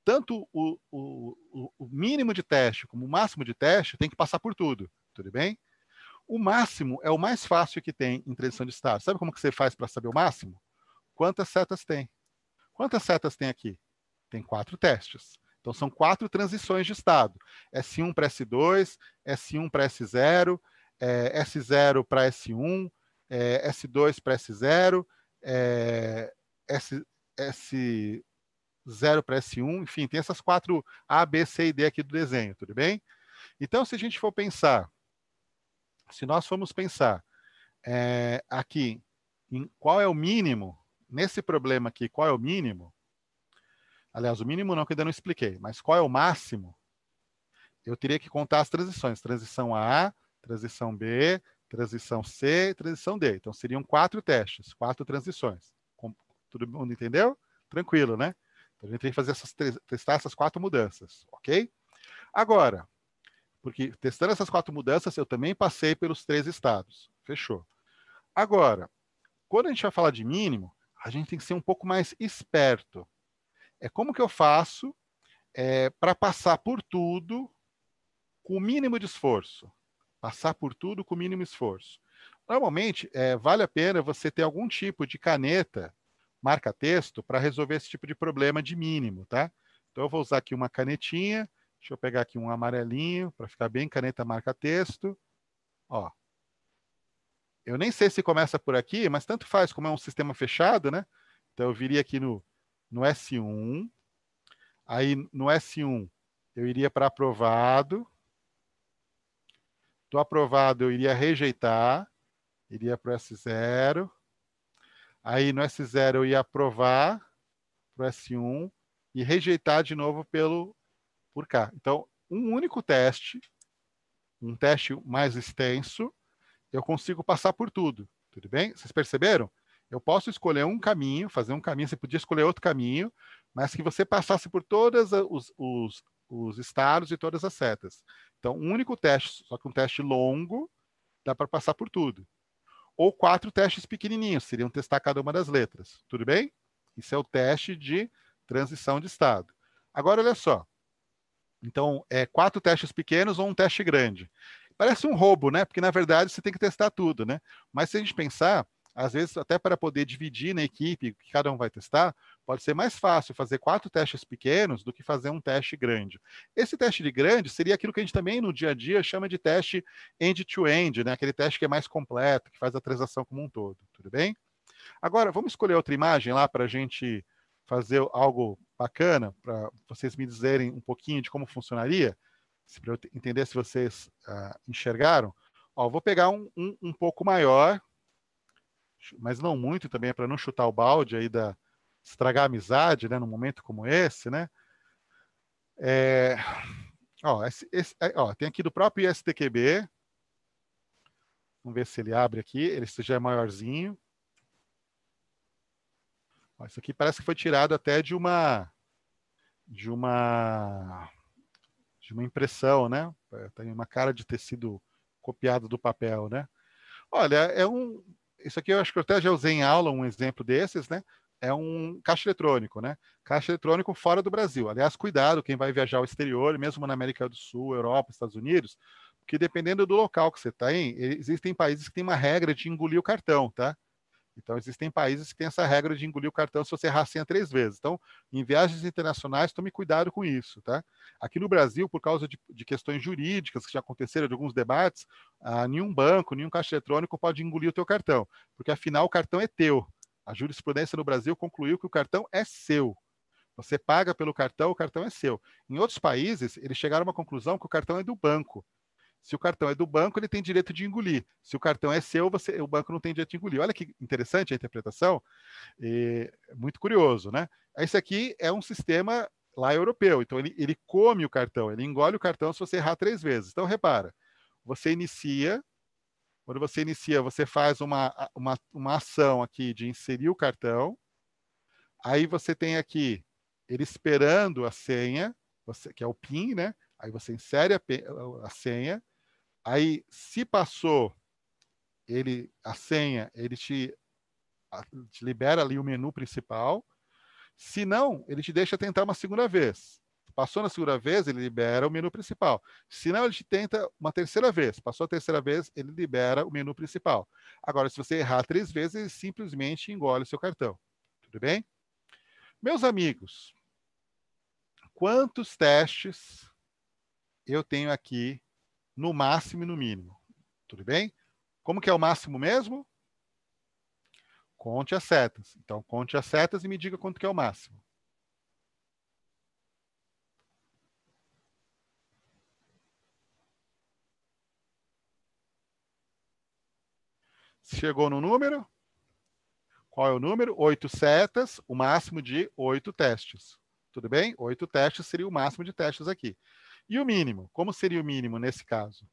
tanto o, o, o, mínimo de teste como o máximo de teste tem que passar por tudo, tudo bem? O máximo é o mais fácil que tem em transição de estado. Sabe como que você faz para saber o máximo? Quantas setas tem? Quantas setas tem aqui? Tem quatro testes. Então, são quatro transições de estado. S1 para S2, S1 para S0, é, S0 para S1, é, S2 para S0, é, S, S0 para S1, enfim, tem essas quatro A, B, C e D aqui do desenho, tudo bem? Então, se a gente for pensar, se nós formos pensar é, aqui em qual é o mínimo nesse problema aqui, qual é o mínimo? Aliás, o mínimo não, que ainda não expliquei, mas qual é o máximo? Eu teria que contar as transições. Transição A, transição B, transição C, transição D. Então, seriam quatro testes, quatro transições. Todo mundo entendeu? Tranquilo, né? Então, a gente tem que fazer essas, testar essas quatro mudanças, ok? Agora, porque testando essas quatro mudanças, eu também passei pelos três estados. Fechou. Agora, quando a gente vai falar de mínimo, a gente tem que ser um pouco mais esperto. É como que eu faço é, para passar por tudo com o mínimo de esforço? Passar por tudo com o mínimo esforço. Normalmente, é, vale a pena você ter algum tipo de caneta marca-texto para resolver esse tipo de problema de mínimo, tá? Então, eu vou usar aqui uma canetinha. Deixa eu pegar aqui um amarelinho para ficar bem caneta marca-texto. Ó, eu nem sei se começa por aqui, mas tanto faz, como é um sistema fechado, né? Então eu viria aqui no, no S1. Aí no S1 eu iria para aprovado. Do aprovado eu iria rejeitar, iria para o S0. Aí no S0 eu ia aprovar para o S1 e rejeitar de novo pelo por cá. Então, um único teste, um teste mais extenso, eu consigo passar por tudo. Tudo bem? Vocês perceberam? Eu posso escolher um caminho, fazer um caminho, você podia escolher outro caminho, mas que você passasse por todos os, os, os estados e todas as setas. Então, um único teste, só que um teste longo, dá para passar por tudo. Ou quatro testes pequenininhos, seriam testar cada uma das letras. Tudo bem? Isso é o teste de transição de estado. Agora, olha só. Então, é quatro testes pequenos ou um teste grande. Parece um roubo, né? Porque na verdade você tem que testar tudo, né? Mas se a gente pensar, às vezes até para poder dividir na equipe que cada um vai testar, pode ser mais fácil fazer quatro testes pequenos do que fazer um teste grande. Esse teste de grande seria aquilo que a gente também no dia a dia chama de teste end-to-end, -end, né? aquele teste que é mais completo, que faz a transação como um todo, tudo bem? Agora, vamos escolher outra imagem lá para a gente fazer algo bacana, para vocês me dizerem um pouquinho de como funcionaria, para eu entender se vocês uh, enxergaram. Ó, vou pegar um, um, um pouco maior, mas não muito também, para não chutar o balde aí da estragar a amizade, né, num momento como esse, né? É, ó, esse, esse, é, ó, tem aqui do próprio ISTQB. Vamos ver se ele abre aqui. Ele já é maiorzinho. Isso aqui parece que foi tirado até de uma de uma de uma impressão, né? Tem uma cara de ter sido copiado do papel, né? Olha, é um isso aqui eu acho que eu até já usei em aula um exemplo desses, né? É um caixa eletrônico, né? Caixa eletrônico fora do Brasil. Aliás, cuidado quem vai viajar ao exterior, mesmo na América do Sul, Europa, Estados Unidos, porque dependendo do local que você está em, existem países que têm uma regra de engolir o cartão, tá? Então, existem países que têm essa regra de engolir o cartão se você errar senha três vezes. Então, em viagens internacionais, tome cuidado com isso, tá? Aqui no Brasil, por causa de, de questões jurídicas que já aconteceram, de alguns debates, ah, nenhum banco, nenhum caixa eletrônico pode engolir o teu cartão, porque afinal o cartão é teu. A jurisprudência no Brasil concluiu que o cartão é seu. Você paga pelo cartão, o cartão é seu. Em outros países, eles chegaram a uma conclusão que o cartão é do banco. Se o cartão é do banco, ele tem direito de engolir. Se o cartão é seu, você, o banco não tem direito de engolir. Olha que interessante a interpretação. E, muito curioso, né? Esse aqui é um sistema lá europeu. Então, ele, ele come o cartão, ele engole o cartão se você errar três vezes. Então, repara, você inicia, quando você inicia, você faz uma, uma, uma ação aqui de inserir o cartão. Aí você tem aqui ele esperando a senha, você, que é o PIN, né? Aí você insere a, a senha. Aí, se passou ele a senha, ele te, te libera ali o menu principal. Se não, ele te deixa tentar uma segunda vez. Passou na segunda vez, ele libera o menu principal. Se não, ele te tenta uma terceira vez. Passou a terceira vez, ele libera o menu principal. Agora, se você errar três vezes, ele simplesmente engole o seu cartão. Tudo bem? Meus amigos, quantos testes eu tenho aqui no máximo e no mínimo. Tudo bem? Como que é o máximo mesmo? Conte as setas. Então, conte as setas e me diga quanto que é o máximo. Chegou no número? Qual é o número? Oito setas, o máximo de oito testes. Tudo bem? Oito testes seria o máximo de testes aqui. E o mínimo? Como seria o mínimo nesse caso?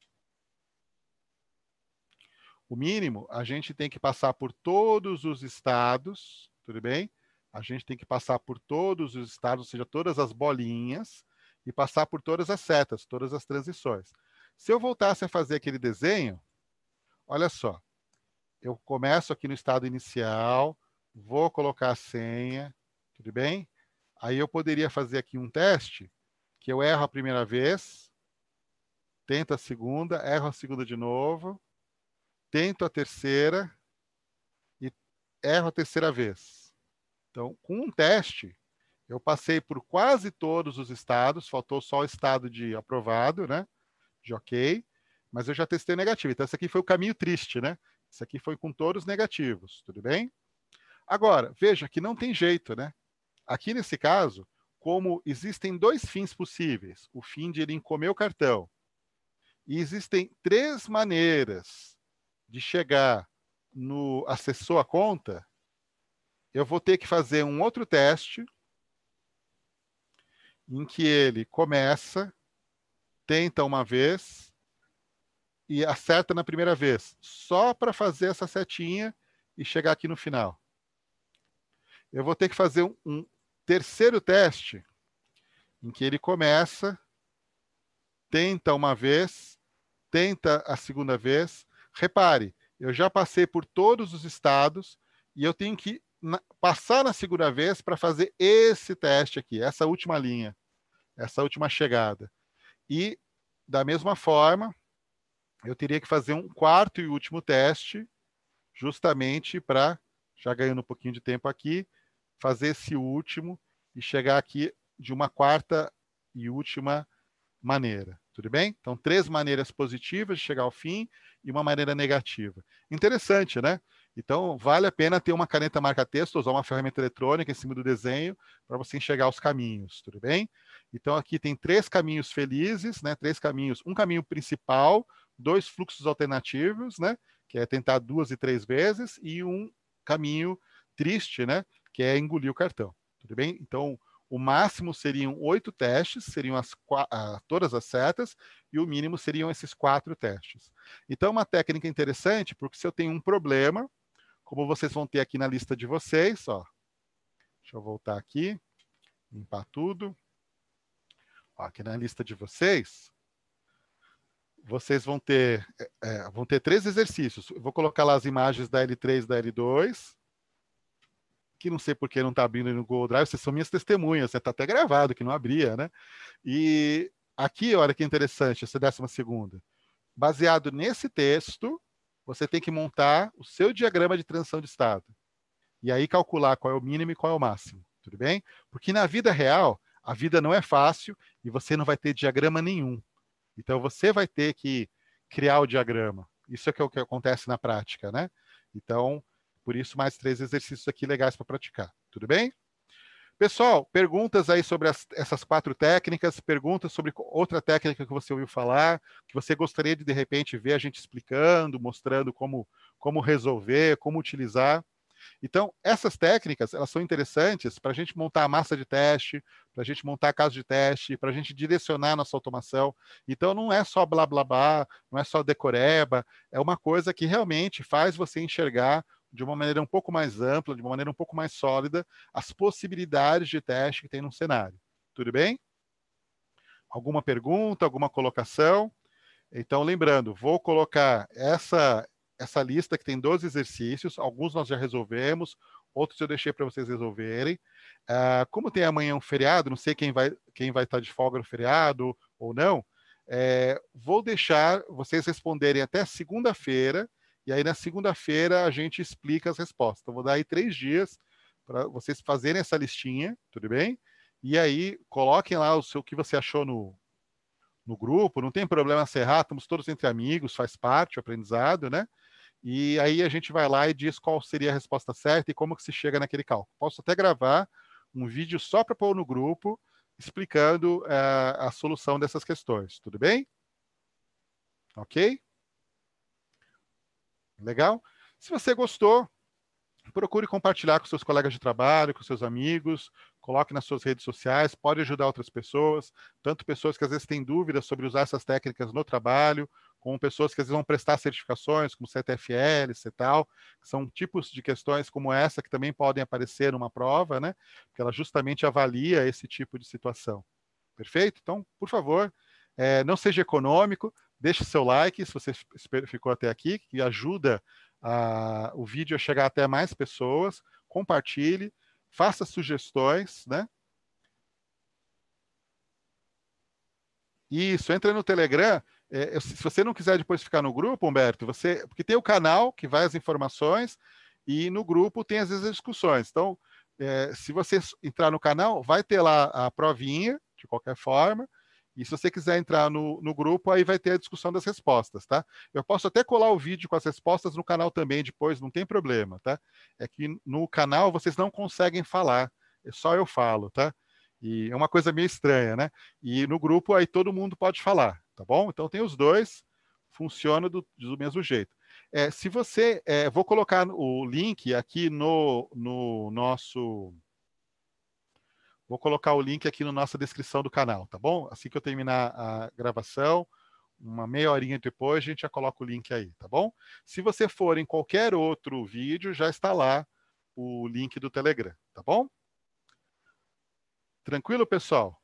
O mínimo, a gente tem que passar por todos os estados, tudo bem? A gente tem que passar por todos os estados, ou seja, todas as bolinhas, e passar por todas as setas, todas as transições. Se eu voltasse a fazer aquele desenho, olha só, eu começo aqui no estado inicial, vou colocar a senha, tudo bem? Aí eu poderia fazer aqui um teste que eu erro a primeira vez, tento a segunda, erro a segunda de novo, tento a terceira e erro a terceira vez. Então, com um teste, eu passei por quase todos os estados, faltou só o estado de aprovado, né? De ok, mas eu já testei negativo. Então, esse aqui foi o caminho triste, né? Esse aqui foi com todos negativos, tudo bem? Agora, veja que não tem jeito, né? Aqui nesse caso, como existem dois fins possíveis: o fim de ele comer o cartão. E existem três maneiras de chegar no acessou a conta. Eu vou ter que fazer um outro teste em que ele começa, tenta uma vez e acerta na primeira vez, só para fazer essa setinha e chegar aqui no final. Eu vou ter que fazer um, um terceiro teste, em que ele começa, tenta uma vez, tenta a segunda vez. Repare, eu já passei por todos os estados e eu tenho que na, passar na segunda vez para fazer esse teste aqui, essa última linha, essa última chegada. E, da mesma forma, eu teria que fazer um quarto e último teste justamente para, já ganhando um pouquinho de tempo aqui, fazer esse último e chegar aqui de uma quarta e última maneira. Tudo bem? Então, três maneiras positivas de chegar ao fim e uma maneira negativa. Interessante, né? Então, vale a pena ter uma caneta marca-texto, usar uma ferramenta eletrônica em cima do desenho para você enxergar os caminhos, tudo bem? Então, aqui tem três caminhos felizes, né? Três caminhos, um caminho principal, dois fluxos alternativos, né? Que é tentar duas e três vezes, e um caminho triste, né? Que é engolir o cartão, tudo bem? Então, o máximo seriam oito testes, seriam as, todas as setas, e o mínimo seriam esses quatro testes. Então, é uma técnica interessante, porque se eu tenho um problema, como vocês vão ter aqui na lista de vocês, ó, deixa eu voltar aqui, limpar tudo. Ó, aqui na lista de vocês, vocês vão ter, é, é vão ter três exercícios. Eu vou colocar lá as imagens da L3 e da L2 que não sei por que não está abrindo no Google Drive, vocês são minhas testemunhas, está até gravado que não abria, né? E aqui, olha que interessante, essa décima segunda. Baseado nesse texto, você tem que montar o seu diagrama de transição de estado. E aí calcular qual é o mínimo e qual é o máximo, tudo bem? Porque na vida real, a vida não é fácil e você não vai ter diagrama nenhum. Então você vai ter que criar o diagrama. Isso é, é o que acontece na prática, né? Então, por isso, mais três exercícios aqui legais para praticar. Tudo bem? Pessoal, perguntas aí sobre as, essas quatro técnicas, perguntas sobre outra técnica que você ouviu falar, que você gostaria de, de repente, ver a gente explicando, mostrando como, como resolver, como utilizar. Então, essas técnicas, elas são interessantes para a gente montar a massa de teste, para a gente montar a casa de teste, para a gente direcionar a nossa automação. Então, não é só blá, blá, blá, não é só decoreba, é uma coisa que realmente faz você enxergar de uma maneira um pouco mais ampla, de uma maneira um pouco mais sólida, as possibilidades de teste que tem no cenário. Tudo bem? Alguma pergunta, alguma colocação? Então, lembrando, vou colocar essa, essa lista que tem 12 exercícios, alguns nós já resolvemos, outros eu deixei para vocês resolverem. Uh, como tem amanhã um feriado, não sei quem vai, quem vai estar de folga no feriado ou não, é, vou deixar vocês responderem até segunda-feira, e aí na segunda-feira a gente explica as respostas. Vou dar aí três dias para vocês fazerem essa listinha, tudo bem? E aí coloquem lá o seu que você achou no, no grupo, não tem problema se errar, estamos todos entre amigos, faz parte do aprendizado, né? E aí a gente vai lá e diz qual seria a resposta certa e como que se chega naquele cálculo. Posso até gravar um vídeo só para pôr no grupo, explicando uh, a solução dessas questões, tudo bem? Ok? Legal? Se você gostou, procure compartilhar com seus colegas de trabalho, com seus amigos, coloque nas suas redes sociais, pode ajudar outras pessoas, tanto pessoas que às vezes têm dúvidas sobre usar essas técnicas no trabalho, como pessoas que às vezes vão prestar certificações, como CTFL, CETAL, que são tipos de questões como essa que também podem aparecer numa prova, né? Porque ela justamente avalia esse tipo de situação. Perfeito? Então, por favor, é, não seja econômico, deixe seu like se você ficou até aqui, que ajuda a, o vídeo a chegar até mais pessoas. Compartilhe, faça sugestões, né? Isso, entra no Telegram. É, se você não quiser depois ficar no grupo, Humberto, você. Porque tem o canal que vai as informações, e no grupo tem às vezes as discussões. Então, é, se você entrar no canal, vai ter lá a provinha, de qualquer forma. E se você quiser entrar no, no grupo, aí vai ter a discussão das respostas, tá? Eu posso até colar o vídeo com as respostas no canal também depois, não tem problema, tá? É que no canal vocês não conseguem falar, é só eu falo, tá? E é uma coisa meio estranha, né? E no grupo aí todo mundo pode falar, tá bom? Então tem os dois, funciona do, do mesmo jeito. É, se você, é, vou colocar o link aqui no, no nosso Vou colocar o link aqui na nossa descrição do canal, tá bom? Assim que eu terminar a gravação, uma meia horinha depois, a gente já coloca o link aí, tá bom? Se você for em qualquer outro vídeo, já está lá o link do Telegram, tá bom? Tranquilo, pessoal?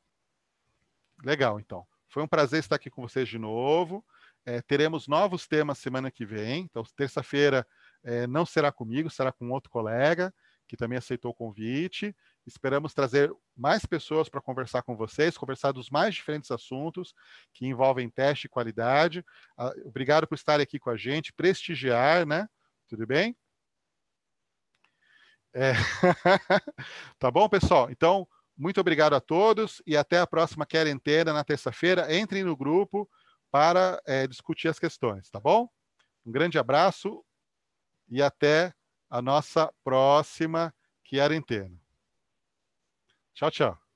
Legal, então. Foi um prazer estar aqui com vocês de novo. É, teremos novos temas semana que vem. Então, terça-feira é, não será comigo, será com outro colega que também aceitou o convite. Esperamos trazer mais pessoas para conversar com vocês, conversar dos mais diferentes assuntos que envolvem teste e qualidade. Ah, obrigado por estar aqui com a gente, prestigiar né, Tudo bem? É... (laughs) tá bom, pessoal? Então, muito obrigado a todos e até a próxima quarentena na terça-feira. Entrem no grupo para é, discutir as questões, tá bom? Um grande abraço e até a nossa próxima quarentena. Tchau, tchau.